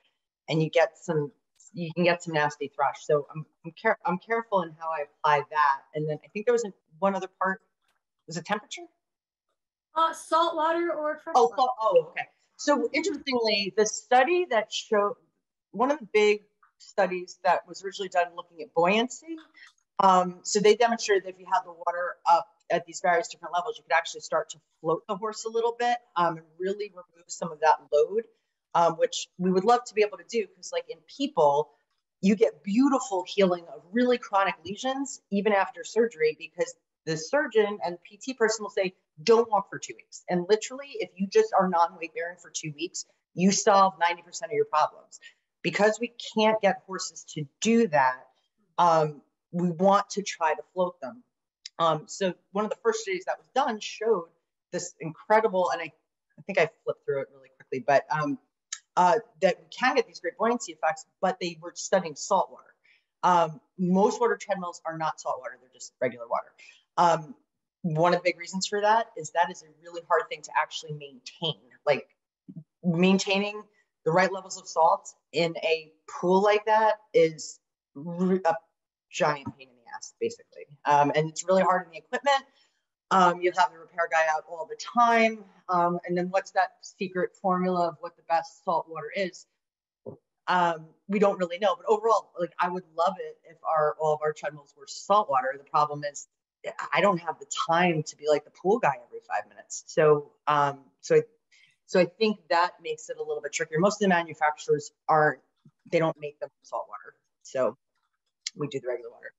and you get some you can get some nasty thrush. So I'm I'm, care- I'm careful in how I apply that. And then I think there was a, one other part. Was it temperature?
Uh, salt water or fresh
oh,
water?
Oh, okay. So interestingly, the study that showed one of the big studies that was originally done looking at buoyancy. Um, so they demonstrated that if you had the water up at these various different levels, you could actually start to float the horse a little bit um, and really remove some of that load, um, which we would love to be able to do because, like in people, you get beautiful healing of really chronic lesions even after surgery because the surgeon and PT person will say, don't walk for two weeks. And literally, if you just are non weight bearing for two weeks, you solve 90% of your problems. Because we can't get horses to do that, um, we want to try to float them. Um, so, one of the first studies that was done showed this incredible, and I, I think I flipped through it really quickly, but um, uh, that we can get these great buoyancy effects, but they were studying salt water. Um, most water treadmills are not salt water, they're just regular water. Um, one of the big reasons for that is that is a really hard thing to actually maintain. Like maintaining the right levels of salt in a pool like that is a giant pain ass, basically. Um, and it's really hard in the equipment. Um, you have the repair guy out all the time. Um, and then what's that secret formula of what the best salt water is? Um, we don't really know. But overall, like I would love it if our all of our treadmills were salt water. The problem is I don't have the time to be like the pool guy every five minutes. So, um, so, I, so I think that makes it a little bit trickier. Most of the manufacturers aren't, they don't make them salt water. So we do the regular water.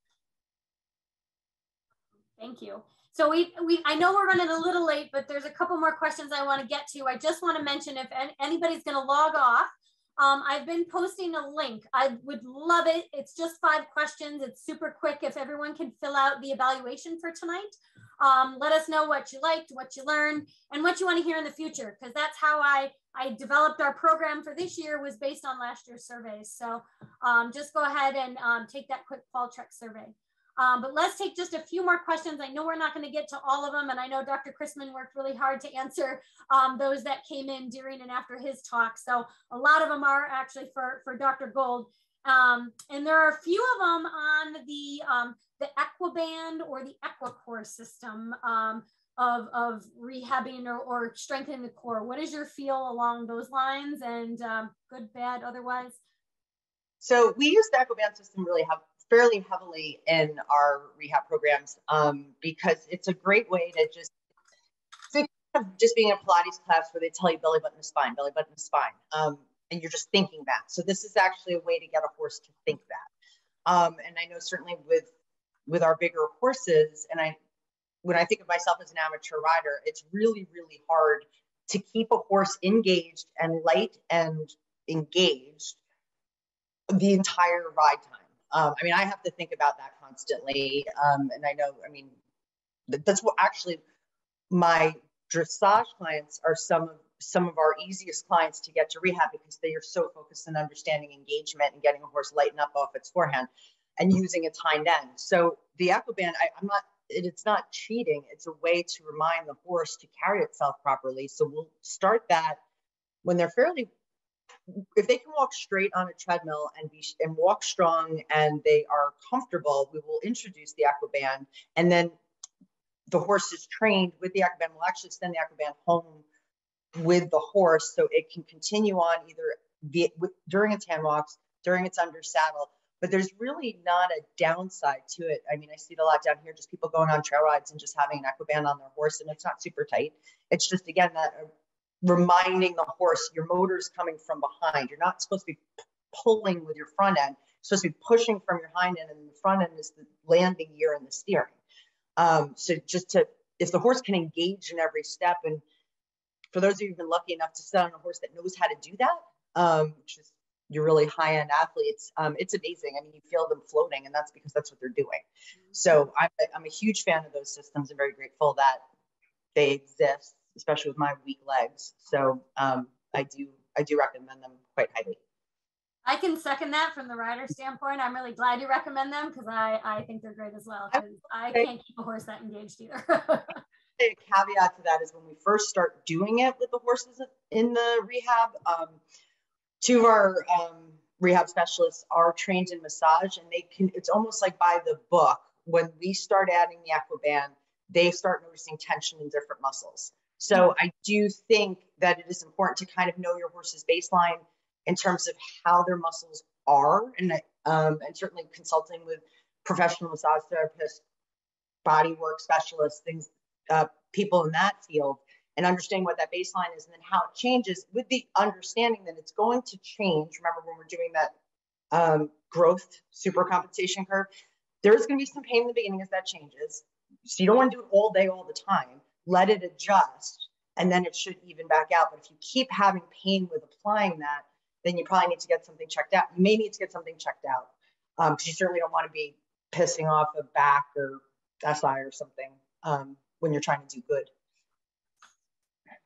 Thank you. So we, we, I know we're running a little late, but there's a couple more questions I want to get to. I just want to mention if anybody's going to log off, um, I've been posting a link. I would love it. It's just five questions. It's super quick. If everyone can fill out the evaluation for tonight, um, let us know what you liked, what you learned, and what you want to hear in the future, because that's how I I developed our program for this year was based on last year's surveys. So um, just go ahead and um, take that quick Qualtrics survey. Um, but let's take just a few more questions. I know we're not going to get to all of them, and I know Dr. Crisman worked really hard to answer um, those that came in during and after his talk. So a lot of them are actually for, for Dr. Gold. Um, and there are a few of them on the, um, the Equiband or the Equicore system um, of, of rehabbing or, or strengthening the core. What is your feel along those lines and um, good, bad, otherwise?
So we use the Equiband system really have, fairly heavily in our rehab programs um, because it's a great way to just think of just being a Pilates class where they tell you belly button to spine, belly button to spine, um, and you're just thinking that. So this is actually a way to get a horse to think that. Um, and I know certainly with with our bigger horses, and I when I think of myself as an amateur rider, it's really really hard to keep a horse engaged and light and engaged the entire ride time. Um, I mean, I have to think about that constantly. Um, and I know, I mean, that's what actually my dressage clients are some of some of our easiest clients to get to rehab because they are so focused on understanding engagement and getting a horse lighten up off its forehand and using its hind end. So the Equiband, I, I'm not, it, it's not cheating. It's a way to remind the horse to carry itself properly. So we'll start that when they're fairly if they can walk straight on a treadmill and be and walk strong and they are comfortable, we will introduce the Equiband, and then the horse is trained with the Equiband. We'll actually send the Equiband home with the horse so it can continue on either via, with, during its hand walks, during its under saddle. But there's really not a downside to it. I mean, I see it a lot down here, just people going on trail rides and just having an Equiband on their horse, and it's not super tight. It's just again that reminding the horse your motor's coming from behind. You're not supposed to be pulling with your front end. You're supposed to be pushing from your hind end, and the front end is the landing gear and the steering. Um, so just to, if the horse can engage in every step, and for those of you who've been lucky enough to sit on a horse that knows how to do that, um, which is your really high end athletes, um, it's amazing. I mean, you feel them floating, and that's because that's what they're doing. So I'm, I'm a huge fan of those systems and very grateful that they exist especially with my weak legs. So um, I do I do recommend them quite highly.
I can second that from the rider standpoint. I'm really glad you recommend them because I, I think they're great as well. I can't keep a horse that engaged either.
a caveat to that is when we first start doing it with the horses in the rehab, um, two of our um, rehab specialists are trained in massage and they can, it's almost like by the book. When we start adding the Equiband, they start noticing tension in different muscles. So I do think that it is important to kind of know your horse's baseline in terms of how their muscles are, and um, and certainly consulting with professional massage therapists, body work specialists, things, uh, people in that field, and understanding what that baseline is, and then how it changes, with the understanding that it's going to change. Remember when we're doing that um, growth super compensation curve, there's going to be some pain in the beginning as that changes. So you don't want to do it all day, all the time let it adjust, and then it should even back out. But if you keep having pain with applying that, then you probably need to get something checked out. You may need to get something checked out because um, you certainly don't want to be pissing off a back or SI or something um, when you're trying to do good.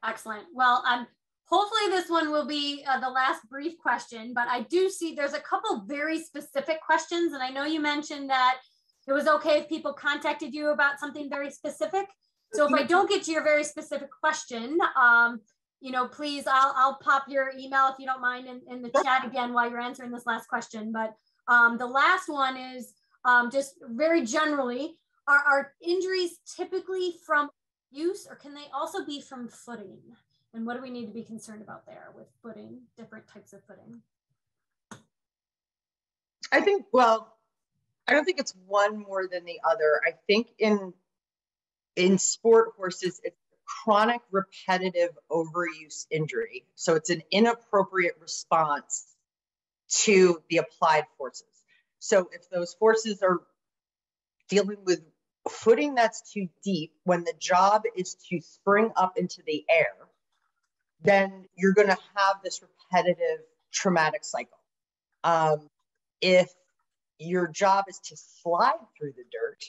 Excellent. Well, um, hopefully this one will be uh, the last brief question, but I do see there's a couple very specific questions. And I know you mentioned that it was okay if people contacted you about something very specific. So if I don't get to your very specific question, um, you know, please, I'll, I'll pop your email if you don't mind in, in the chat again while you're answering this last question. But um, the last one is um, just very generally, are, are injuries typically from use or can they also be from footing? And what do we need to be concerned about there with footing, different types of footing?
I think, well, I don't think it's one more than the other. I think in in sport horses, it's chronic repetitive overuse injury. So it's an inappropriate response to the applied forces. So if those forces are dealing with footing that's too deep, when the job is to spring up into the air, then you're going to have this repetitive traumatic cycle. Um, if your job is to slide through the dirt,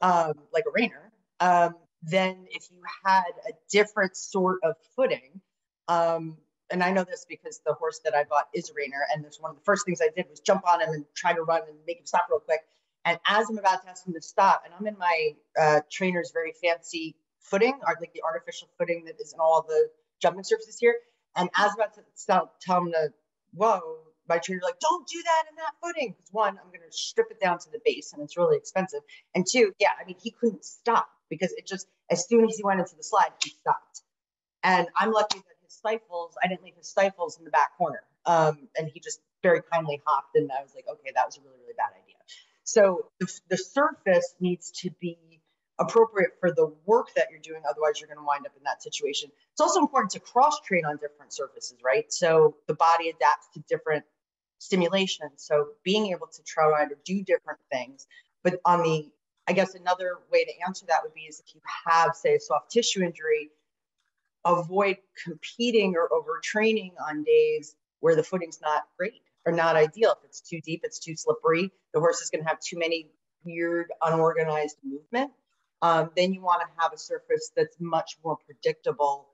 um, like a reiner, um, than if you had a different sort of footing. Um, and I know this because the horse that I bought is a reiner, and this one of the first things I did was jump on him and try to run and make him stop real quick. And as I'm about to ask him to stop, and I'm in my uh, trainer's very fancy footing, or like the artificial footing that is in all the jumping surfaces here. And as I'm about to stop, tell him to, whoa, my trainer's like, don't do that in that footing. Because one, I'm going to strip it down to the base and it's really expensive. And two, yeah, I mean, he couldn't stop because it just, as soon as he went into the slide, he stopped. And I'm lucky that his stifles, I didn't leave his stifles in the back corner. Um, and he just very kindly hopped. And I was like, okay, that was a really, really bad idea. So the, the surface needs to be appropriate for the work that you're doing. Otherwise, you're going to wind up in that situation. It's also important to cross train on different surfaces, right? So the body adapts to different stimulation. So being able to try to do different things. But on the, I guess another way to answer that would be is if you have, say, a soft tissue injury, avoid competing or overtraining on days where the footing's not great or not ideal. If it's too deep, it's too slippery, the horse is going to have too many weird, unorganized movement. Um, then you want to have a surface that's much more predictable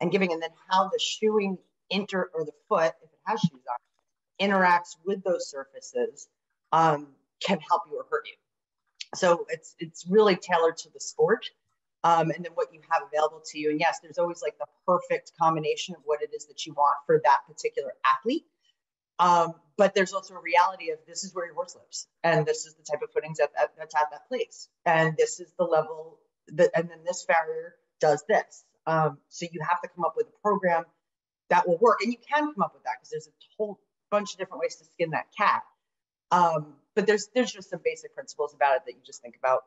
and giving, and then how the shoeing inter or the foot, if it has shoes on, interacts with those surfaces um, can help you or hurt you. So it's it's really tailored to the sport. Um, and then what you have available to you. And yes, there's always like the perfect combination of what it is that you want for that particular athlete. Um, but there's also a reality of this is where your horse lives, and this is the type of footings that, that, that's at that place, and this is the level that, and then this farrier does this. Um, so you have to come up with a program that will work, and you can come up with that because there's a whole bunch of different ways to skin that cat. Um, but there's there's just some basic principles about it that you just think about.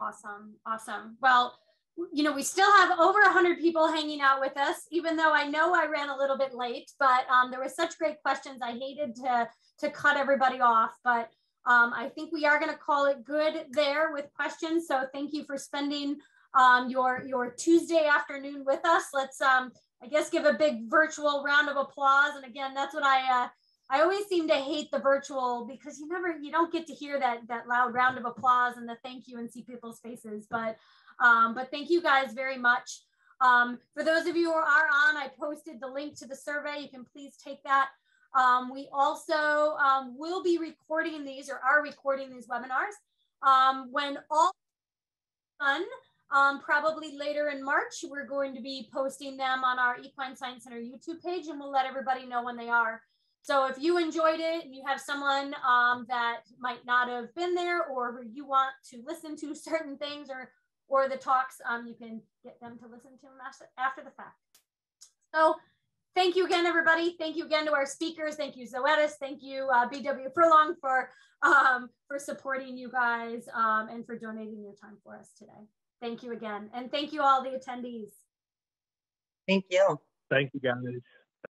Awesome, awesome. Well, you know, we still have over 100 people hanging out with us, even though I know I ran a little bit late, but um, there were such great questions. I hated to, to cut everybody off, but um, I think we are going to call it good there with questions. So thank you for spending um, your, your Tuesday afternoon with us. Let's, um, I guess, give a big virtual round of applause. And again, that's what I, uh, I always seem to hate the virtual because you never, you don't get to hear that, that loud round of applause and the thank you and see people's faces. But um, but thank you guys very much. Um, for those of you who are on, I posted the link to the survey. You can please take that. Um, we also um, will be recording these or are recording these webinars. Um, when all done, um, probably later in March, we're going to be posting them on our Equine Science Center YouTube page and we'll let everybody know when they are. So if you enjoyed it and you have someone um, that might not have been there or who you want to listen to certain things or or the talks, um, you can get them to listen to them after the fact. So thank you again, everybody. Thank you again to our speakers. Thank you, Zoetis. Thank you, uh, BW Furlong, for, um, for supporting you guys um, and for donating your time for us today. Thank you again. And thank you all the attendees.
Thank you.
Thank you, guys.